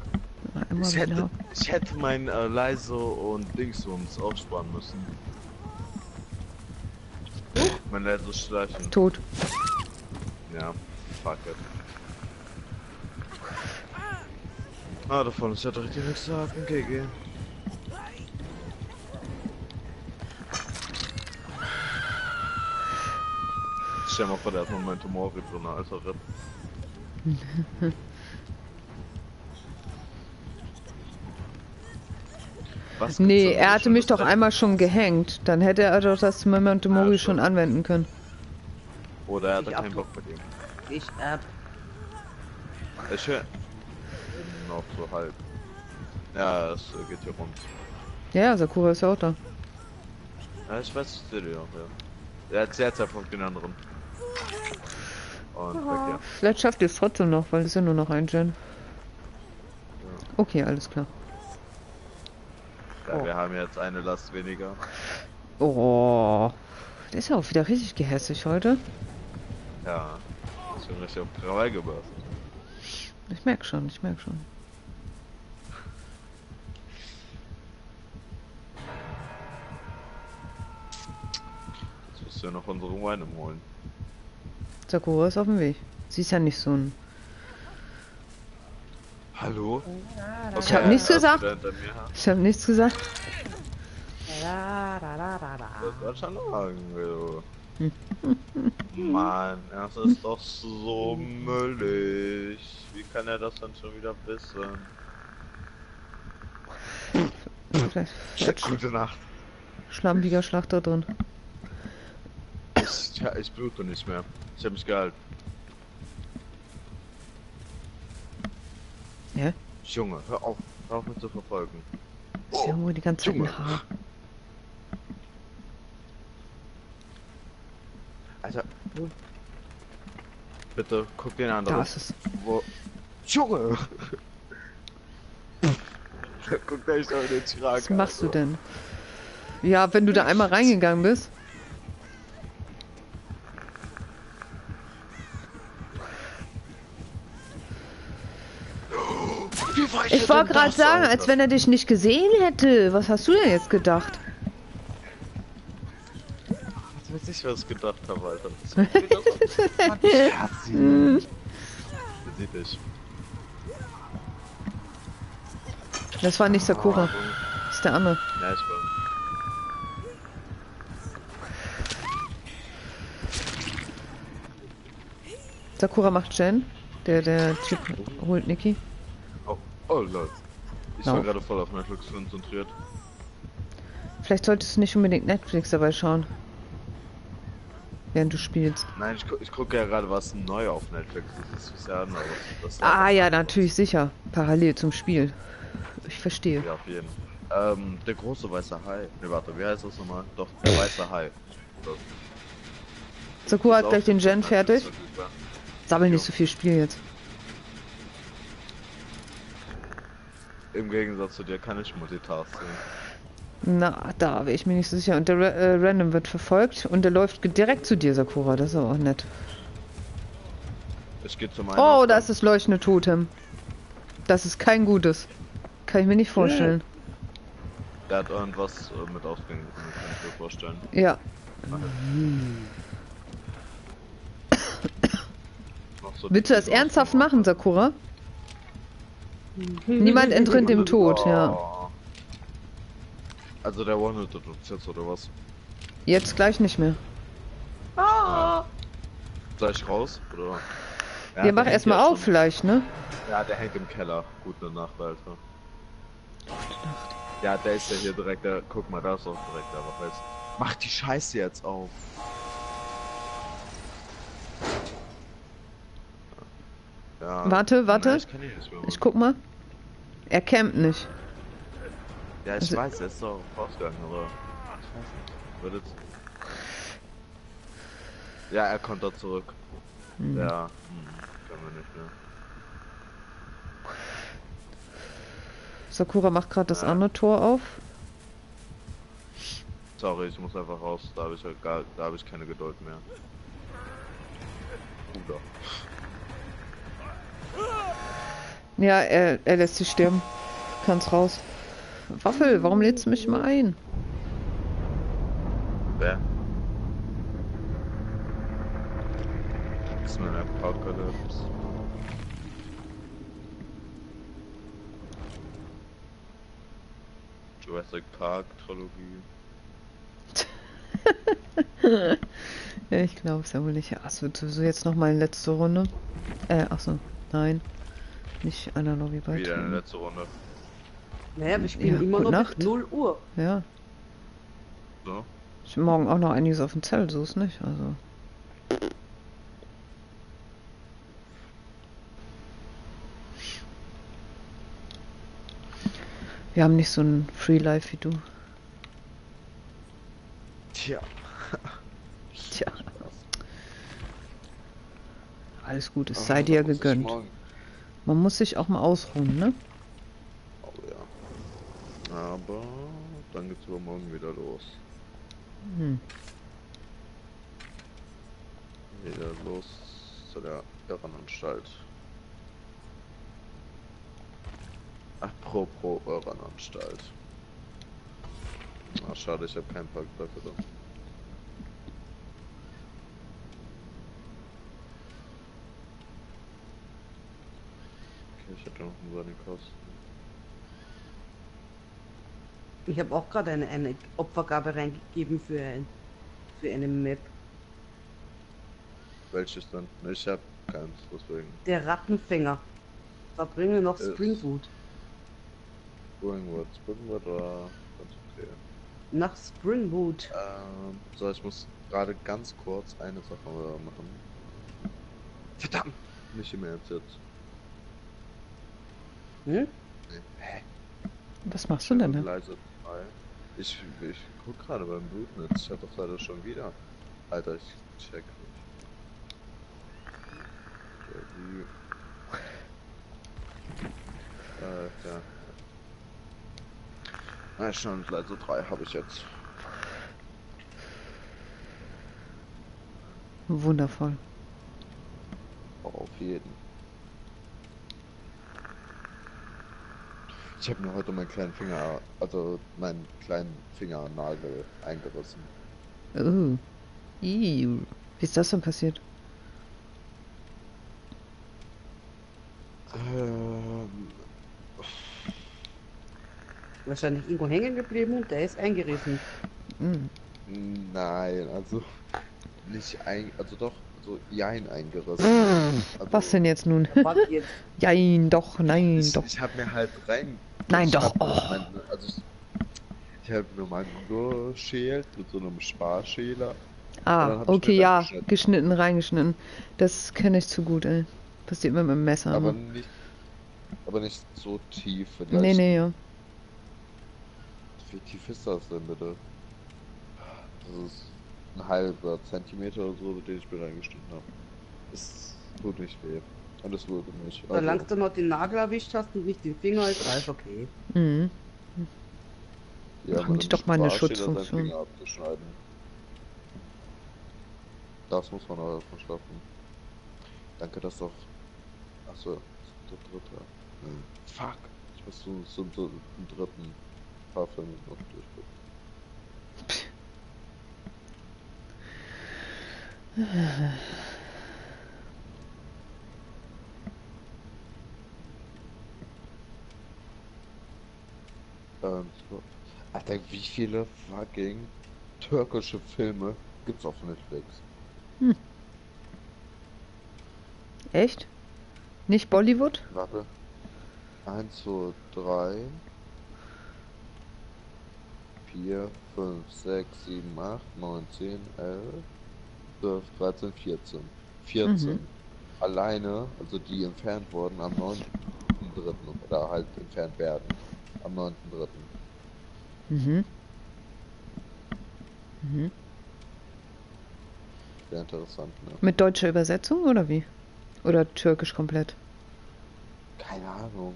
Hätte, wieder. Ich hätte mein äh, Leise und Dingsums aufsparen müssen. Mein letztes Schleifen. Tot. Ja, fuck it. Ah, davon ist ja direkt die nächste Haken GG. Stell mal vor, der hat Momentum drin, alter Rip. (laughs) Was Nee, er hatte mich doch Recht? einmal schon gehängt. Dann hätte er doch das Memento Ja, Mori schon. schon anwenden können. Oder er hatte Ich keinen ab- Bock bei dem. Ich ab. Ich höre. Noch so halb. Ja, es äh, geht hier rund. Ja, ja, Sakura ist ja auch da. Ja, ich weiß, ich sehe auch, ja. Der hat sehr von den anderen. Und weg, ja. Vielleicht schafft ihr es trotzdem noch, weil es ja nur noch ein Gen. Okay, alles klar. Ja. Oh. Wir haben jetzt eine Last weniger. Oh. Der ist ja auch wieder richtig gehässig heute. Ja. Ich bin richtig auf Krawall gebürstet. Ich merk schon, ich merk schon. Jetzt du ja noch unsere Weine holen. Sakura ist auf dem Weg. Sie ist ja nicht so ein. Hallo? Ich hab nichts gesagt. da hinter mir, ha? Ich habe nichts gesagt. Da, da, da, da, da. Das. (laughs) Mann, es ist doch so müllig. Wie kann er das dann schon wieder wissen? Gute Nacht. schlampiger Schlachter drin. Ich, ja, ich blute nicht mehr. Ich hab mich gehalten. Ja? Junge, hör auf. Hör auf mich zu verfolgen. Ist ja wohl die ganze Zeit Junge. Haar. Alter. Bitte, guck den an. Da ist es. Wo... Junge! (laughs) guck da doch in den Schrank. Was machst du denn? Ja, wenn du da einmal reingegangen bist. Ich wollte gerade sagen, als wenn er dich nicht gesehen hätte. Was hast du denn jetzt gedacht? Ich weiß nicht, was ich gedacht habe, Alter. (laughs) Das ich sieht dich. Das war nicht Sakura. Das ist der andere. Ja, ich war. Sakura macht Jen. Der, der Typ holt Niki. Oh, Leute. Ich No. war gerade voll auf Netflix konzentriert. Vielleicht solltest du nicht unbedingt Netflix dabei schauen. Während du spielst. Nein, ich, gu ich gucke ja gerade was neu auf Netflix. Das ist ja anderes. Das ist Ah ja, natürlich, sicher. Parallel zum Spiel. Ich verstehe. Ja, auf jeden. Ähm, der große weiße Hai. Ne, warte, wie heißt das nochmal? Doch, der weiße Hai. Das Sakura hat gleich den Gen fertig. Sammel nicht so viel Spiel jetzt. Im Gegensatz zu dir kann ich Multitasking. Na, da wäre ich mir nicht so sicher. Und der Ra äh, Random wird verfolgt und der läuft direkt zu dir, Sakura. Das ist aber auch nett. Ich gehe zu meinem. Oh, da ist das leuchtende Totem. Das ist kein gutes. Kann ich mir nicht vorstellen. Der hat irgendwas äh, mit Ausgängen, kann ich mir vorstellen. Ja. Noch so Willst du das ernsthaft machen, Sakura? Niemand entrinnt dem Tod, ja. Oh. Also der one-hitted uns jetzt oder was? Jetzt gleich nicht mehr. Ah, Gleich raus? Oder? Ja, Wir machen erstmal auf schon- vielleicht, ne? Ja, der hängt im Keller. Gute Nacht, Alter. Ja, der ist ja hier direkt, der, guck mal, da ist auch direkt der Waffe. Mach die Scheiße jetzt auf. Ja. Warte, warte. Nein, ich kann guck mal. Er campt nicht. Ja, ich Also- weiß, er ist doch rausgegangen, aber. Ich weiß nicht. Ja, er kommt da zurück. Hm. Ja, hm, können wir nicht mehr. Sakura macht gerade das Ja. andere Tor auf. Sorry, ich muss einfach raus. Da habe ich halt gar, da habe ich keine Geduld mehr. Bruder. Ja, er, er lässt sich sterben. Kann's raus. Waffel, warum lädst du mich mal ein? Wer? Ist mir in der Apocalypse. Jurassic Park Trilogie. (laughs) Ja, ich glaube es ja wohl nicht. Es wird sowieso jetzt noch mal eine letzte Runde. Äh, ach so, nein. Nicht einer Lobby Wieder in der beitreten. letzte Runde. naja, wir spielen Ja, immer noch Nacht. bis 0 Uhr. Ja. So. Ich morgen auch noch einiges auf dem Zelt, so ist nicht. Also. Wir haben nicht so ein Free Life wie du. Tja. Tja. (laughs) Alles gut, es sei dir gegönnt. Man muss sich auch mal ausruhen, ne? Oh ja. Aber dann geht's übermorgen wieder los. Hm. Wieder los zu der Irrenanstalt. Apropos Irrenanstalt. Ach, schade, ich habe keinen Parkplatz da. Ich hätte noch seine Kosten. Ich habe auch gerade eine, eine Opfergabe reingegeben für, ein, für eine Map. Welches dann? Ich habe keins, deswegen. Der Rattenfänger. Wir noch Äh. Springwood. Springwood oder ganz okay. Nach Springboot. Ähm, so, ich muss gerade ganz kurz eine Sache machen. Verdammt! Nicht im Ernst jetzt. Hm? Nee. Hä? Was machst du denn? Leise frei. Ich, ich guck gerade beim Blutnetz. Ich hab doch leider schon wieder. Alter, ich check nicht. Die- Äh, ja. Na, schon leise 3 habe ich jetzt. Wundervoll. Auf jeden. Ich habe mir heute meinen kleinen Finger, also meinen kleinen Fingernagel eingerissen. Oh. Iu. Wie ist das denn passiert? Ähm, Wahrscheinlich irgendwo hängen geblieben und der ist eingerissen. Hm. nein, also nicht ein, also doch, so jein eingerissen. Also, Was denn jetzt nun? Jetzt? (laughs) Jein, doch, nein, Ich, doch. ich habe mir halt rein. Nein, doch, hab oh. Mein, also ich, ich habe mir meinen geschält mit so einem Sparschäler. Ah, hab okay, ja. Geschnitten, reingeschnitten. Das kenne ich zu gut, ey. Passiert immer mit dem Messer. Aber Aber nicht, aber nicht so tief. Vielleicht. nee, nee, ja. Wie tief ist das denn bitte? Das ist ein halber Zentimeter oder so, den ich mir reingeschnitten habe. Es tut nicht weh. Und es wurde nicht. Also, Solange du noch den Nagel erwischt hast und nicht den Finger, ist alles okay. Mhm. ja, haben mit die doch mal eine Schutzfunktion. Finger abzuschneiden. Das muss man aber erstmal schaffen. Danke, dass doch. Achso, der dritte. Hm, Fuck. Ich muss so, so, so einen dritten Fahrfilm noch durchgucken. (laughs) Ähm, so. Alter, wie viele fucking türkische Filme gibt's auf Netflix? Echt? Nicht Bollywood? Warte. 1, 2, 3, 4, 5, 6, 7, 8, 9, 10, 11, 12, 13, 14. 14. Mhm. Alleine, also die entfernt wurden am 9.3. oder halt entfernt werden. Am 9.3. Mhm. Mhm. Sehr interessant, ne? Mit deutscher Übersetzung oder wie? Oder türkisch komplett? Keine Ahnung.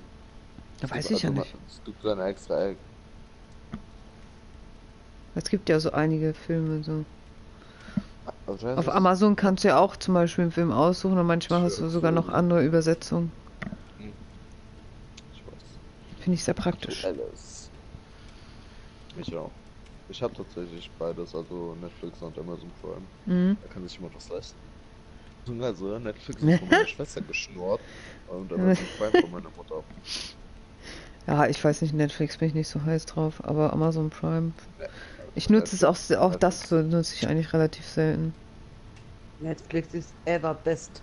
Da weiß ich ja also nicht. mal- Es gibt so eine extra Es gibt ja so einige Filme so. Auf Amazon kannst du ja auch zum Beispiel einen Film aussuchen und manchmal hast du sogar noch andere Übersetzungen. Ich weiß. Finde ich sehr praktisch. Alles. Ich auch. Ich habe tatsächlich beides, also Netflix und Amazon Prime. Mhm. Da kann sich jemand was leisten. (laughs) Also Netflix (laughs) ist von meiner Schwester geschnurrt und Amazon Prime von meiner Mutter. Ja, ich weiß nicht, Netflix bin ich nicht so heiß drauf, aber Amazon Prime. Ne- Ich nutze es auch, auch das so nutze ich eigentlich relativ selten. Netflix ist ever best.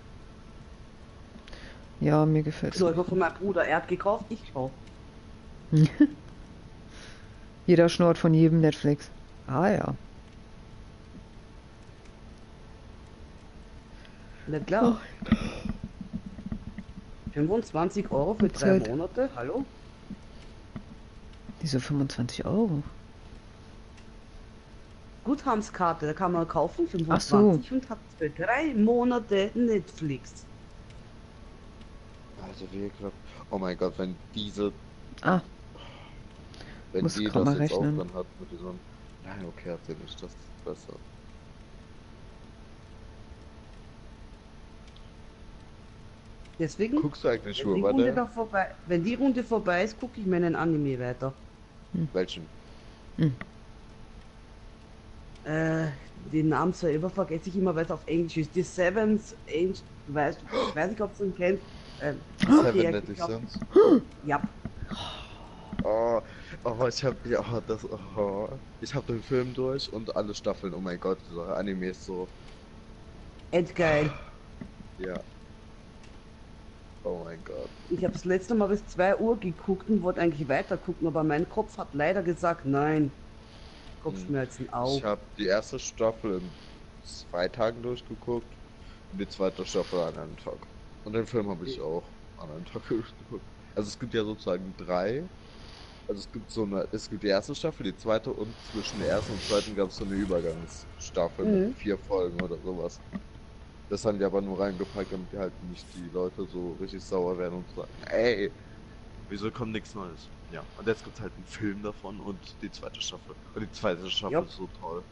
Ja, mir gefällt So, es. immer von meinem Bruder. Er hat gekauft, ich schau. (laughs) Jeder schnurrt von jedem Netflix. Ah ja. Na klar. 25 Euro für drei. Monate? Hallo? Wieso 25 Euro? Guthabskarte, da kann man kaufen, Ach so. 25 und hat für drei Monate Netflix. Also wie gesagt, oh mein Gott, wenn diese, Ah, wenn Muss die das jetzt rechnen. auch dann hat mit diesem, nein, okay, hat sie nicht, das ist besser. Deswegen, Guckst du eigentlich wenn nur die, Runde vorbei, wenn die Runde vorbei ist, gucke ich meinen Anime weiter. Welchen? Äh, den Namen selber vergesse ich immer, weil es auf Englisch ist. The Seventh Angel, ich weiß nicht, ob du ihn kennst. Ähm, Seven Deadly ich Sins. ja, Oh, oh, ich hab, ja, oh, das, oh, ich hab den Film durch und alle Staffeln. Oh mein Gott, dieser Anime ist so, endgeil. ja. Oh mein Gott. Ich habe das letzte Mal bis 2 Uhr geguckt und wollte eigentlich weiter gucken, aber mein Kopf hat leider gesagt, nein. Kopfschmerzen auch. Ich habe die erste Staffel in zwei Tagen durchgeguckt und die zweite Staffel an einem Tag. Und den Film habe ich auch an einem Tag (laughs) durchgeguckt. Also es gibt ja sozusagen drei. Also es gibt so eine, es gibt die erste Staffel, die zweite und zwischen der ersten und zweiten gab es so eine Übergangsstaffel Mhm. mit vier Folgen oder sowas. Das haben die aber nur reingepackt, damit die halt nicht die Leute so richtig sauer werden und sagen, ey, wieso kommt nichts Neues? Ja, und jetzt gibt's halt einen Film davon und die zweite Staffel. Und die zweite Staffel Ja. ist so toll.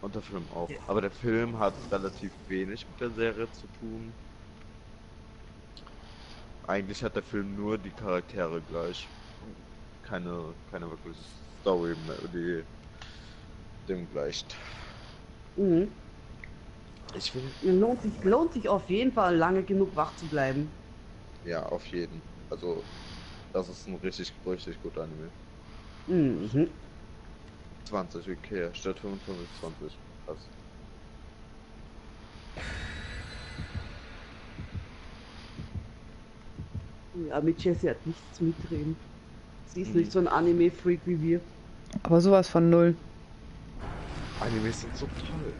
Und der Film auch. Ja. Aber der Film hat relativ wenig mit der Serie zu tun. Eigentlich hat der Film nur die Charaktere gleich. Keine, keine wirkliche Story mehr, die dem gleicht. Mhm. Ich finde, Lohnt sich, lohnt sich auf jeden Fall lange genug wach zu bleiben. ja, auf jeden. Also, das ist ein richtig, richtig guter Anime. Mhm. 20, okay, statt 25, 20. Krass. Ja, mit Jessie hat nichts zu mitreden. Sie ist Mhm. nicht so ein Anime-Freak wie wir. Aber sowas von null. Animes sind so toll.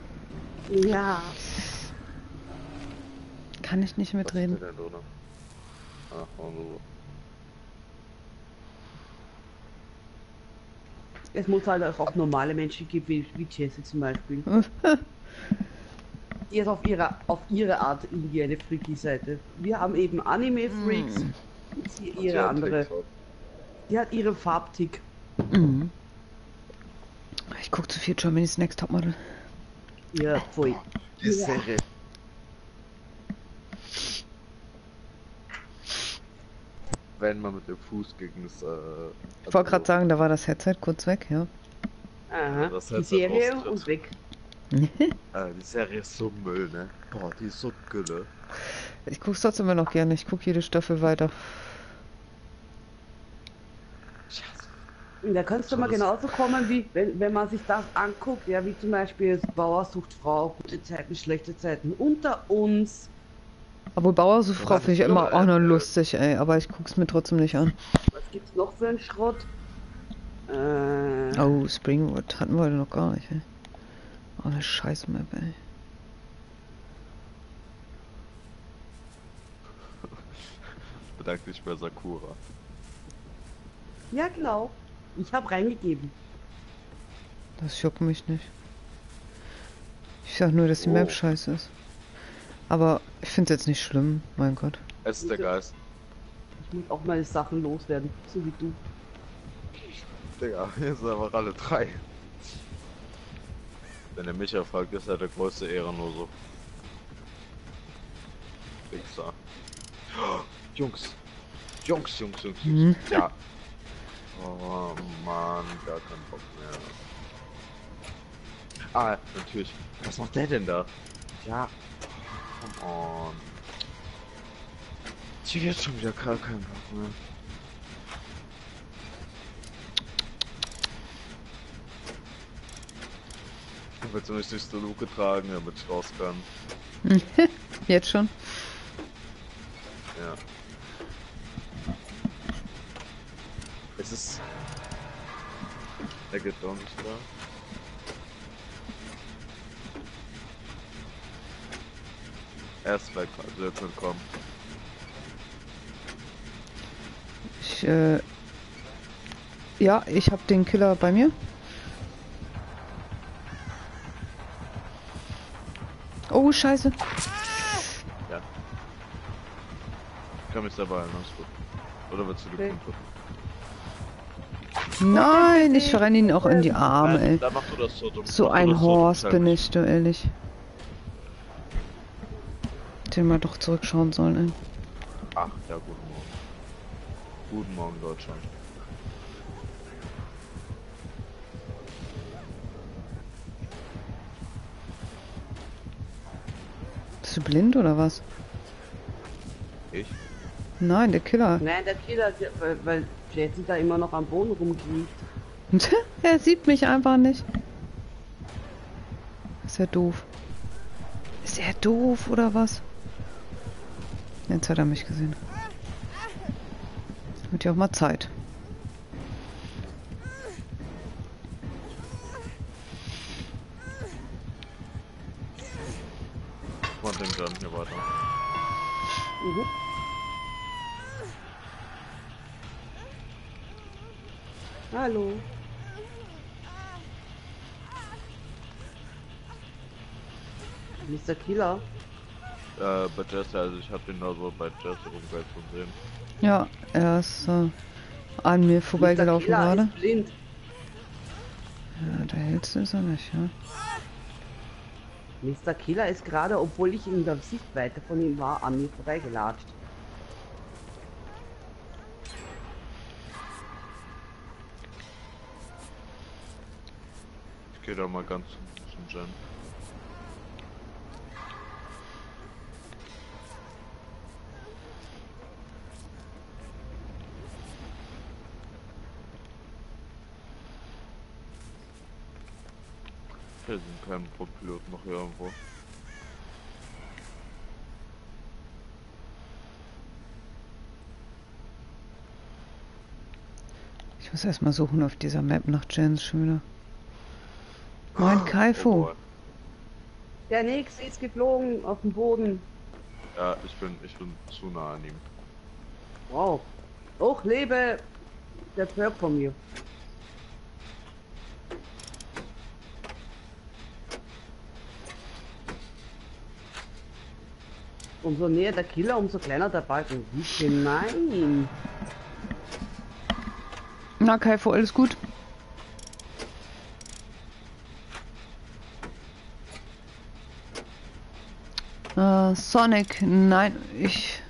Ja. Kann ich nicht mitreden. Was ist denn, oder? Ach, und Es muss halt auch normale Menschen geben, wie, wie Jessie zum Beispiel. Die ist auf ihre, auf ihre Art irgendwie eine Freaky-Seite. Wir haben eben Anime-Freaks. Mm. Sie sie ihre hat andere. Die hat ihre Farbtick. Mhm. Ich guck zu viel Germany's Next Topmodel. Ja, voll. Die Ja. Serie. Wenn man mit dem Fuß gegen das. Äh, Ich wollte gerade sagen, da war das Headset kurz weg, ja. Aha. Das Die Serie austritt. und weg. (laughs) Äh, die Serie ist so Müll, ne? Boah, die ist so Gülle. Ich guck's trotzdem immer noch gerne. Ich guck jede Staffel weiter. Scheiße. Da kannst du mal das- genauso kommen, wie wenn, wenn man sich das anguckt, ja, wie zum Beispiel Bauer sucht Frau, gute Zeiten, schlechte Zeiten. Unter uns. Aber Bauer so Du Frau hast finde ich immer auch noch äh, lustig, ey. Aber ich guck's mir trotzdem nicht an. Was gibt's noch für einen Schrott? Äh, Oh, Springwood hatten wir heute noch gar nicht, ey. Oh, eine scheiß Map, ey. (laughs) Bedank dich bei Sakura. ja, genau. Ich habe reingegeben. Das juckt mich nicht. Ich sag nur, dass die Oh. Map scheiße ist. Aber ich find's jetzt nicht schlimm, mein Gott. Es ist der Geist. Ich muss auch meine Sachen loswerden, so wie du. Digga, (laughs) hier sind einfach alle drei. Wenn er mich erfragt, ist er der größte Ehrenlose. Wichser. Oh, (gasps) Jungs. Jungs, Jungs, Jungs, Mhm. Jungs. Ja. Oh Mann, gar keinen Bock mehr. Ah, natürlich. Was macht der denn da? Ja. On. Ich hab jetzt schon wieder gar keinen Bock mehr. Ich will mich durch die Luke tragen, damit ich raus kann. (laughs) Jetzt schon? Ja. Es ist. Er geht doch nicht da. Er ist weg, also er kann kommen. Ich, äh. Ja, ich hab den Killer bei mir. Oh, scheiße. Ja. Ich kann mich heilen, alles gut. Oder willst du die Okay. Nein, ich verrenne ihn auch in die Arme, ey. So ein Horst bin ich, du ehrlich. Den mal doch zurückschauen sollen, ey. Ach, ja, guten Morgen. Guten Morgen, Deutschland. Bist du blind oder was? Ich? Nein, der Killer. Nein, der Killer, weil, weil Jesse da immer noch am Boden rumliegt. (laughs) er sieht mich einfach nicht. Ist er doof? Ist er doof oder was? Jetzt hat er mich gesehen. Wird ja auch mal Zeit. Man denkt dann hier weiter. Mhm. Hallo. Mr. Killer. Äh, bei Jesse, also ich hab den da so bei Jesse rumwälzen sehen. Ja, er ist äh, an mir vorbeigelaufen Mr. Killer gerade. Ja, der hellste ist er nicht, ja. Mr. Killer ist gerade, obwohl ich in der Sichtweite von ihm war, an mir vorbeigelatscht. Ich geh da mal ganz zum Jen. Hier sind keine Piloten noch irgendwo. Ich muss erstmal suchen auf dieser Map nach Jens schon wieder. Moin Oh Kaifo. boy. Der nächste ist geflogen auf den Boden. Ja, ich bin, ich bin zu nah an ihm. Wow. Och, lebe der Perk von mir. Umso näher der Killer, umso kleiner der Balken. Wie gemein. Na Kaifo, alles gut? Äh, Sonic, nein, ich...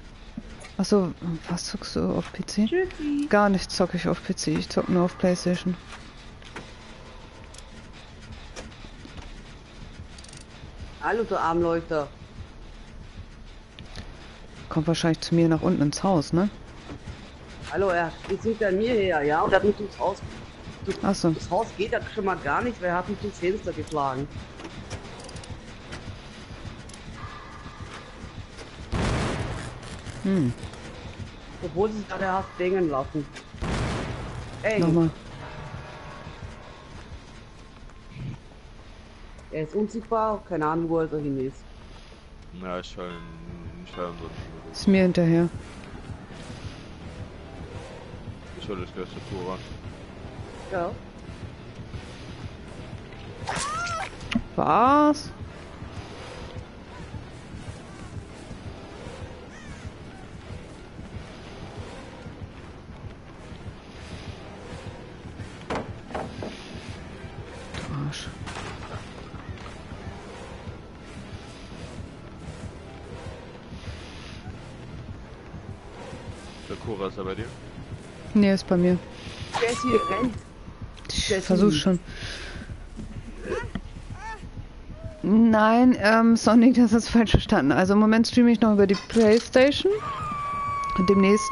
Achso, was zockst du auf PC? Tschüssi. Gar nicht zocke ich auf PC, ich zocke nur auf Playstation. Hallo, du Armleuchter. Kommt wahrscheinlich zu mir nach unten ins Haus, ne? Hallo, er ist hinter mir her, ja? Und er hat mich ins Haus. Achso, Das Haus geht ja schon mal gar nicht, weil er hat mich ins Fenster geschlagen. hm, Obwohl sie sich gerade hast hängen lassen. Ey, nochmal. er ist unsichtbar, keine Ahnung, wo er dahin ist. Ja, ich fall, ich fall so nicht Ist mir hinterher. Ich hol dich gleich zur Tour ran. Ja. Was? Er bei dir? Nee, ist bei mir. Jesse rennt. Ich versuch schon. Nein, ähm, Sonic, das ist falsch verstanden. Also im Moment streame ich noch über die Playstation. Und demnächst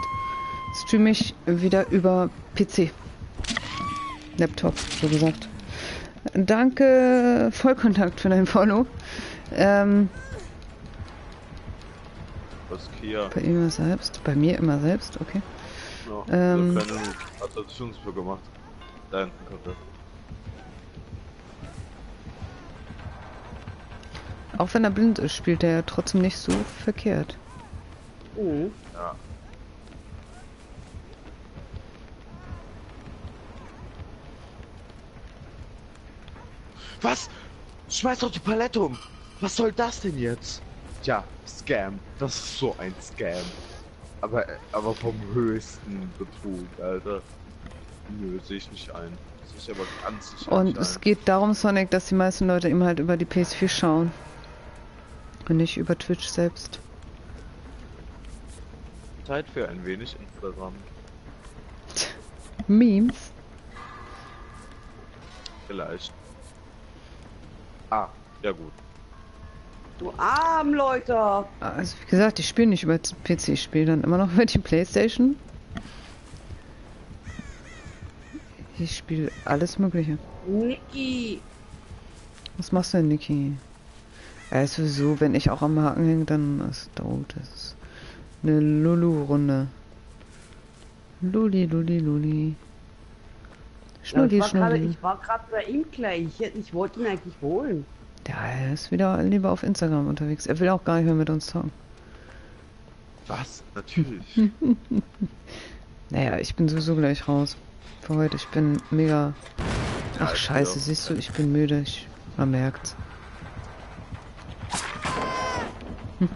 streame ich wieder über PC. Laptop, so gesagt. Danke, Vollkontakt für dein Follow. Ähm, Was Kia? bei ihm immer selbst. Bei mir immer selbst, okay. Ja, Ähm. für gemacht. Da hinten kommt er. Auch wenn er blind ist, spielt er ja trotzdem nicht so verkehrt. Mhm. Ja. Was? Schmeiß doch die Palette um! Was soll das denn jetzt? Tja, Scam. Das ist so ein Scam. Aber, aber vom höchsten Betrug, Alter. Nö, sehe ich nicht ein. Das ist aber ganz sicher Und es ein. geht darum, Sonic, dass die meisten Leute eben halt über die PS4 schauen. Und nicht über Twitch selbst. Zeit für ein wenig Instagram. Memes. Vielleicht. Ah, ja gut. Du Armleute! Also wie gesagt, ich spiele nicht über PC, ich spiele dann immer noch über die Playstation. Ich spiele alles mögliche. Niki! Was machst du denn, Niki? Also sowieso, wenn ich auch am Haken hänge, dann ist dauert es. Eine Lulu-Runde. Luli, Luli, Luli. Ja, Schnulli, ich war ich war gerade bei ihm gleich. Ich, ich wollte ihn eigentlich holen. Ja, er ist wieder lieber auf Instagram unterwegs. Er will auch gar nicht mehr mit uns talken. Was? Natürlich. (laughs) Naja, ich bin sowieso gleich raus. Für heute. Ich bin mega. Ach scheiße, siehst du, ich bin müde. Ich, man merkt's. (laughs)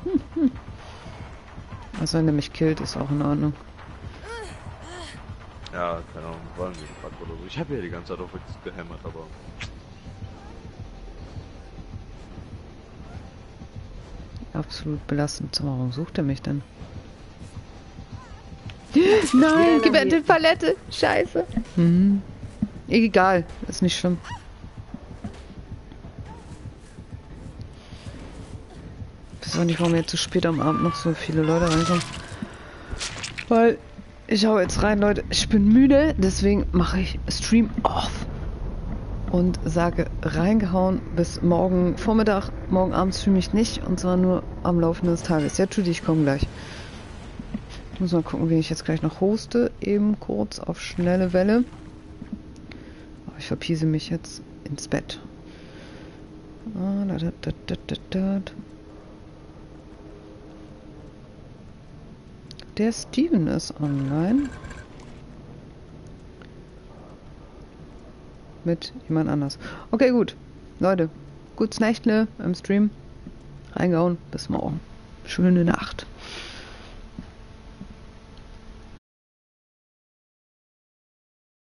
Also wenn er mich killt, ist auch in Ordnung. ja, keine Ahnung, wollen wir oder so. Ich habe ja die ganze Zeit auf X gehämmert, aber. Absolut belastend. So, Warum sucht er mich denn? (laughs) Nein, gib mir die Palette. Scheiße. Mhm. Egal, ist nicht schlimm. Ich weiß auch nicht, warum jetzt zu spät am Abend noch so viele Leute reinkommen. Weil ich hau jetzt rein, Leute. Ich bin müde, deswegen mache ich Stream off. Und sage reingehauen bis morgen Vormittag. Morgen Abend streame ich nicht. Und zwar nur am Laufe des Tages. Ja, Judy, ich komme gleich. Ich muss mal gucken, wie ich jetzt gleich noch hoste. Eben kurz auf schnelle Welle. Aber ich verpiese mich jetzt ins Bett. Ah, da, da, da, da, da. Der Steven ist online. Mit jemand anders. Okay, gut. Leute, gutes Nächtle im Stream. Reingehauen. Bis morgen. Schöne Nacht.